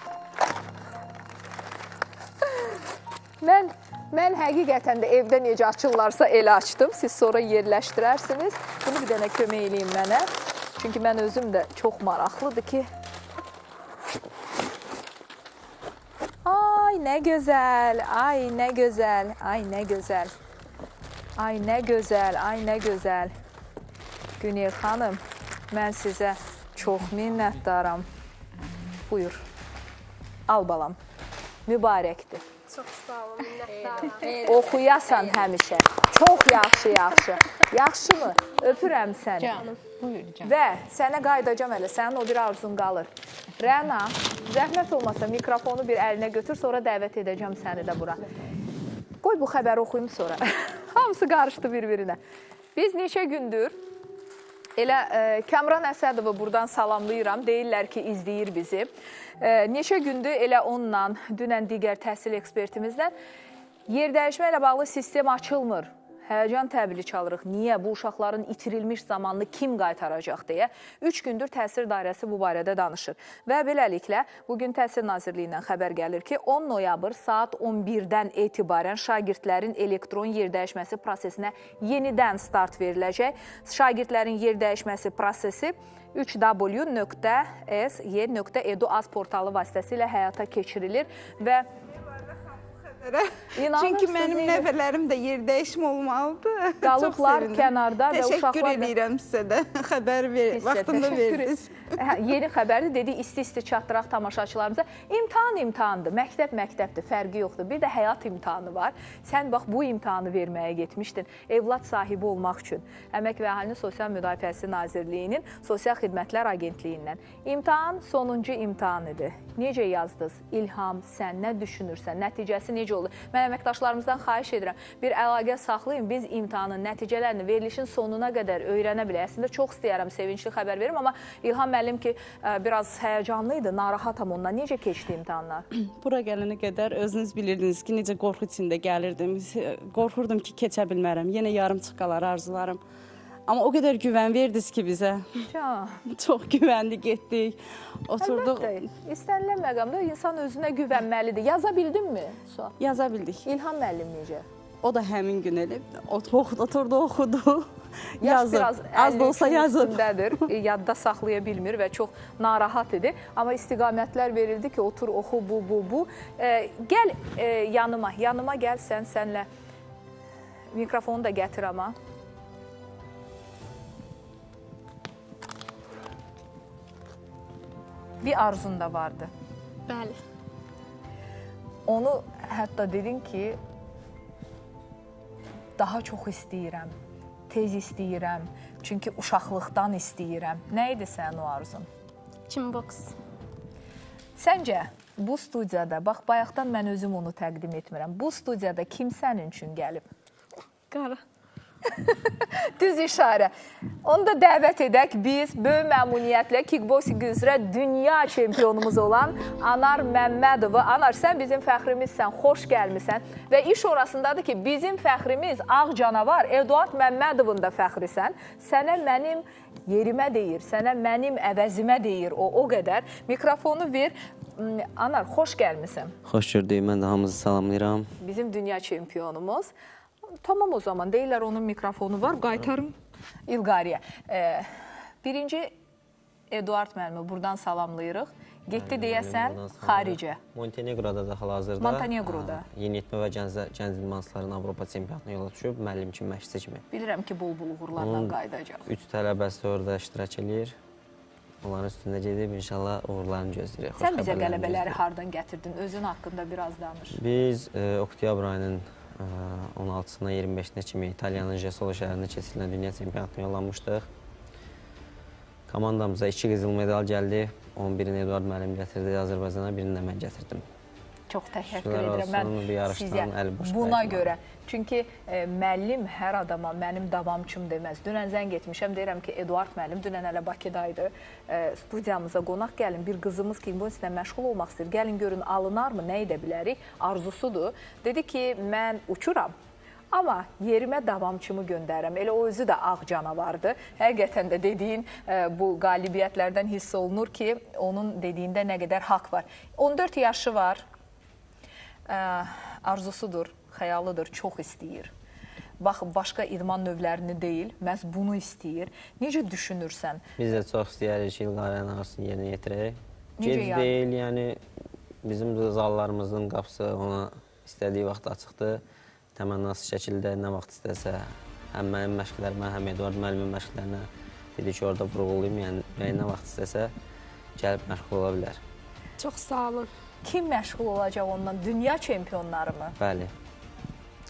Mən mən həqiqətən də evdə necə açırlarsa elə açdım. Siz sonra yerləşdirərsiniz. Bunu bir dənə kömək eləyin mənə. Çünki mən özüm də çox maraqlıdır ki Ay nə gözəl. Ay nə gözəl. Ay nə gözəl. Ay nə gözəl. Ay nə gözəl. Günel xanım, mən sizə çox minnətdaram. Buyur. Al balam. mübarəkdir. Çox sağ olun, minnətdaram. Oxuyasan həmişə. Çox yaxşı, yaxşı. Yaxşımı? Öpürəm səni. Canım. Buyur canım. Və sənə qayıdacam hələ. Sənin o bir arzun qalır. Rəna, zəhmət olmasa mikrofonu bir əlinə götür, sonra dəvət edəcəm səni də bura. Qoy bu xəbəri oxuyum sonra. Hamısı qarışdı bir-birinə. Biz neçə gündür Elə ə, Kəmran Əsədovu buradan salamlayıram. Deyirlər ki, izləyir bizi. Ə, neçə gündür elə onunla, dünən digər təhsil ekspertimizlə yerdəyişmə ilə bağlı sistem açılmır. Həyəcan təbili çalırıq. Niyə? Bu uşaqların itirilmiş zamanını kim qaytaracaq deyə 3 gündür təsir dairəsi bu barədə danışır. Və beləliklə, bugün Təhsil Nazirliyindən xəbər gəlir ki, 10 noyabr saat 11-dən etibarən şagirdlərin elektron yerdəyişməsi prosesinə yenidən start veriləcək. Şagirdlərin yerdəyişməsi prosesi 3w.sy.edu az portalı vasitəsilə həyata keçirilir və Çünki mənim nəvələrim də yer dəyişmə olmalıdır. Qalıblar kənarda və uşaqlar Təşəkkür edirəm sizə də xəbər ver, vaxtında verdiniz. Yeni xəbərdir. Dedi isti-isti çatdıraq tamaşaçılarımıza. İmtahan imtahandır. Məktəb məktəbdir. Fərqi yoxdur. Bir də həyat imtahanı var. Sən bax bu imtahanı verməyə getmişdin. Evlad sahibi olmaq üçün. Əmək və Əhalinin Sosial Müdafiəsi Nazirliyinin Sosial Xidmətlər Agentliyindən. İmtahan sonuncu imtahan idi. Necə yazdınız? İlham, sən nə düşünürsən? Nəticəsi necə oldu? Mən əməkdaşlarımızdan xahiş edirəm, bir əlaqə saxlayın, biz imtahanın nəticələrini verilişin sonuna qədər öyrənə bilək. Əslində çox istəyərəm, sevincli xəbər verim, amma İlham müəllim ki, biraz həyəcanlı idi, narahatam ondan. Necə keçdi imtahanlar? Bura gələnə qədər özünüz bilirdiniz ki, necə qorxu içində gəlirdim. Qorxurdum ki, keçə bilmərəm. Yenə yarım çıxqalar arzularım. Amma o qədər güvən verdiniz ki bizə. Ya. Çox güvəndi getdik. Oturduq. Əlbəttə, istənilən məqamda insan özünə güvənməlidir. Yaza bildinmi? Yaza bildik. İlham müəllim necə? O da həmin gün elə oturdu, oxudu. Biraz Az da olsa yazıb. Üstündədir, yadda saxlaya bilmir və çox narahat idi. Amma istiqamətlər verildi ki, otur, oxu, bu, bu, bu. E, gəl e, yanıma, yanıma gəl sən, sənlə mikrofonu da gətir amma. Bir arzun da vardı. Bəli. Onu hətta dedin ki, daha çox istəyirəm, tez istəyirəm, çünki uşaqlıqdan istəyirəm. Nə idi sənin o arzun? Kimbox. Səncə bu studiyada, bax bayaqdan mən özüm onu təqdim etmirəm. Bu studiyada kim sənin üçün gəlib? Qara. Düz işarə. Onu da dəvət edək. Biz böyük məmnuniyyətlə kickboxing üzrə dünya çempionumuz olan Anar Məmmədova. Anar, sən bizim fəxrimizsən, xoş gəlmisən. Və iş orasındadır ki, bizim fəxrimiz ağ canavar Eduard Məmmədovun da fəxrisən. Sənə mənim yerimə deyir, sənə mənim əvəzimə deyir o, o qədər. Mikrofonu ver. Anar, xoş gəlmisən. Xoş gördük. Mən də hamınızı salamlayıram. Bizim dünya çempionumuz. Tamam o zaman deyirlər onun mikrofonu var. Qaytarım İlqariyə. E, birinci Eduard müəllimi buradan salamlayırıq. Getdi deyəsən xaricə. Montenegroda da hal-hazırda. Montenegroda. Yeniyetmə və gənc, gənc idmançıların Avropa çempionatına yola düşüb, müəllim kimi, məşqçi kimi. Bilirəm ki, bol-bol uğurlarla qayıdacaq. 3 tələbəsi orada iştirak eləyir. Onların üstündə gedib inşallah uğurlarını gözləyirik. Sən bizə qələbələri hardan gətirdin? Özün haqqında biraz danış. Biz e, oktyabr ayının 16-sına 25-nə kimi İtaliyanın Jesolo şəhərində keçirilən dünya çempionatına yollanmışdıq. Komandamıza 2 qızıl medal gəldi. 11-ini Eduard müəllim gətirdi Azərbaycana, birini də mən gətirdim. Çox təşəkkür edirəm mən sizə buna görə. Çünki e, müəllim hər adama mənim davamçım deməz. Dünən zəng etmişəm, deyirəm ki, Eduard müəllim dünən hələ Bakıdaydı. E, studiyamıza qonaq gəlin. Bir qızımız ki, bu ilə məşğul olmaq istəyir. Gəlin görün alınarmı, nə edə bilərik? Arzusudur. Dedi ki, mən uçuram. Amma yerimə davamçımı göndərirəm. Elə o özü də ağ canavardır. Həqiqətən də dediyin e, bu qalibiyyətlərdən hiss olunur ki, onun dediyində nə qədər haqq var. 14 yaşı var. Ə, arzusudur, xəyalıdır, çox istəyir. Bax, başqa idman növlərini deyil, məhz bunu istəyir. Necə düşünürsən? Biz də çox istəyirik ki, İlqarənin arzusunu yerinə yetirək. Gec yəni? deyil, yəni bizim də zallarımızın qapısı ona istədiyi vaxt açıqdır. Təmənnası şəkildə nə vaxt istəsə, həm mənim məşqlərimə, həm Eduard müəllimin məşqlərinə dedi ki, orada vurğulayım, yəni, yəni nə vaxt istəsə gəlib məşğul ola bilər. Çox sağ olun. Kim məşğul olacaq ondan? Dünya çempionları mı? Bəli.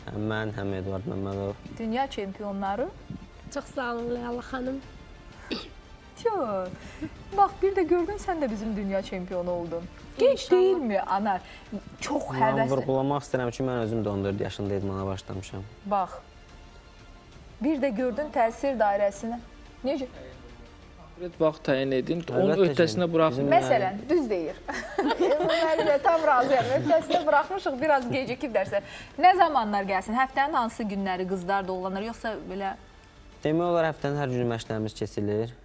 Həm mən, həm Eduard Məmmədov. Dünya çempionları? Çox sağ olun Leyla xanım. Çox. Bax, bir də gördün sən də bizim dünya çempionu oldun. Genç deyilmi Anar? Çox Mən həvəsli. vurğulamaq istəyirəm ki, mən özüm də 14 yaşında idmana başlamışam. Bax. Bir də gördün təsir dairəsini. Necə? Konkret vaxt təyin edin. Onun öhdəsinə buraxın. Məsələn, düz deyir. Mən də tam razıyam. Öhdəsinə buraxmışıq, biraz gecikib dərsə. Nə zamanlar gəlsin? Həftənin hansı günləri qızlar da oğlanlar, yoxsa belə Demək olar həftənin hər günü məşqlərimiz keçilir.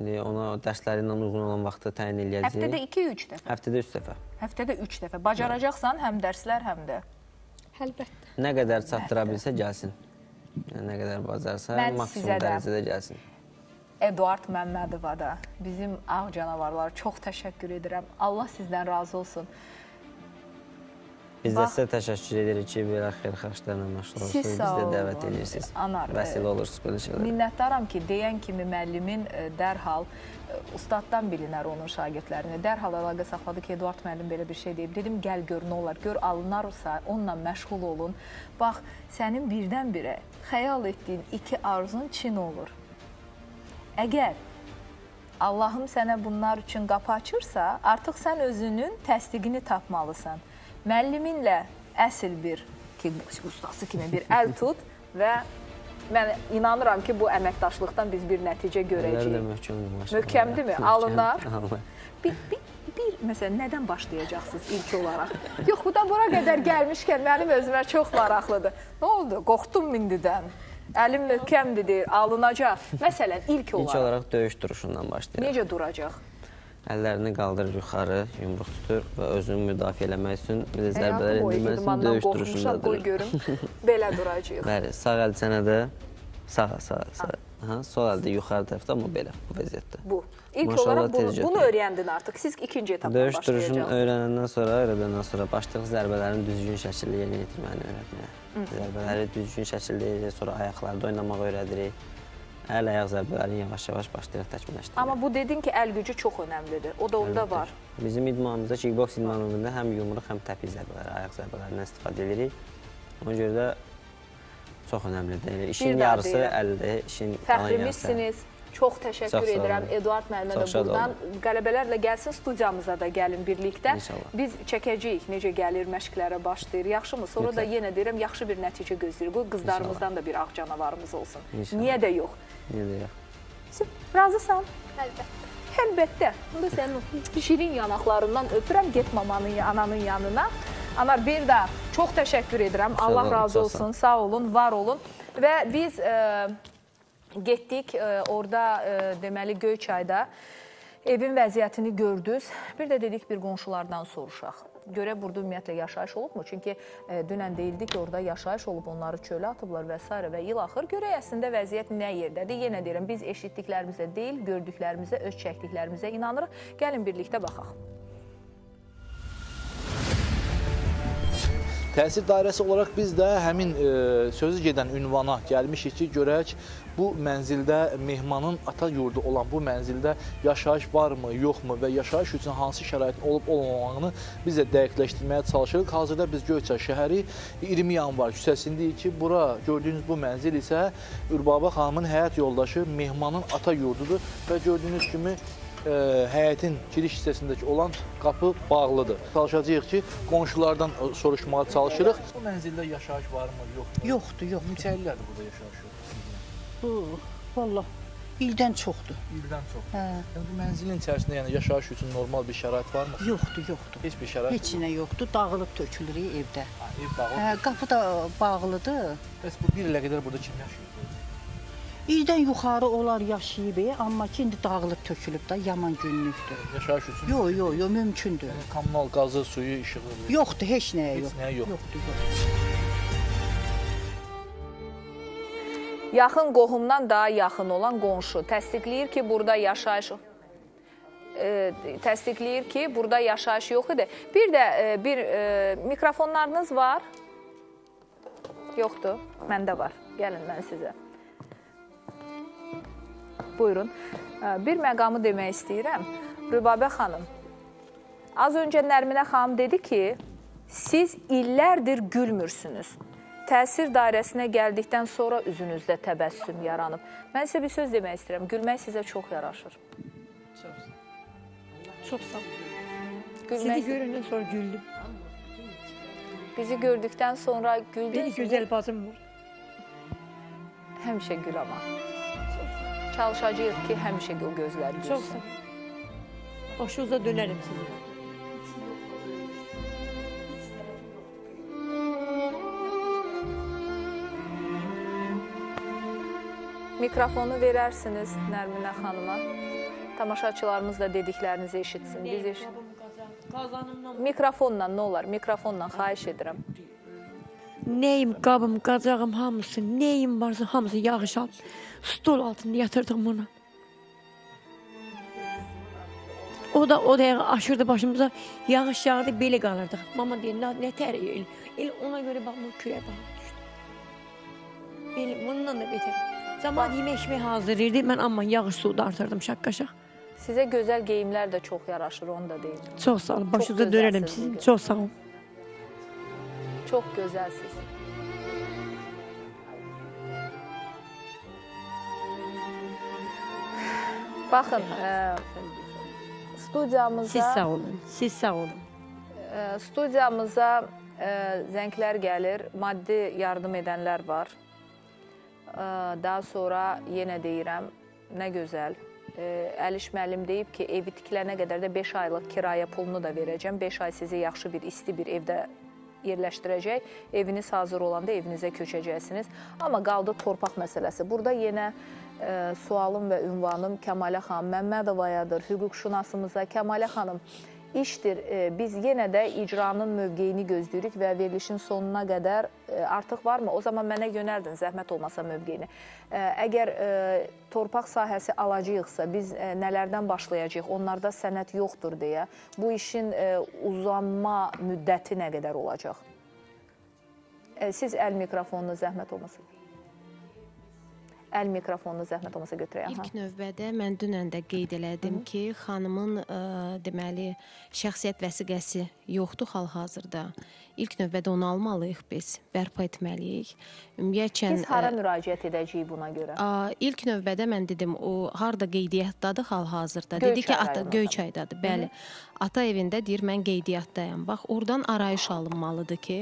İndi ona dərsləri ilə uyğun olan vaxtı təyin eləyəcəyik. həftədə 2-3 dəfə? Həftədə 3 dəfə. Həftədə 3 dəfə. Bacaracaqsan həm dərslər, həm də. Əlbəttə. Nə qədər çatdıra bilsə gəlsin. Yəni, nə qədər bacarsa Mən maksimum də- dərəcədə gəlsin. Eduard Məmmədova da, bizim ağ canavarlar çox təşəkkür edirəm. Allah sizdən razı olsun. Biz də sizə təşəkkür edirik ki, belə xeyirxahlarla məşğul olursunuz. Siz Biz də dəvət edirsiniz. Anar, Vəsilə e, olursunuz belə şeylərə. Minnətdaram ki, deyən kimi müəllimin e, dərhal e, ustaddan bilinər onun şagirdlərini. Dərhal əlaqə saxladı ki, Eduard müəllim belə bir şey deyib. Dedim, gəl gör nə olar. Gör alınarsa, onunla məşğul olun. Bax, sənin birdən-birə xəyal etdiyin iki arzun Çin olur. Əgər Allahım sənə bunlar üçün qapı açırsa, artıq sən özünün təsdiqini tapmalısan. Müəlliminlə əsl bir ki, ustası kimi bir əl tut və mən inanıram ki, bu əməkdaşlıqdan biz bir nəticə görəcəyik. möhkəmdir. Möhkəmdirmi? Möhkəm, Alınar. Bir, bir, bir məsələn nədən başlayacaqsınız ilk olaraq? Yox, bu da bura qədər gəlmişkən mənim özümə çox maraqlıdır. Nə oldu? Qorxdum indidən. Əlim möhkəmdir deyir, alınacaq. Məsələn, ilk İlk olaraq olaraq döyüş duruşundan başlayırıq. necə duracaq? Əllərini qaldırır yuxarı, yumruq tutur və özünü müdafiə eləmək üçün bir də zərbələr boyu endirmək üçün döyüş duruşunda durur. görüm. Belə duracağıq. Bəli, sağ əl çənədə, sağa, sağa, sağa. Ha, sol əldə yuxarı tərəfdə, amma belə, bu vəziyyətdə. Bu. İlk Maşallah olaraq bunu, bunu öyrəndin artıq. Siz ikinci etapdan Döyüş duruşunu başlayacaqsınız. öyrənəndən sonra, öyrədəndən sonra başladıq zərbələrin düzgün şəkildə yerinə yetirməni öyrətməyə. Zərbələri düzgün şəkildə eləyirik, sonra ayaqlarda oynamaq öyrədirik. Əl ayaq zərbələrini yavaş-yavaş başlayırıq təkmilləşdirməyə. Amma bu dedin ki, əl gücü çox önəmlidir. O da onda Əlbəttə var. Bizim idmanımızda, kickboks idmanında həm yumruq, həm təpiz zərbələri, ayaq zərbələrindən istifadə edirik. Ona görə də çox önəmlidir. İşin yarısı əldə, işin qalan yarısı. Fəxrimizsiniz. Çox təşəkkür Çox edirəm Eduard müəllimə də buradan qələbələrlə gəlsin studiyamıza da gəlin birlikdə. İnşallah. Biz çəkəcəyik necə gəlir, məşqlərə başlayır. Yaxşımı? Sonra da Mütləq. yenə deyirəm yaxşı bir nəticə gözləyirik. Bu qızlarımızdan da bir ağ canavarımız olsun. İnşallah. Niyə də yox? Niyə də yox? Razısan? Əlbəttə. Əlbəttə. Bunda sənin şirin yanaqlarından öpürəm, get mamanın, ananın yanına. Anar bir də çox təşəkkür edirəm. Allah razı olsun. Sağ olun, var olun. Və biz e, getdik e, orada e, deməli Göyçayda evin vəziyyətini gördünüz. Bir də dedik bir qonşulardan soruşaq. Görə burada ümumiyyətlə yaşayış olubmu? Çünki e, dünən deyildi ki, orada yaşayış olub, onları çölə atıblar və s. və il axır görək əslində vəziyyət nə yerdədir. Yenə deyirəm, biz eşitdiklərimizə deyil, gördüklərimizə, öz çəkdiklərimizə inanırıq. Gəlin birlikdə baxaq. Təsir dairəsi olaraq biz də həmin e, sözü gedən ünvana gəlmişik ki, görək bu mənzildə mehmanın ata yurdu olan bu mənzildə yaşayış varmı, yoxmu və yaşayış üçün hansı şəraitin olub-olmamağını biz də dəqiqləşdirməyə çalışırıq. Hazırda biz Göyçay şəhəri 20 yanvar küçəsindəyik ki, bura gördüyünüz bu mənzil isə Ürbaba xanımın həyat yoldaşı mehmanın ata yurdudur və gördüyünüz kimi ə, həyətin giriş hissəsindəki olan qapı bağlıdır. Çalışacağıq ki, qonşulardan ə, soruşmağa çalışırıq. Bu mənzildə yaşayış varmı, yoxmu? Yoxdur, yox. Neçə illərdir burada yaşayış yoxdur? Bu, vallah, ildən çoxdur. İldən çox. Hə. Yəni bu mənzilin içərisində yəni yaşayış üçün normal bir şərait varmı? Yoxdur, yoxdur. Heç bir şərait Heç nə yoxdur, dağılıb tökülür evdə. Ev bağlı. Hə, qapı da bağlıdır. Bəs bu bir ilə qədər burada kim yaşayır? İldən yuxarı olar yaşayıb, amma ki indi dağılıb tökülüb da yaman günlükdür. Yaşayış üçün? Yox, yox, yox, mümkündür. Yəni kommunal qazı, suyu, işığı. Yoxdur, heç nəyə Heç yox. nəyə yox. Yoxdur, yox. Yaxın qohumdan daha yaxın olan qonşu təsdiqləyir ki, burada yaşayış e, təsdiqləyir ki, burada yaşayış yox idi. Bir də e, bir e, mikrofonlarınız var? Yoxdur. Məndə var. Gəlin mən sizə. Buyurun. E, Bir məqamı demək istəyirəm. Rübabə xanım, Az öncə Nərminə xanım dedi ki, siz illərdir gülmürsünüz. Təsir dairəsinə gəldikdən sonra üzünüzdə təbəssüm yaranıb. Mən sizə bir söz demək istəyirəm. Gülmək sizə çox yaraşır. Çox sağ olun. Gülmək Sizi görəndən sonra güldüm. Bizi gördükdən sonra güldünüz. Beni gözəl bacım var. Həmişə gül amma. Çalışacağıq ki, həmişə o gözlər gülsün. Çox sağ olun. Başınıza dönərəm sizin. Mikrofonu verərsiniz Nərminə xanıma. Tamaşaçılarımız da dediklərinizi eşitsin. Biz eş... Mikrofonla nə olar? Mikrofonla xahiş edirəm. Neyim, qabım, qacağım hamısı, neyim varsa hamısı yağış alıb. Stol altında yatırdım bunu. O da o dəqiqə aşırdı başımıza. Yağış yağdı, belə qalırdıq. Mama deyir, nə, nə tər el. El ona görə bax bu kürə bax düşdü. Belə bundan da betər. Zaman yemək içmək hazırlayırdı. Mən amma yağış suyu dartırdım şaqqa-şaq. Sizə gözəl geyimlər də çox yaraşır, onu da deyim. Çox sağ olun. Başınıza dönərəm sizin. Çox sağ olun. Çox gözəlsiniz. Baxın, ə, studiyamıza Siz sağ olun. Siz sağ olun. ə, studiyamıza ə, zənglər gəlir, maddi yardım edənlər var. Daha sonra yenə deyirəm, nə gözəl. Əliş müəllim deyib ki, evi tikilənə qədər də 5 aylıq kirayə pulunu da verəcəm. 5 ay sizi yaxşı bir isti bir evdə yerləşdirəcək. Eviniz hazır olanda evinizə köçəcəksiniz. Amma qaldı torpaq məsələsi. Burada yenə ə, sualım və ünvanım Kəmalə xanım Məmmədova'yadır, hüquqşünasımıza. Kəmalə xanım, işdir. E, Biz yenə də icranın mövqeyini gözləyirik və verilişin sonuna qədər e, artıq varmı? O zaman mənə yönəldin zəhmət olmasa mövqeyini. E, Əgər torpaq sahəsi alacağıqsa biz nələrdən başlayacağıq? Onlarda sənəd yoxdur deyə bu işin uzanma müddəti nə qədər olacaq? Siz əl mikrofonunu zəhmət olmasa. Əl mikrofonunu zəhmət olmasa götürək. Aha. İlk növbədə mən dünən də qeyd elədim ki, xanımın ə, deməli şəxsiyyət vəsiqəsi yoxdur hal-hazırda. İlk növbədə onu almalıyıq biz, bərpa etməliyik. Ümumiyyətcən Biz hara müraciət edəcəyik buna görə? Ə, ilk növbədə mən dedim o harda qeydiyyatdadır hal-hazırda. Dedi ki, ata. Göyçaydadır. Bəli. Ata evində deyir mən qeydiyyatdayam. Bax, oradan arayış alınmalıdır ki,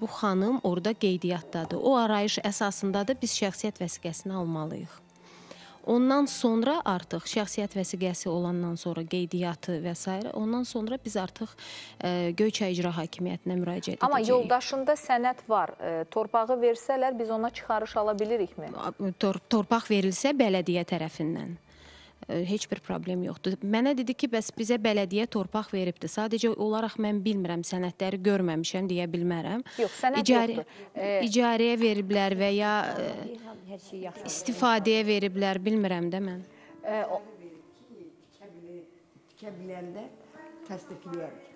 bu xanım orada qeydiyyatdadır. O arayış əsasında da biz şəxsiyyət vəsiqəsini almalıyıq. Ondan sonra artıq şəxsiyyət vəsiqəsi olandan sonra qeydiyyatı və s. ondan sonra biz artıq ə, Göyçay İcra Hakimiyyətinə müraciət edəcəyik. Amma yoldaşında sənəd var. E, torpağı versələr biz ona çıxarış ala bilirikmi? tor torpaq verilsə bələdiyyə tərəfindən heç bir problem yoxdur. Mənə dedi ki, bəs bizə bələdiyyə torpaq veribdi. Sadəcə olaraq mən bilmirəm, sənədləri görməmişəm deyə bilmərəm. Yox, sənəd İcarə, yoxdur. E, icarəyə veriblər və ya Hər şey istifadəyə veriblər, bilmirəm də mən. E, o, tikə biləndə təsdiqləyərik.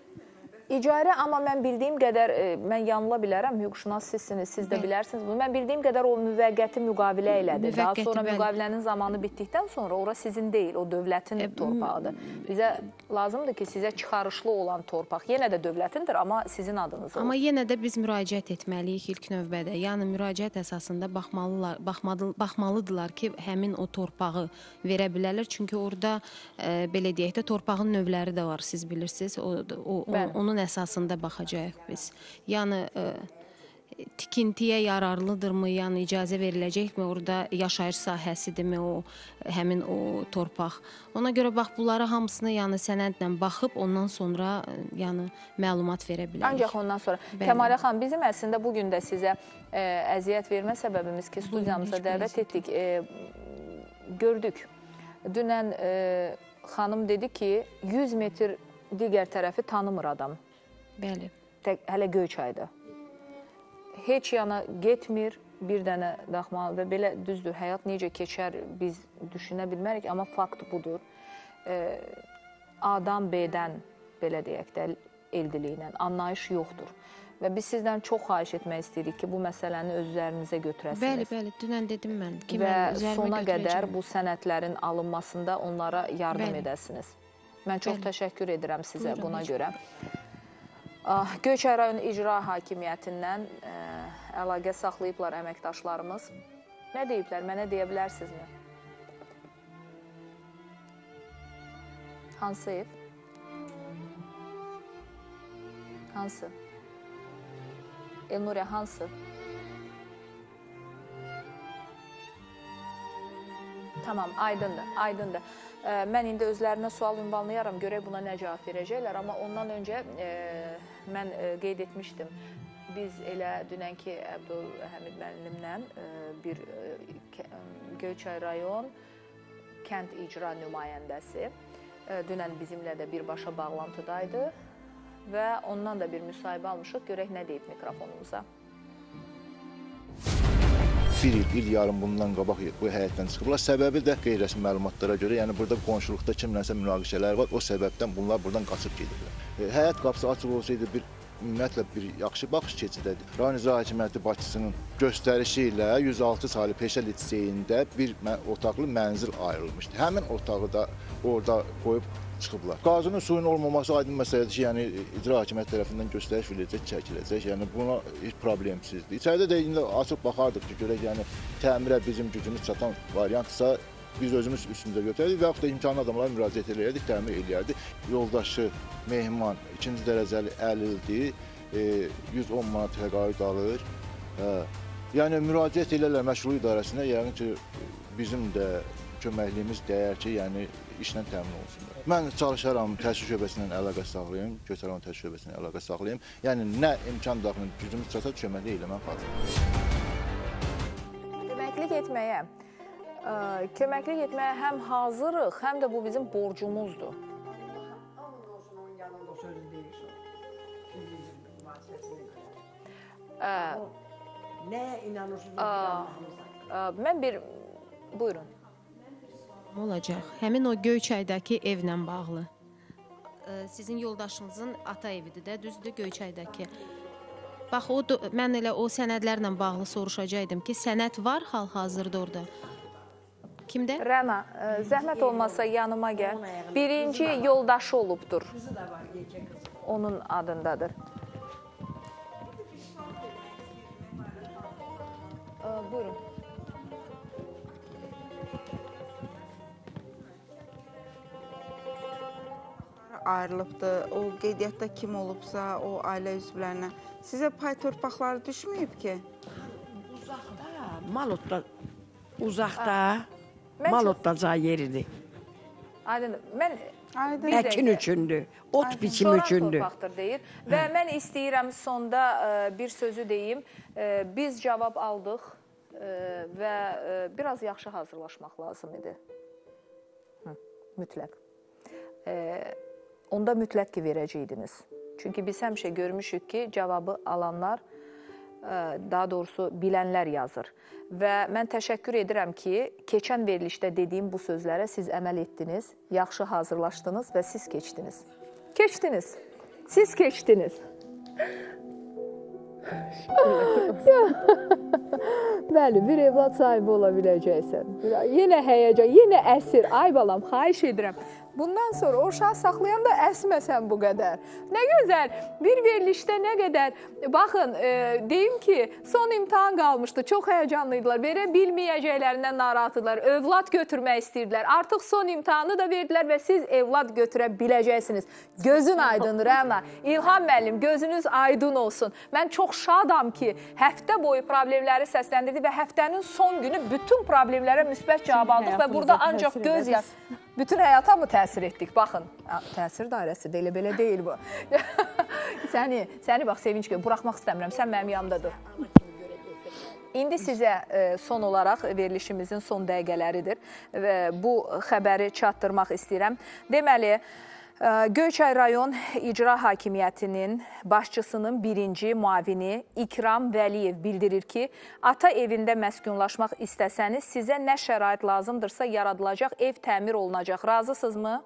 İcarə amma mən bildiyim qədər e, mən yanıla bilərəm. Hüquqşünas sizsiniz, siz də Bəli. bilərsiniz bunu. Mən bildiyim qədər o müvəqqəti müqavilə elədir. Daha sonra bəli. müqavilənin zamanı bitdikdən sonra ora sizin deyil, o dövlətin torpağıdır. Bizə lazımdır ki, sizə çıxarışlı olan torpaq yenə də dövlətindir, amma sizin adınız olur. Amma yenə də biz müraciət etməliyik ilk növbədə. Yəni müraciət əsasında baxmalılar, baxmalı, baxmalıdılar ki, həmin o torpağı verə bilərlər. Çünki orada e, belə deyək də torpağın növləri də var, siz bilirsiniz. O, o, o Bəli. Onun əsasında baxacağıq biz. Yəni e, tikintiyə yararlıdırmı, yəni icazə veriləcəkmi, orada yaşayış sahəsidirmi o həmin o torpaq. Ona görə bax bunlara hamısını yəni sənədlə baxıb ondan sonra e, yəni məlumat verə bilərik. Ancaq ondan sonra Bəli. Kəmalə xanım bizim əslində bu gün də sizə e, əziyyət vermə səbəbimiz ki, studiyamıza dəvət etdik. E, gördük. Dünən e, xanım dedi ki, 100 metr digər tərəfi tanımır adam. Bəli. Tək, hələ Göyçayda. Heç yana getmir, bir dənə daxma və belə düzdür, həyat necə keçər biz düşünə bilmərik, amma fakt budur. E, A-dan B-dən belə deyək də el dili ilə anlayış yoxdur. Və biz sizdən çox xahiş etmək istəyirik ki, bu məsələni öz üzərinizə götürəsiniz. Bəli, bəli, dünən dedim mən ki, və mən üzərimə sona qədər bu sənədlərin alınmasında onlara yardım Bəli. edəsiniz. Mən çox Bəli. təşəkkür edirəm sizə Buyurun, buna görə. Göyçay rayon icra hakimiyyətindən ə, əlaqə saxlayıblar əməkdaşlarımız. Nə deyiblər? Mənə deyə bilərsinizmi? Hansı ev? Hansı? Elnuriya hansı? Tamam, aydındır, aydındır. Mən indi özlərinə sual ünvanlayaram, görək buna nə cavab verəcəklər. Amma ondan öncə mən qeyd etmişdim. Biz elə dünənki Əbdül Həmid müəllimlə bir Göyçay rayon kənd icra nümayəndəsi dünən bizimlə də birbaşa bağlantıdaydı və ondan da bir müsahibə almışıq. Görək nə deyib mikrofonumuza. Bir il, il yarım bundan qabaq bu həyətdən çıxıblar. Səbəbi də qeyri-rəsmi məlumatlara görə, yəni burada qonşuluqda kimlərsə münaqişələr var, o səbəbdən bunlar buradan qaçıb gediblər. E, həyət qapısı açıq olsaydı bir ümumiyyətlə bir yaxşı baxış keçidədir. Rayon İcra Hakimiyyəti başçısının göstərişi ilə 106 saylı peşə liseyində bir otaqlı mənzil ayrılmışdı. Həmin otağı da orada qoyub çıxıblar. Qazının suyun olmaması aydın məsələdir ki, yəni icra hakimiyyəti tərəfindən göstəriş veriləcək, çəkiləcək. Yəni buna heç problemsizdir. İçəridə də indi açıb baxardıq ki, görək yəni təmirə bizim gücümüz çatan variantsa biz özümüz üstümüzə götürərdik və yaxud da imkanlı adamlara müraciət edərdik, təmir eləyərdik. Yoldaşı Mehman ikinci dərəcəli əlildir. E, 110 manat təqaüd alır. Hə. Yəni müraciət elərlər məşğul idarəsinə, yəqin ki bizim də köməkliyimiz dəyər ki, yəni işlə təmin olsunlar. Mən çalışaram təşkil şöbəsindən əlaqə saxlayım, Götəran təşkil şöbəsindən əlaqə saxlayım. Yəni nə imkan daxilində gücümüz çatsa köməklik eləmək hazırıq. Köməklik etməyə, ə, köməklik etməyə həm hazırıq, həm də bu bizim borcumuzdur. Ə, Nə inanırsınız? ə, ə, mən bir buyurun. Olacaq. Həmin o Göyçaydakı evlə bağlı. Sizin yoldaşınızın ata evidir də, düzdür Göyçaydakı. Bax o mən elə o sənədlərlə bağlı soruşacaqdım ki, sənəd var hal-hazırda orada. Kimdə? Rəna, ə, zəhmət olmasa yanıma gəl. Birinci yoldaşı olubdur. Onun adındadır. Ə, buyurun. Ayrılıbdı. O qeydiyyatda kim olubsa, o ailə üzvlərinə sizə pay torpaqları düşməyib ki? Uzaqda, Malotda uzaqda, Malotda cay yeridir. Aydın, mən Aydın. Əkin üçündür, ot Aydın, biçimi soran üçündür. torpaqdır deyir. Və mən istəyirəm sonda ə, bir sözü deyim. Ə, Biz cavab aldıq ə, və ə, biraz yaxşı hazırlaşmaq lazım idi. Hı, mütləq. Ə, Onda mütləq ki verəcəydiniz. Çünki biz həmişə görmüşük ki, cavabı alanlar ə, daha doğrusu bilənlər yazır. Və mən təşəkkür edirəm ki, keçən verilişdə dediyim bu sözlərə siz əməl etdiniz, yaxşı hazırlaşdınız və siz keçdiniz. Keçdiniz. Siz keçdiniz. Bəli, bir evlad sahibi ola biləcəksən. Yenə həyəcan, yenə əsir. Ay balam, xahiş edirəm. Bundan sonra o uşağı saxlayanda əsməsən bu qədər. Nə gözəl. Bir verilişdə nə qədər. Baxın, e, deyim ki, son imtahan qalmışdı. Çox həyəcanlıydılar. Verə bilməyəcəklərindən narahatdılar. Övlad götürmək istəyirdilər. Artıq son imtahanı da verdilər və siz evlad götürə biləcəksiniz. Gözün aydın Rəna. İlham müəllim, gözünüz aydın olsun. Mən çox şadam ki, həftə boyu problemləri səsləndirdik və həftənin son günü bütün problemlərə müsbət cavab aldıq və burada ancaq göz elədik. Bütün həyata mı təsir etdik? Baxın, təsir dairəsidir, elə belə deyil bu. səni, səni bax sevinç gör, buraxmaq istəmirəm. Sən mənim yanımda dur. İndi sizə e, son olaraq verilişimizin son dəqiqələridir və bu xəbəri çatdırmaq istəyirəm. Deməli, Göyçay rayon icra hakimiyyətinin başçısının birinci müavini İkram Vəliyev bildirir ki, ata evində məskunlaşmaq istəsəniz sizə nə şərait lazımdırsa yaradılacaq, ev təmir olunacaq. Razısınızmı?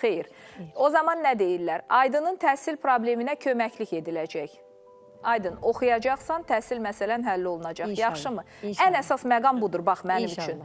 Xeyr. O zaman nə deyirlər? Aydının təhsil probleminə köməklik ediləcək. Aydın, oxuyacaqsan, təhsil məsələn həll olunacaq. İnşallah, Yaxşımı? inşallah. Ən əsas məqam budur, bax mənim İnşallah. üçün.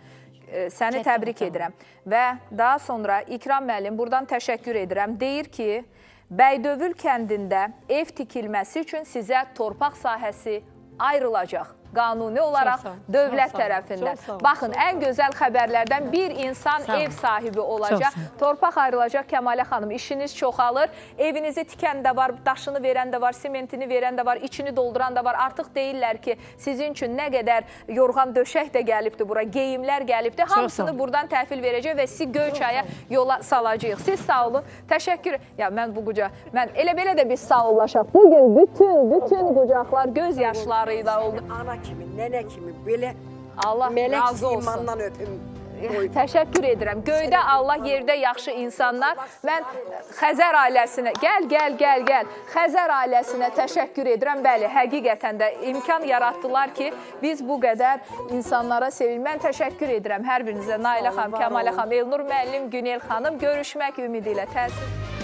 E, səni təbrik edirəm. Və daha sonra İkram müəllim buradan təşəkkür edirəm. Deyir ki, Bəydövül kəndində ev tikilməsi üçün sizə torpaq sahəsi ayrılacaq. Qanuni olaraq dövlət tərəfindən. Baxın, ən gözəl xəbərlərdən bir insan ev sahibi olacaq. Torpaq ayrılacaq Kəmalə xanım. İşiniz çoxalır. Evinizi tikən də var, daşını verən də var, sementini verən də var, içini dolduran da var. Artıq deyirlər ki, sizin üçün nə qədər yorğan döşək də gəlibdi bura, geyimlər gəlibdi. Hamısını buradan təhvil verəcək və sizi Göyçaya yola salacağıq. Siz sağ olun. Təşəkkür. Ya mən bu quca, mən elə belə də biz sağollaşaq. Bu gün bütün, bütün qucaqlar göz yaşları ilə oldu. Ana kimi, nənə kimi belə Allah Mələk imandan öpüm. Təşəkkür edirəm. Göydə Allah, yerdə yaxşı insanlar. Mən Xəzər ailəsinə, gəl, gəl, gəl, gəl. Xəzər ailəsinə təşəkkür edirəm. Bəli, həqiqətən də imkan yaratdılar ki, biz bu qədər insanlara sevil. Mən təşəkkür edirəm hər birinizə. Nailə xanım, Kəmalə xanım, Elnur müəllim, Günel xanım. Görüşmək ümidi ilə. Təsir